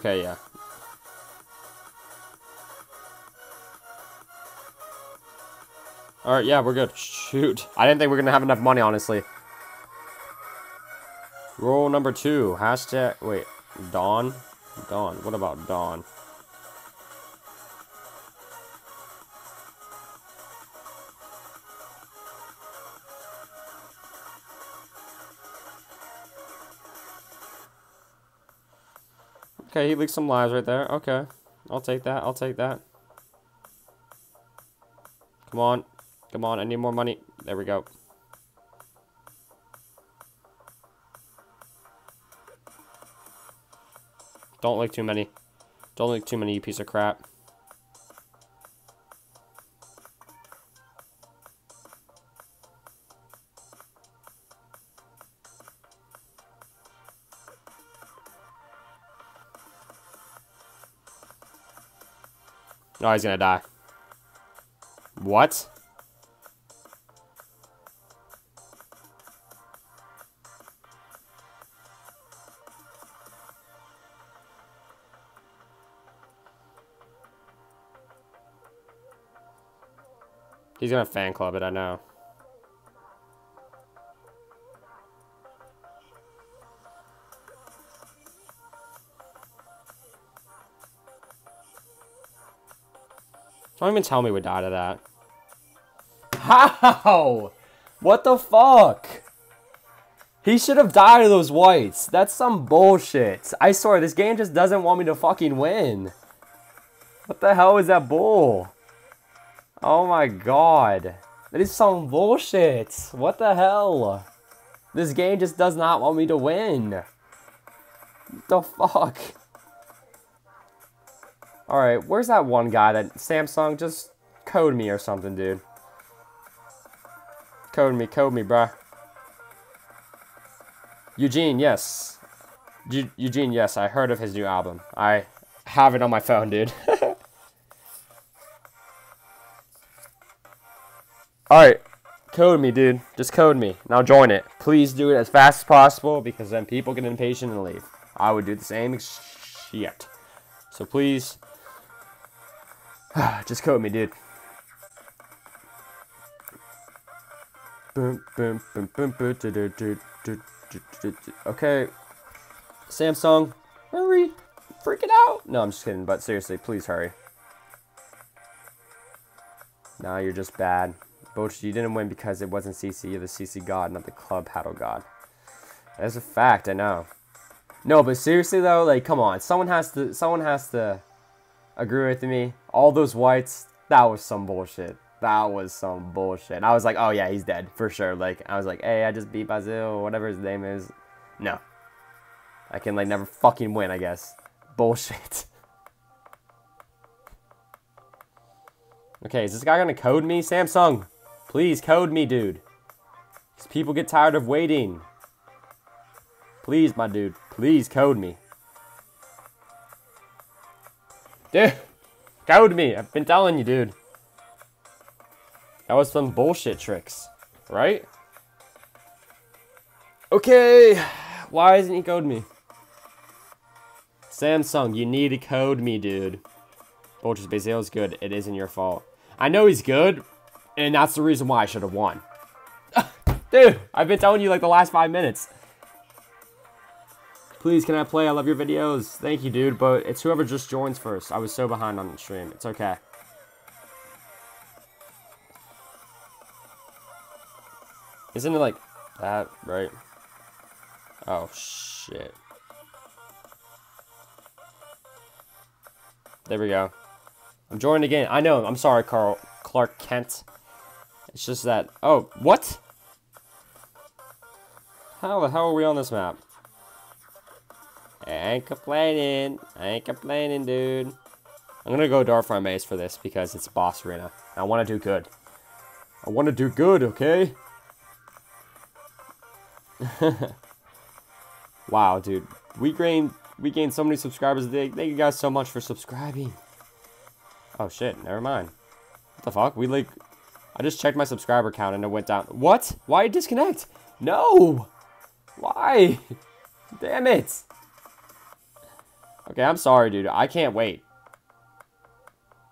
Okay, yeah. Alright, yeah, we're good. Shoot. I didn't think we are going to have enough money, honestly. Rule number two. Hashtag... Wait. Dawn? Dawn. What about Dawn? Okay, he leaked some lives right there. Okay. I'll take that. I'll take that. Come on. Come on. I need more money. There we go. Don't leak too many. Don't leak too many, you piece of crap. Oh, he's gonna die. What? He's gonna fan club it, I know. Don't even tell me we died of that. How? What the fuck? He should have died of those whites. That's some bullshit. I swear, this game just doesn't want me to fucking win. What the hell is that bull? Oh my god. That is some bullshit. What the hell? This game just does not want me to win. What the fuck? Alright, where's that one guy that Samsung just code me or something, dude? Code me, code me, bruh. Eugene, yes. Eugene, yes, I heard of his new album. I have it on my phone, dude. Alright, code me, dude. Just code me. Now join it. Please do it as fast as possible because then people get impatient and leave. I would do the same shit. So please, Just code me, dude. Okay. Samsung, hurry. Freaking out. No, I'm just kidding, but seriously, please hurry. Nah, you're just bad. Boch, you didn't win because it wasn't CC. You're the CC god, not the club paddle god. That's a fact, I know. No, but seriously though, like, come on. Someone has to, someone has to agree with me. All those whites, that was some bullshit. That was some bullshit. I was like, oh yeah, he's dead for sure. Like I was like, hey, I just beat Basil, whatever his name is. No, I can like never fucking win. I guess. Bullshit. Okay, is this guy gonna code me? Samsung, please code me, dude. Because people get tired of waiting. Please, my dude, please code me. Dude, code me. I've been telling you, dude. That was some bullshit tricks, right? Okay, why isn't he code me? Samsung, you need to code me, dude. Bolter's Basil is good. It isn't your fault. I know he's good, and that's the reason why I should have won. Dude, I've been telling you like the last five minutes. Please, can I play? I love your videos. Thank you, dude, but it's whoever just joins first. I was so behind on the stream. It's okay. Isn't it like that, right? Oh, shit. There we go. I'm joining again. I know. I'm sorry, Carl. Clark Kent. It's just that... Oh, what? How the hell are we on this map? I ain't complaining. I ain't complaining, dude. I'm gonna go Darkfire Maze for this because it's boss arena. I want to do good. I want to do good, okay? wow, dude. We gained we gained so many subscribers today. Thank you guys so much for subscribing. Oh shit, never mind. What the fuck? We like I just checked my subscriber count and it went down. What? Why disconnect? No! Why? Damn it! Okay, I'm sorry, dude. I can't wait.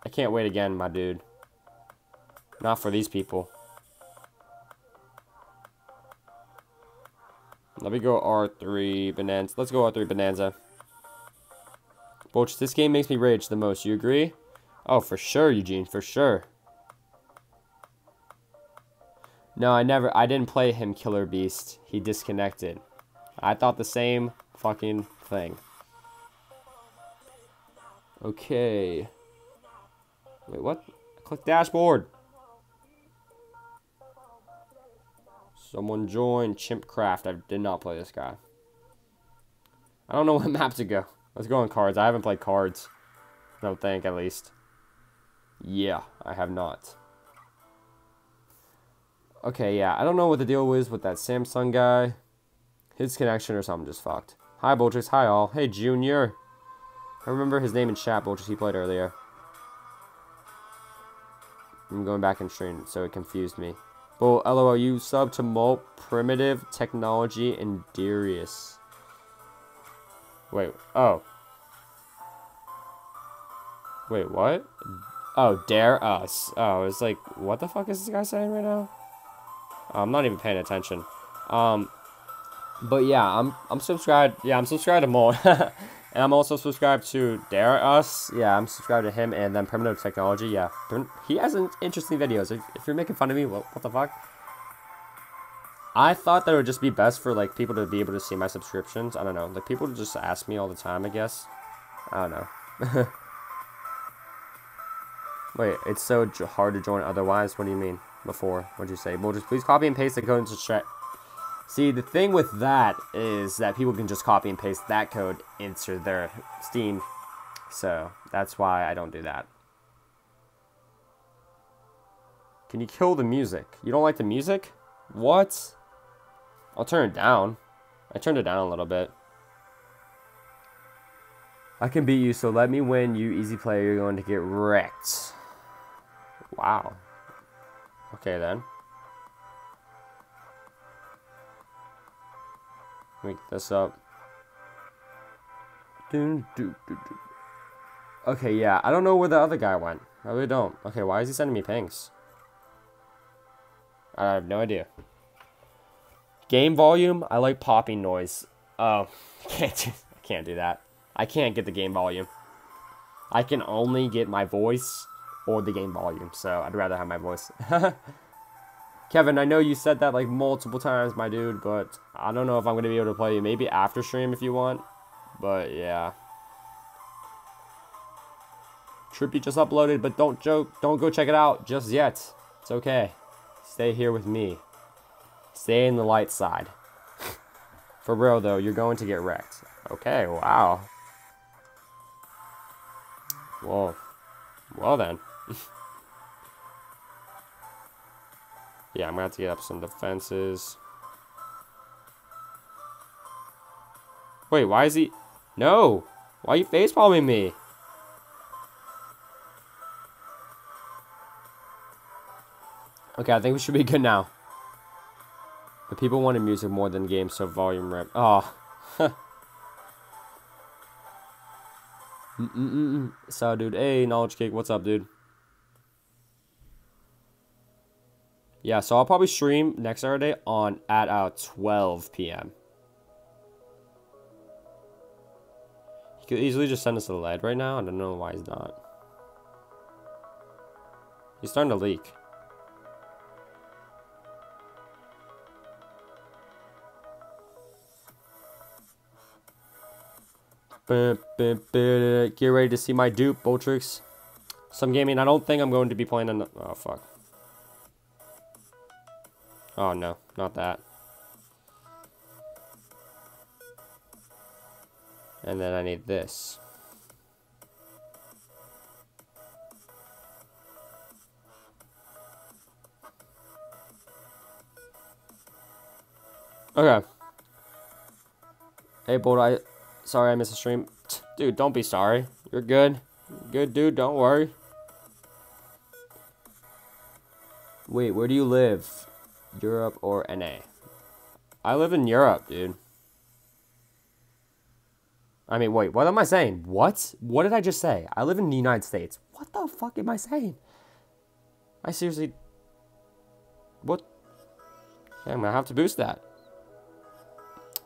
I can't wait again, my dude. Not for these people. Let me go R3 Bonanza. Let's go R3 Bonanza. Boch, this game makes me rage the most. You agree? Oh, for sure, Eugene. For sure. No, I never. I didn't play him Killer Beast. He disconnected. I thought the same fucking thing. Okay. Wait, what? Click dashboard. Someone join Chimpcraft. I did not play this guy. I don't know what map to go. Let's go on cards. I haven't played cards. I don't think, at least. Yeah, I have not. Okay, yeah. I don't know what the deal was with that Samsung guy. His connection or something just fucked. Hi, Boltrix. Hi, all. Hey, Junior. I remember his name in chat, which He played earlier. I'm going back in stream, so it confused me. Well, LOL, you sub to Molt, Primitive, Technology, and Darius. Wait, oh. Wait, what? Oh, Dare Us. Oh, it's like, what the fuck is this guy saying right now? I'm not even paying attention. Um, but yeah, I'm I'm subscribed. Yeah, I'm subscribed to Molt. and I'm also subscribed to Dare Us. Yeah, I'm subscribed to him. And then Primitive Technology. Yeah, he has interesting videos. If, if you're making fun of me, what, what the fuck? I thought that it would just be best for like people to be able to see my subscriptions. I don't know. Like people just ask me all the time, I guess. I don't know. Wait, it's so hard to join otherwise? What do you mean? Before, what'd you say? Well, just please copy and paste the code into chat. See, the thing with that is that people can just copy and paste that code into their Steam. So, that's why I don't do that. Can you kill the music? You don't like the music? What? I'll turn it down. I turned it down a little bit. I can beat you, so let me win you, easy player. You're going to get wrecked. Wow. Okay, then. Make this up. Okay, yeah. I don't know where the other guy went. I really don't. Okay, why is he sending me pings? I have no idea. Game volume, I like popping noise. Oh, can't do, I can't do that. I can't get the game volume. I can only get my voice or the game volume, so I'd rather have my voice. Kevin, I know you said that like multiple times, my dude, but I don't know if I'm going to be able to play you. Maybe after stream if you want, but yeah. Trippy just uploaded, but don't joke. Don't go check it out just yet. It's okay. Stay here with me. Stay in the light side. For real though, you're going to get wrecked. Okay, wow. Well, well then. yeah, I'm gonna have to get up some defenses. Wait, why is he? No! Why are you facepalming me? Okay, I think we should be good now. The people wanted music more than games, so volume rip. Oh. mm -mm -mm. So, dude, hey, Knowledge Cake, what's up, dude? Yeah, so I'll probably stream next Saturday on at uh, 12 p.m. He could easily just send us a lead right now. I don't know why he's not. He's starting to leak. Get ready to see my dupe, Boltrix. Some gaming. I don't think I'm going to be playing. Oh fuck. Oh no, not that. And then I need this. Okay. Hey, Bolt, I Sorry I missed a stream. Dude, don't be sorry. You're good. good, dude. Don't worry. Wait, where do you live? Europe or NA? I live in Europe, dude. I mean, wait, what am I saying? What? What did I just say? I live in the United States. What the fuck am I saying? I seriously... What? Okay, I'm gonna have to boost that.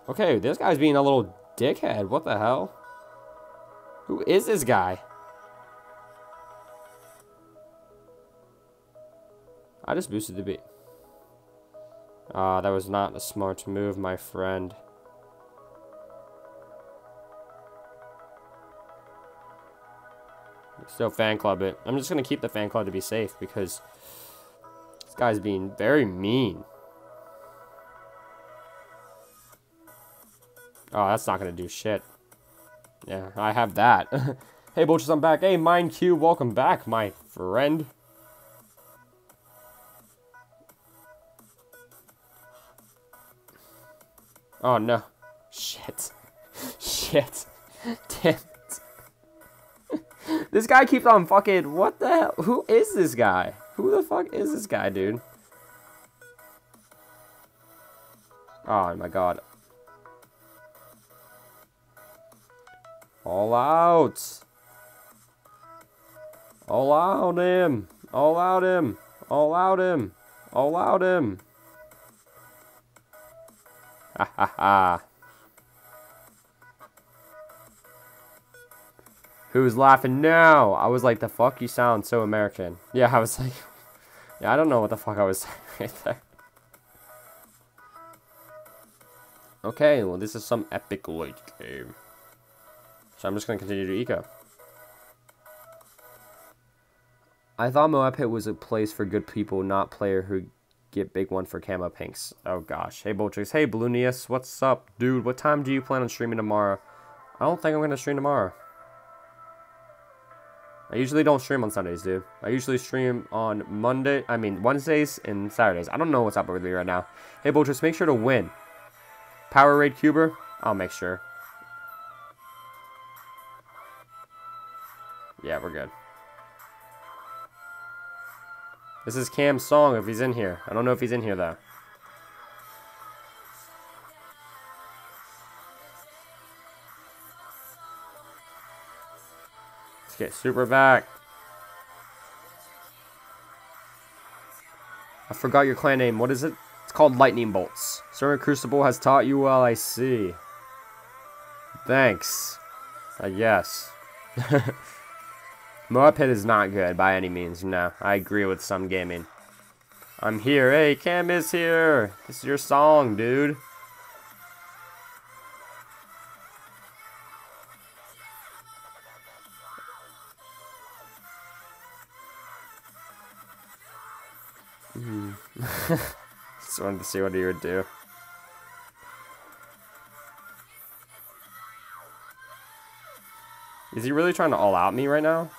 Okay, this guy's being a little dickhead. What the hell? Who is this guy? I just boosted the beat. Uh, that was not a smart move, my friend. Still fan club it. I'm just gonna keep the fan club to be safe because this guy's being very mean. Oh, that's not going to do shit. Yeah, I have that. hey, Bolchus, I'm back. Hey, Mind Q, welcome back, my friend. Oh, no. Shit. Shit. Damn it. this guy keeps on fucking... What the hell? Who is this guy? Who the fuck is this guy, dude? Oh, my God. All out. All out him. All out him. All out him. All out him. Ha ha ha. Who's laughing now? I was like, the fuck you sound so American. Yeah, I was like, yeah, I don't know what the fuck I was saying right there. Okay, well this is some epic late game. So I'm just going to continue to eco. I thought Moab Pit was a place for good people, not player who get big one for camo pinks. Oh gosh. Hey Boltrix. Hey Balloonius. What's up, dude? What time do you plan on streaming tomorrow? I don't think I'm to stream tomorrow. I usually don't stream on Sundays, dude. I usually stream on Monday, I mean Wednesdays and Saturdays. I don't know what's up with me right now. Hey Boltrix, make sure to win. Power Raid Cuber? I'll make sure. Yeah, we're good. This is Cam's song if he's in here. I don't know if he's in here though. Let's get super back. I forgot your clan name. What is it? It's called Lightning Bolts. Certain Crucible has taught you well, I see. Thanks. I guess. Moapit is not good by any means, no. I agree with some gaming. I'm here. Hey, Cam is here. This is your song, dude. Hmm. Just wanted to see what he would do. Is he really trying to all out me right now?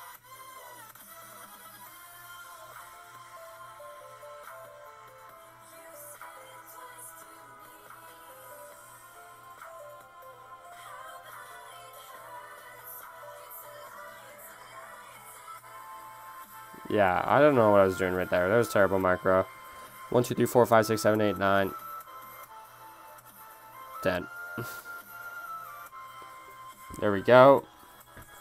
Yeah, I don't know what I was doing right there. That was terrible micro. 1, 2, 3, 4, 5, 6, 7, 8, 9, 10. there we go.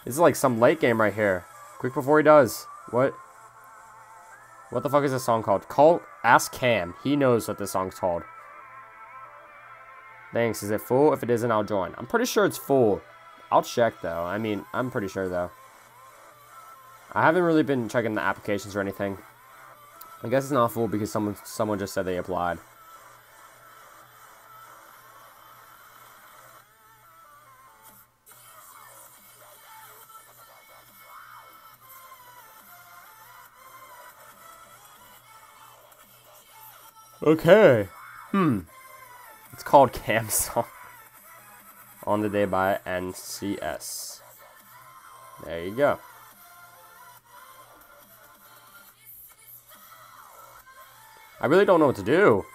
This is like some late game right here. Quick before he does. What? What the fuck is this song called? Call, ask Cam. He knows what this song's called. Thanks. Is it full? If it isn't, I'll join. I'm pretty sure it's full. I'll check, though. I mean, I'm pretty sure, though. I haven't really been checking the applications or anything. I guess it's not full because someone someone just said they applied. Okay. Hmm. It's called Cam Song. On the Day by NCS. There you go. I really don't know what to do.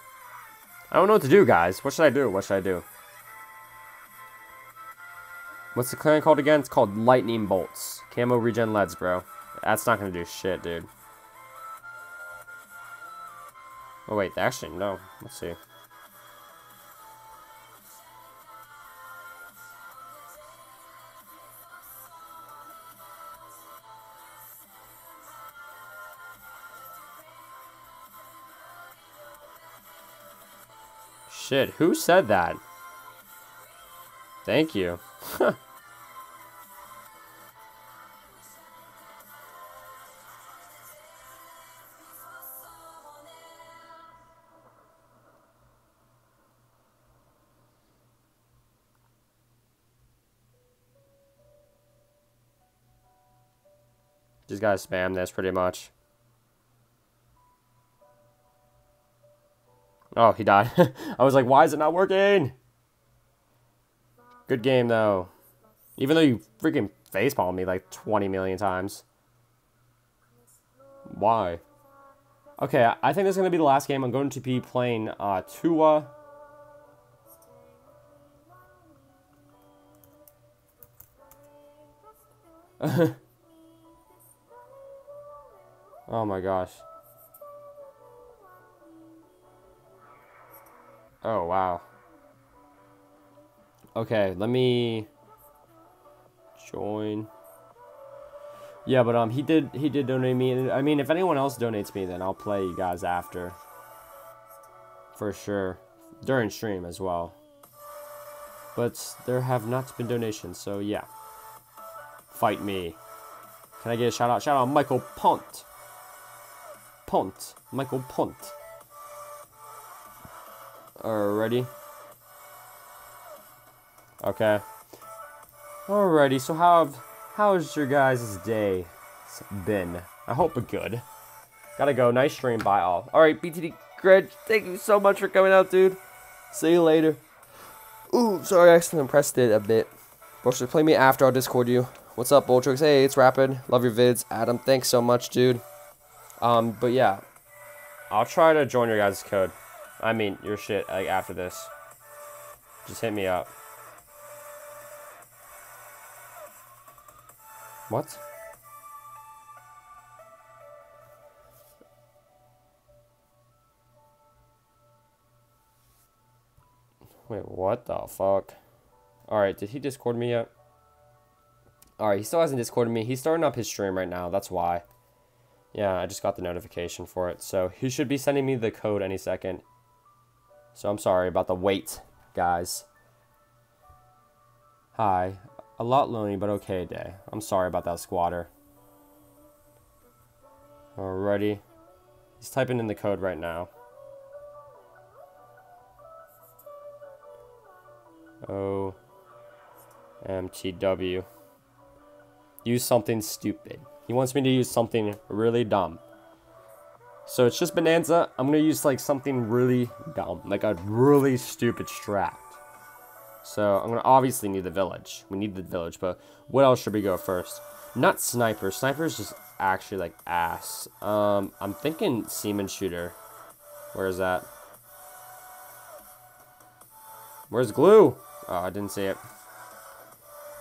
I don't know what to do, guys. What should I do? What should I do? What's the clan called again? It's called Lightning Bolts. Camo regen leads, bro. That's not to do shit, dude. Oh, wait. Actually, no. Let's see. Shit, who said that? Thank you. Just gotta spam this pretty much. Oh, he died. I was like, why is it not working? Good game, though. Even though you freaking facepalmed me like 20 million times. Why? Okay, I think this is going to be the last game. I'm going to be playing uh, Tua. oh my gosh. Oh, wow. Okay, let me join. Yeah, but um, he did he did donate me. And I mean, if anyone else donates me, then I'll play you guys after. For sure, during stream as well. But there have not been donations, so yeah. Fight me. Can I get a shout out? Shout out Michael Pont. Pont. Michael Pont. Alrighty. Okay. Alrighty, so how how's your guys' day been? I hope good. Gotta go. Nice stream. Bye all. Alright, BTD Greg, thank you so much for coming out, dude. See you later. Ooh, sorry, I accidentally pressed it a bit. Boltrix, play me after. I'll Discord you. What's up, Boltrix? Hey, it's Rapid. Love your vids. Adam, thanks so much, dude. Um, but yeah. I'll try to join your guys' code. I mean, your shit, like, after this. Just hit me up. What? Wait, what the fuck? Alright, did he Discord me yet? Alright, he still hasn't Discorded me. He's starting up his stream right now, that's why. Yeah, I just got the notification for it. So, he should be sending me the code any second. So I'm sorry about the wait, guys. Hi. A lot lonely, but okay day. I'm sorry about that squatter. Alrighty. He's typing in the code right now. O M T W. Use something stupid. He wants me to use something really dumb. So it's just Bonanza. I'm going to use like something really dumb, like a really stupid strat. So I'm going to obviously need the village. We need the village, but what else should we go first? Not sniper. Sniper's just actually like ass. Um, I'm thinking seaman shooter. Where is that? Where's glue? Oh, I didn't see it.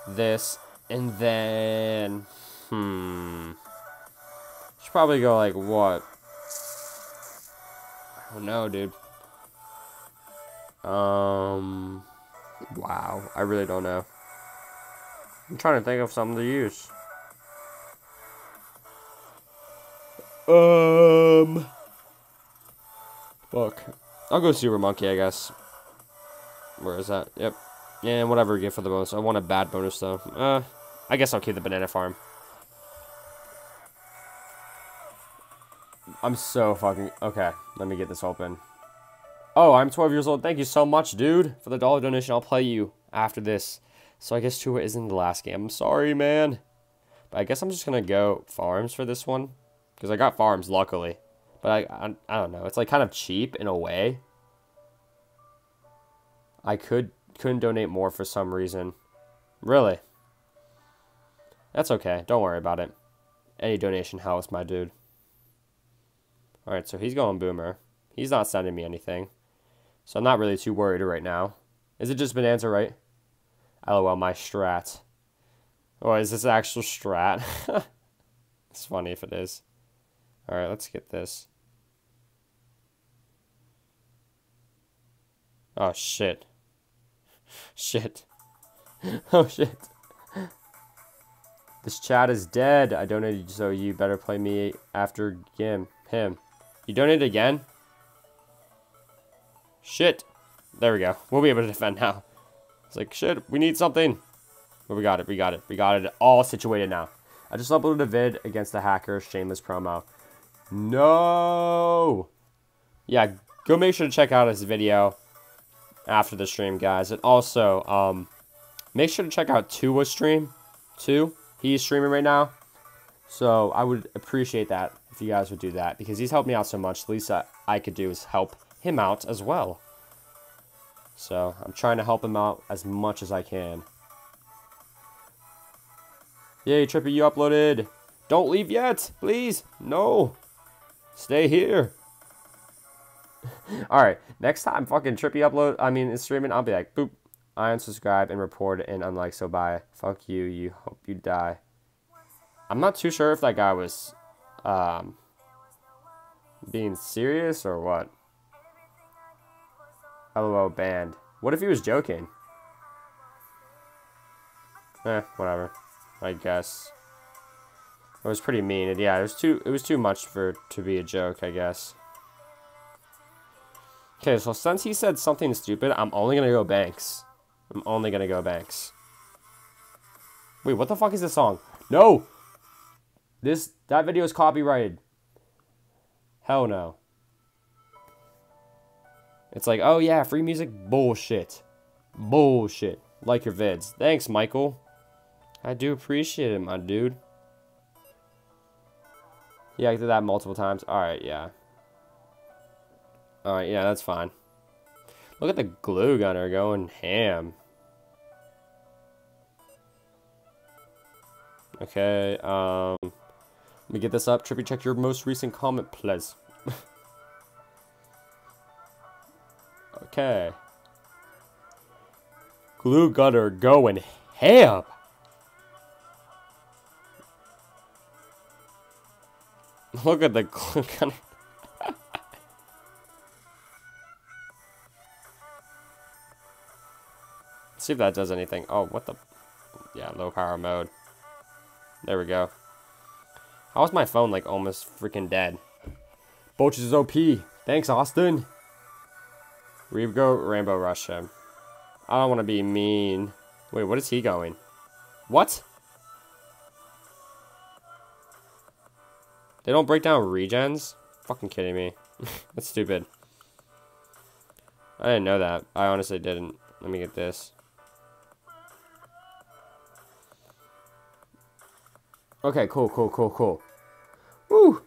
This, and then, hmm. Should probably go like what? Don't know, dude. Um, wow, I really don't know. I'm trying to think of something to use. Um, fuck. I'll go Super Monkey, I guess. Where is that? Yep. Yeah, whatever we get for the bonus. I want a bad bonus, though. Uh, I guess I'll keep the banana farm. I'm so fucking... Okay, let me get this open. Oh, I'm 12 years old. Thank you so much, dude, for the dollar donation. I'll play you after this. So I guess Tua isn't the last game. I'm sorry, man. But I guess I'm just going to go farms for this one. Because I got farms, luckily. But I, I, I don't know. It's like kind of cheap in a way. I could couldn't donate more for some reason. Really? That's okay. Don't worry about it. Any donation helps, my dude. Alright, so he's going boomer. He's not sending me anything. So I'm not really too worried right now. Is it just Bonanza, right? LOL, my strat. Oh, is this actual strat? it's funny if it is. Alright, let's get this. Oh, shit. Shit. oh shit. This chat is dead. I donated, so you better play me after him. Him. You donated again? Shit. There we go. We'll be able to defend now. It's like, shit, we need something. But we got it, we got it. We got it all situated now. I just uploaded a vid against the hacker, shameless promo. No! Yeah, go make sure to check out his video after the stream, guys. And also, um, make sure to check out Tua's stream, too. He's streaming right now. So I would appreciate that if you guys would do that because he's helped me out so much. The least I could do is help him out as well. So I'm trying to help him out as much as I can. Yay, Trippy, you uploaded. Don't leave yet, please. No. Stay here. Alright, next time fucking Trippy upload, I mean, is streaming, I'll be like, boop, I unsubscribe and report and unlike, so bye. Fuck you, you hope you die. I'm not too sure if that guy was, um, being serious or what. LOL banned. What if he was joking? Eh, whatever. I guess. It was pretty mean. And yeah, it was too it was too much for to be a joke, I guess. Okay, so since he said something stupid, I'm only gonna go Banks. I'm only gonna go Banks. Wait, what the fuck is this song? No! This, that video is copyrighted. Hell no. It's like, oh yeah, free music, bullshit. Bullshit. Like your vids. Thanks, Michael. I do appreciate it, my dude. Yeah, I did that multiple times. Alright, yeah. Alright, yeah, that's fine. Look at the glue gunner going ham. Okay, um... Let me get this up. Trippy, check your most recent comment, please. okay. Glue gunner going ham. Look at the glue gunner. see if that does anything. Oh, what the... Yeah, low power mode. There we go. How is my phone, like, almost freaking dead? Bolches is OP. Thanks, Austin. We go Rainbow Rush him. I don't want to be mean. Wait, what is he going? What? They don't break down regens? Fucking kidding me. That's stupid. I didn't know that. I honestly didn't. Let me get this. Okay, cool, cool, cool, cool. Woo!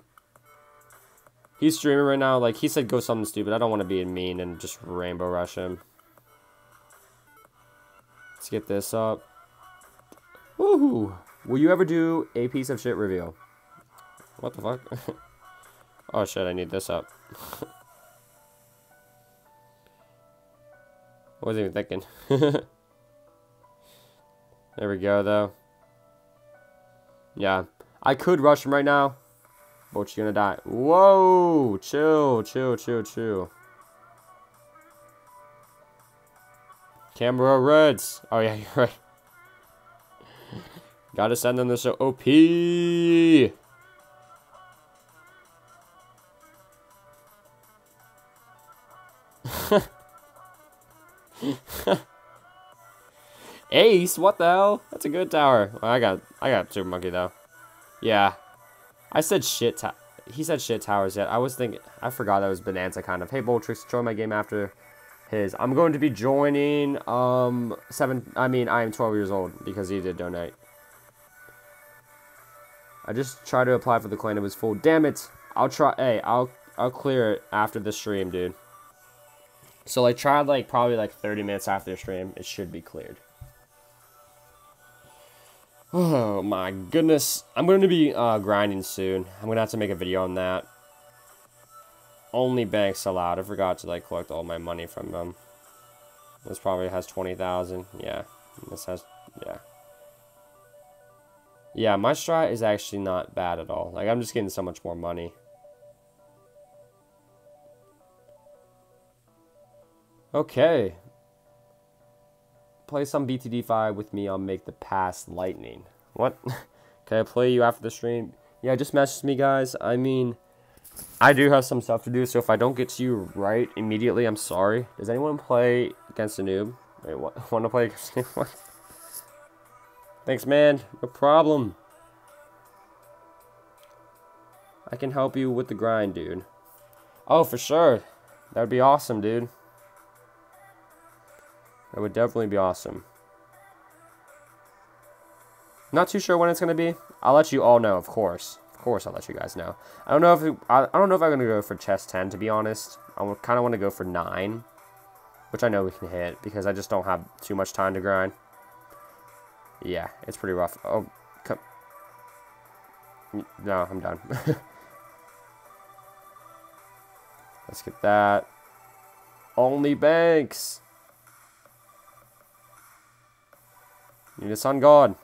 He's streaming right now. Like, he said go something stupid. I don't want to be mean and just rainbow rush him. Let's get this up. Woohoo! Will you ever do a piece of shit review? What the fuck? oh shit, I need this up. I wasn't even thinking. there we go, though. Yeah. I could rush him right now. But you're gonna die. Whoa! Chill, chill, chill, chill. Camo reds. Oh, yeah, you're right. Gotta send them this OP. Ace, what the hell? That's a good tower. Well, I got, I got Super Monkey though. Yeah, I said shit. he said shit towers yet. I was thinking. I forgot that was Bonanza kind of. Hey, Boltrix, join my game after his. I'm going to be joining. Um, seven. I mean, I am 12 years old because he did donate. I just tried to apply for the claim. It was full. Damn it. I'll try. Hey, I'll I'll clear it after the stream, dude. So like, tried like probably like 30 minutes after the stream. It should be cleared. Oh my goodness. I'm going to be uh, grinding soon. I'm going to have to make a video on that. Only banks allowed. I forgot to like collect all my money from them. This probably has 20,000. Yeah. This has, yeah. Yeah, my strat is actually not bad at all. Like, I'm just getting so much more money. Okay play some BTD5 with me on Make the Pass Lightning. What? Can I play you after the stream? Yeah, just message me, guys. I mean, I do have some stuff to do, so if I don't get to you right immediately, I'm sorry. Does anyone play against a noob? Wait, what? Want to play against a noob? Thanks, man. No problem. I can help you with the grind, dude. Oh, for sure. That would be awesome, dude. That would definitely be awesome. Not too sure when it's going to be. I'll let you all know, of course. Of course, I'll let you guys know. I don't know if I, I don't know if I'm going to go for chest 10, to be honest. I kind of want to go for 9, which I know we can hit because I just don't have too much time to grind. Yeah, it's pretty rough. Oh, come. No, I'm done. Let's get that. Only banks. Need a sun god.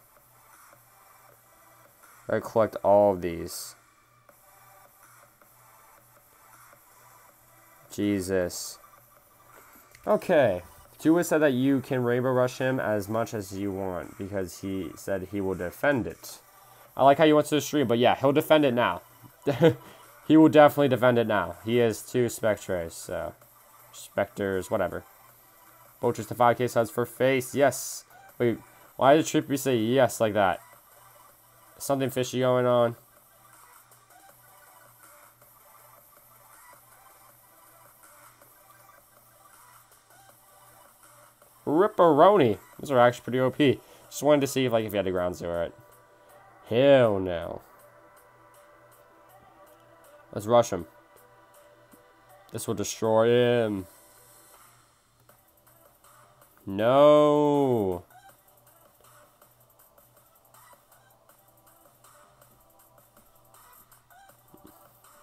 I collect all of these. Jesus. Okay. Tua said that you can rainbow rush him as much as you want because he said he will defend it. I like how you went to the stream, but yeah, he'll defend it now. he will definitely defend it now. He has two Spectres, so... Spectres, whatever. Bolters to 5k subs for face, yes. Wait, why did Trippy say yes like that? Something fishy going on. Ripperoni. Those are actually pretty OP. Just wanted to see if like if you had to ground zero it. Hell no. Let's rush him. This will destroy him. No.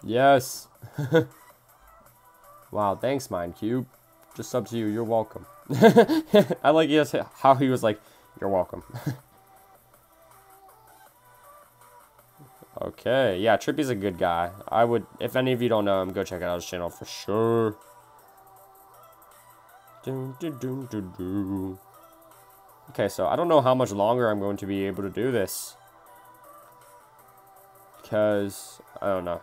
Yes. wow, thanks, Mindcube. Just up to you. You're welcome. I like yes how he was like, "You're welcome." okay, yeah, Trippy's a good guy. I would, if any of you don't know him, go check out his channel for sure. Okay, so I don't know how much longer I'm going to be able to do this. Because, I don't know.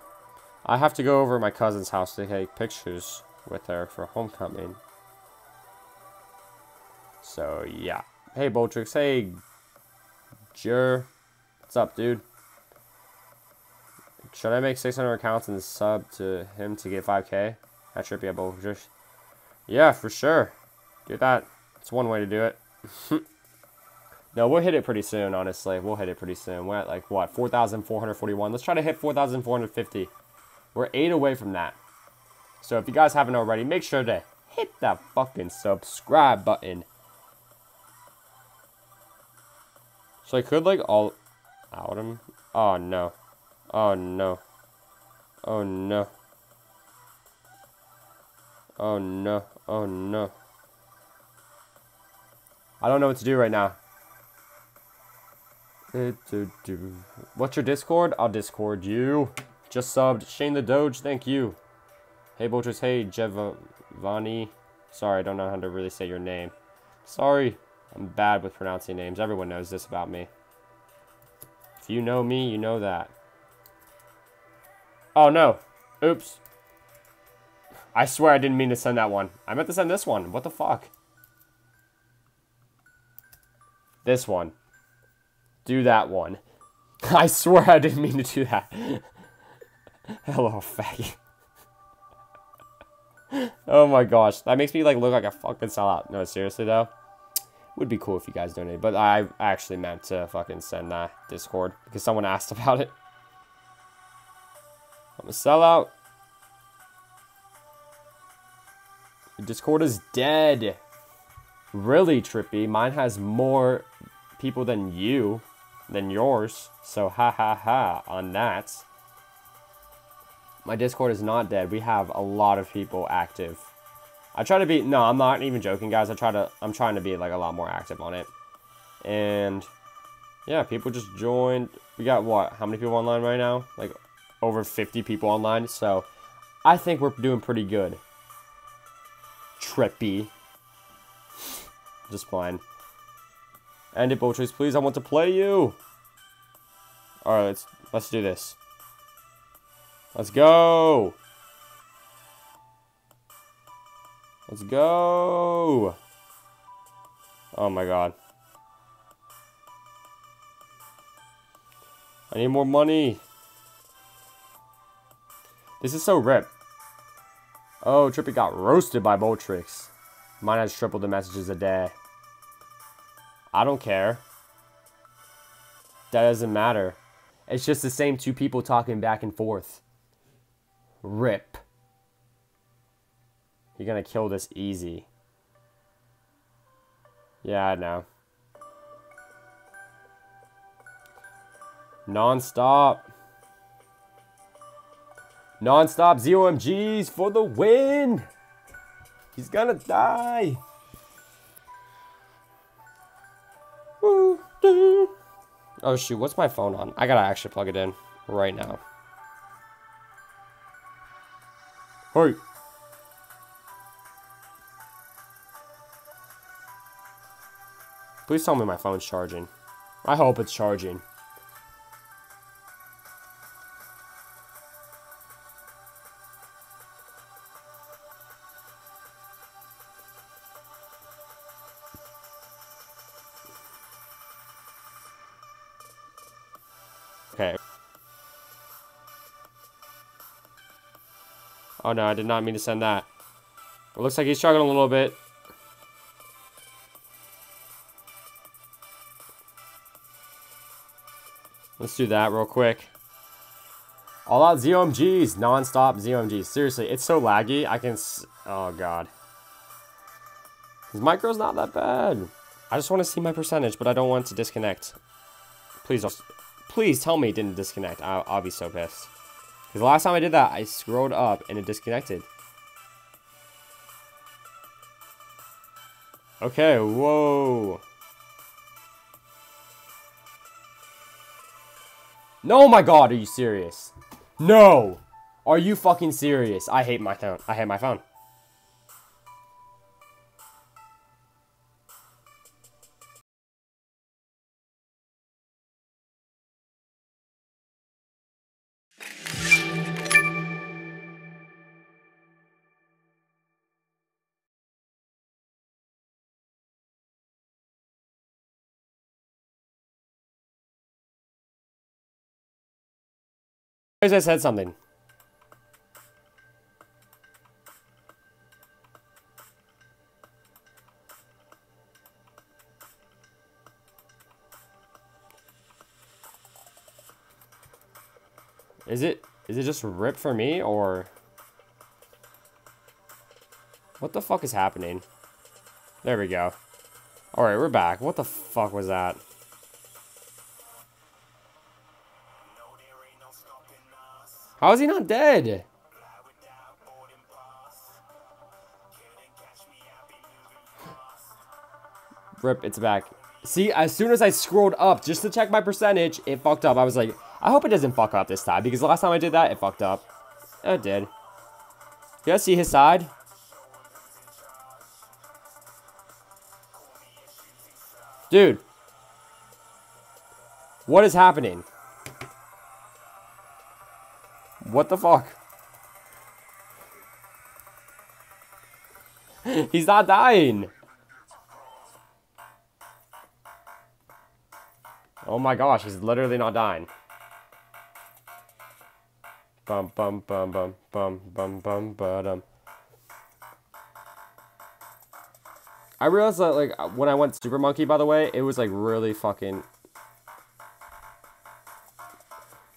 I have to go over my cousin's house to take pictures with her for homecoming. So, yeah. Hey, Boltrix. Hey, Jur. What's up, dude? Should I make 600 accounts and sub to him to get 5k? That should be a Boltrix. Yeah, for sure. Do that. It's one way to do it. no, we'll hit it pretty soon, honestly. We'll hit it pretty soon. We're at, like, what, 4,441? Let's try to hit 4,450. We're eight away from that. So if you guys haven't already, make sure to hit that fucking subscribe button. So I could like all out him. Oh no. Oh no. Oh no. Oh no. Oh no. I don't know what to do right now. Eh, What's your Discord? I'll Discord you. Just subbed. Shane the Doge, thank you. Hey Bolters, hey Jevani. Sorry, I don't know how to really say your name. Sorry, I'm bad with pronouncing names. Everyone knows this about me. If you know me, you know that. Oh no. Oops. I swear I didn't mean to send that one. I meant to send this one. What the fuck? This one. Do that one. I swear I didn't mean to do that. Hello, faggot. oh my gosh. That makes me like look like a fucking sellout. No, seriously though. Would be cool if you guys donated. But I actually meant to fucking send that Discord because someone asked about it. I'm a sellout. Discord is dead. Really trippy. Mine has more people than you, than yours. So ha ha ha on that. My Discord is not dead. We have a lot of people active. I try to be, no, I'm not even joking, guys. I try to, I'm trying to be like a lot more active on it. And yeah, people just joined. We got what? How many people online right now? Like over 50 people online. So I think we're doing pretty good. Trippy. Just fine. End it, Boltrees, please. I want to play you. Alright, let's let's do this. Let's go. Let's go. Oh my god. I need more money. This is so rip. Oh, Trippy got roasted by Boltrix. Mine has triple the messages a day. I don't care. That doesn't matter. It's just the same two people talking back and forth. Rip. You're gonna kill this easy. Yeah, I know. Non-stop. Non-stop ZOMGs for the win. He's gonna die. Oh shoot, what's my phone on? I gotta actually plug it in right now. Hey. Please tell me my phone's charging. I hope it's charging. Oh no, I did not mean to send that. It looks like he's struggling a little bit. Let's do that real quick. All out ZOMGs, non-stop ZOMGs. Seriously, it's so laggy. I can. oh god. His micro's not that bad. I just want to see my percentage, but I don't want to disconnect. Please. Please tell me it didn't disconnect. I'll, I'll be so pissed. Because the last time I did that, I scrolled up and it disconnected. Okay, whoa. No, my god, are you serious? No! Are you fucking serious? I hate my phone. I hate my phone. I said something. Is it Is it just rip for me, or... What the fuck is happening? There we go. Alright, we're back. What the fuck was that? How is he not dead? Rip, it's back. See, as soon as I scrolled up just to check my percentage, it fucked up. I was like, I hope it doesn't fuck up this time, because the last time I did that, it fucked up. It did. You guys see his side? Dude. What is happening? What the fuck? He's not dying. Oh my gosh, he's literally not dying. Bum bum bum bum bum bum bum bum. I realized that like when I went Super Monkey, by the way, it was like really fucking.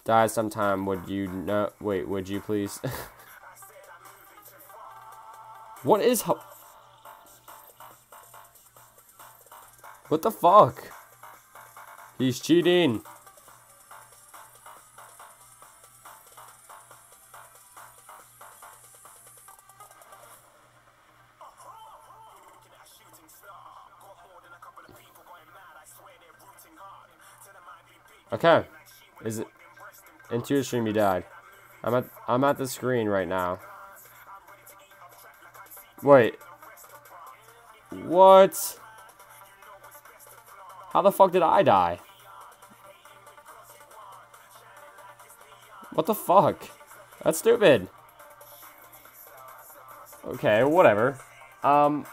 Die sometime. Would you no? Wait, would you please? what is? What the fuck? He's cheating. Okay. Is it into your stream you died? I'm at I'm at the screen right now. Wait. What? How the fuck did I die? What the fuck? That's stupid. Okay, whatever. Um.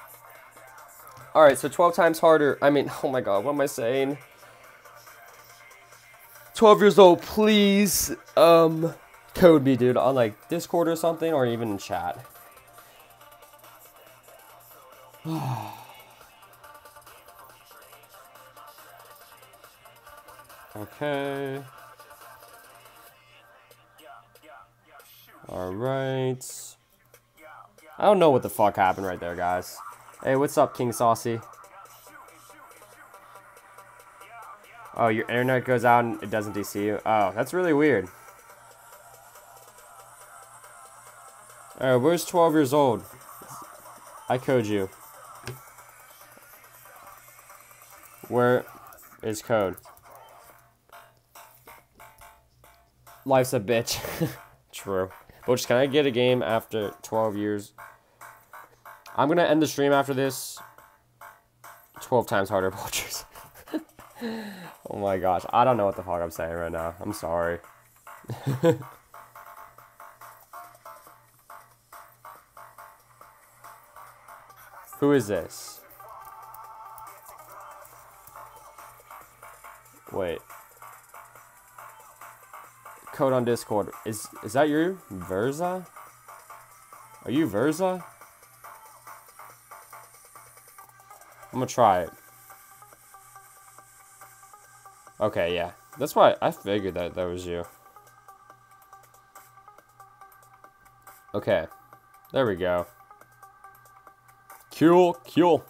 Alright, so 12 times harder. I mean, oh my god, what am I saying? 12 years old, please, um, code me, dude, on, like, Discord or something, or even in chat. okay. Alright. I don't know what the fuck happened right there, guys. Hey, what's up, King Saucy? Oh, your internet goes out and it doesn't DC you? Oh, that's really weird. Alright, where's 12 years old? I code you. Where is code? Life's a bitch. True. Butch, can I get a game after 12 years? I'm gonna end the stream after this. 12 times harder vultures. Oh my gosh. I don't know what the fuck I'm saying right now. I'm sorry. Who is this? Wait. Code on Discord. Is is that you? Verza? Are you Verza? I'm gonna try it. Okay, yeah. That's why I figured that that was you. Okay. There we go. Cool, cool.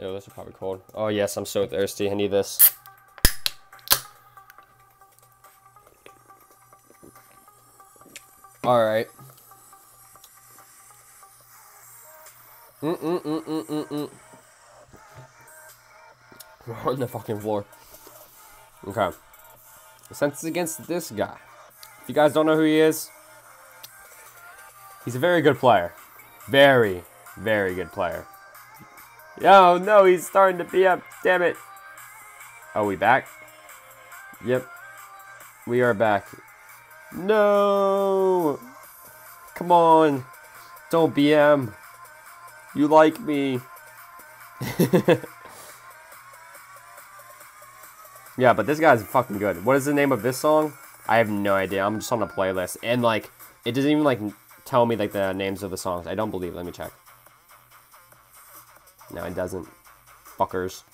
Ew, this is probably cold. Oh, yes, I'm so thirsty. I need this. Alright. Mm-mm-mm-mm-mm-mm. The fucking floor. Okay. Since it's against this guy. If you guys don't know who he is, he's a very good player. Very, very good player. Oh no, he's starting to be up. Damn it. Are we back? Yep. We are back. No! Come on. Don't BM. You like me. Yeah, but this guy's fucking good. What is the name of this song? I have no idea. I'm just on a playlist. And, like, it doesn't even, like, tell me, like, the names of the songs. I don't believe. Let me check. No, it doesn't. Fuckers.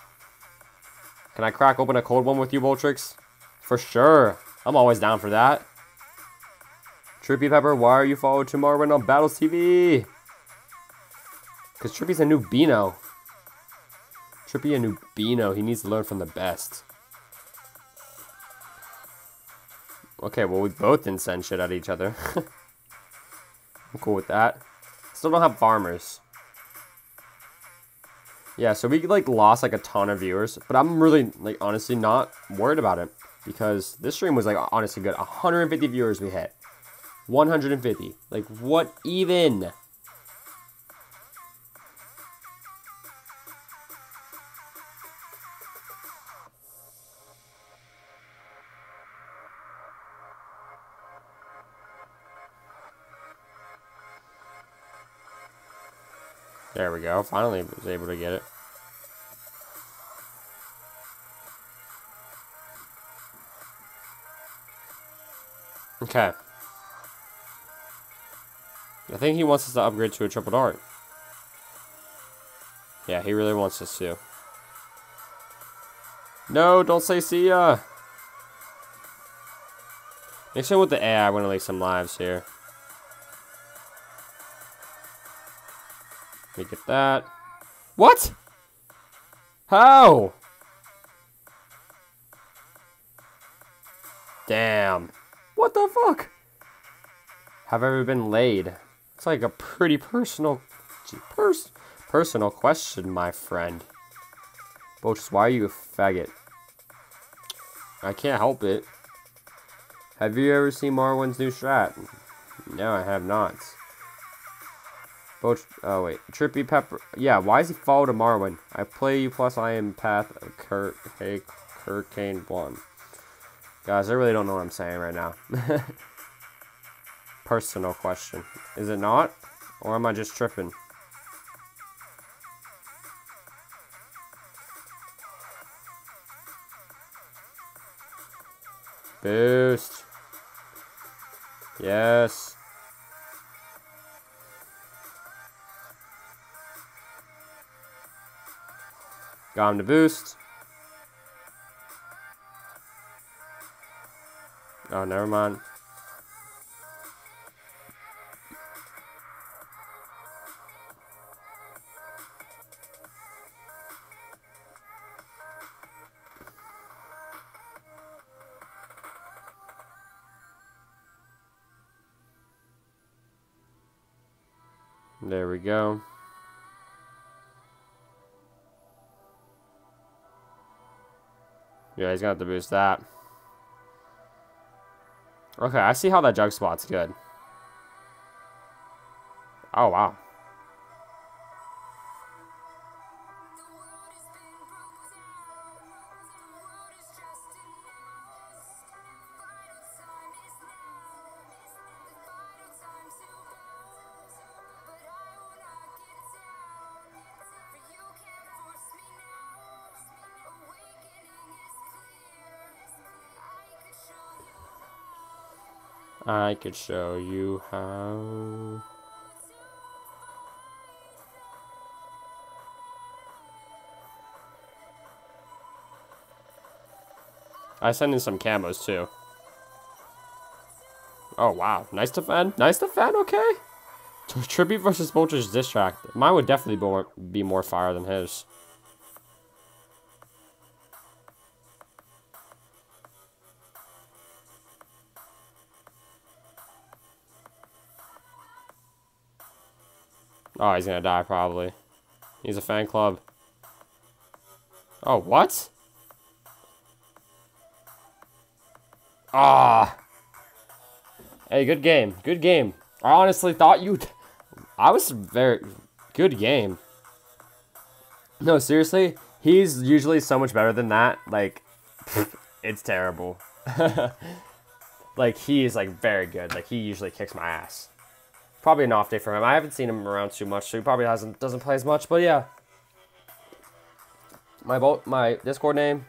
Can I crack open a cold one with you, Boltrix? For sure. I'm always down for that. Trippy Pepper, why are you following Tomorrow on Battles TV? Because Trippy's a new Beano. Trippy a new Beano. He needs to learn from the best. Okay, well, we both didn't send shit at each other. I'm cool with that. Still don't have farmers. Yeah, so we like lost like a ton of viewers, but I'm really like honestly not worried about it because this stream was like honestly good. 150 viewers we hit. 150. Like what even? Go. Finally was able to get it. Okay. I think he wants us to upgrade to a triple dart. Yeah, he really wants us to. No, don't say see ya. Mix it with the AI, I want to leave some lives here. Let me get that. What? How? Damn. What the fuck? Have I ever been laid? It's like a pretty personal, pers personal question, my friend. Boches, why are you a faggot? I can't help it. Have you ever seen Marwin's new strat? No, I have not. Boch oh wait, Trippy Pepper. Yeah, why is he follow to Marwin? I play you plus I am path of Kurt Hey Hurricane one. Guys, I really don't know what I'm saying right now. Personal question. Is it not? Or am I just tripping? Boost. Yes. Got him to boost. Oh, never mind. There we go. He's gonna have to boost that. Okay, I see how that jug spot's good. Oh, wow. I could show you how. I sent in some camos too. Oh wow, nice defend, nice defend. Okay. Tribute versus Vulture's distract. Mine would definitely be more fire than his. Oh, he's gonna die probably. He's a fan club. Oh, what? Ah. Hey, good game. Good game. I honestly thought you... I was very... Good game. No, seriously. He's usually so much better than that. Like, it's terrible. like, he is, like, very good. Like, he usually kicks my ass probably an off day for him. I haven't seen him around too much, so he probably hasn't doesn't play as much. But yeah, my bolt my Discord name.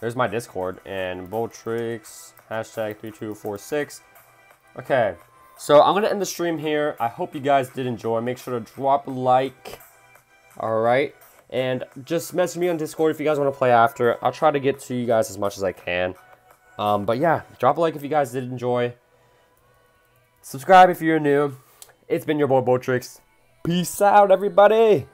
There's my Discord and Boltrix hashtag three two four six. Okay, so I'm gonna end the stream here. I hope you guys did enjoy. Make sure to drop a like. All right. And just message me on Discord if you guys want to play after. I'll try to get to you guys as much as I can. Um, but yeah, drop a like if you guys did enjoy. Subscribe if you're new. It's been your boy Boltrix. Peace out, everybody.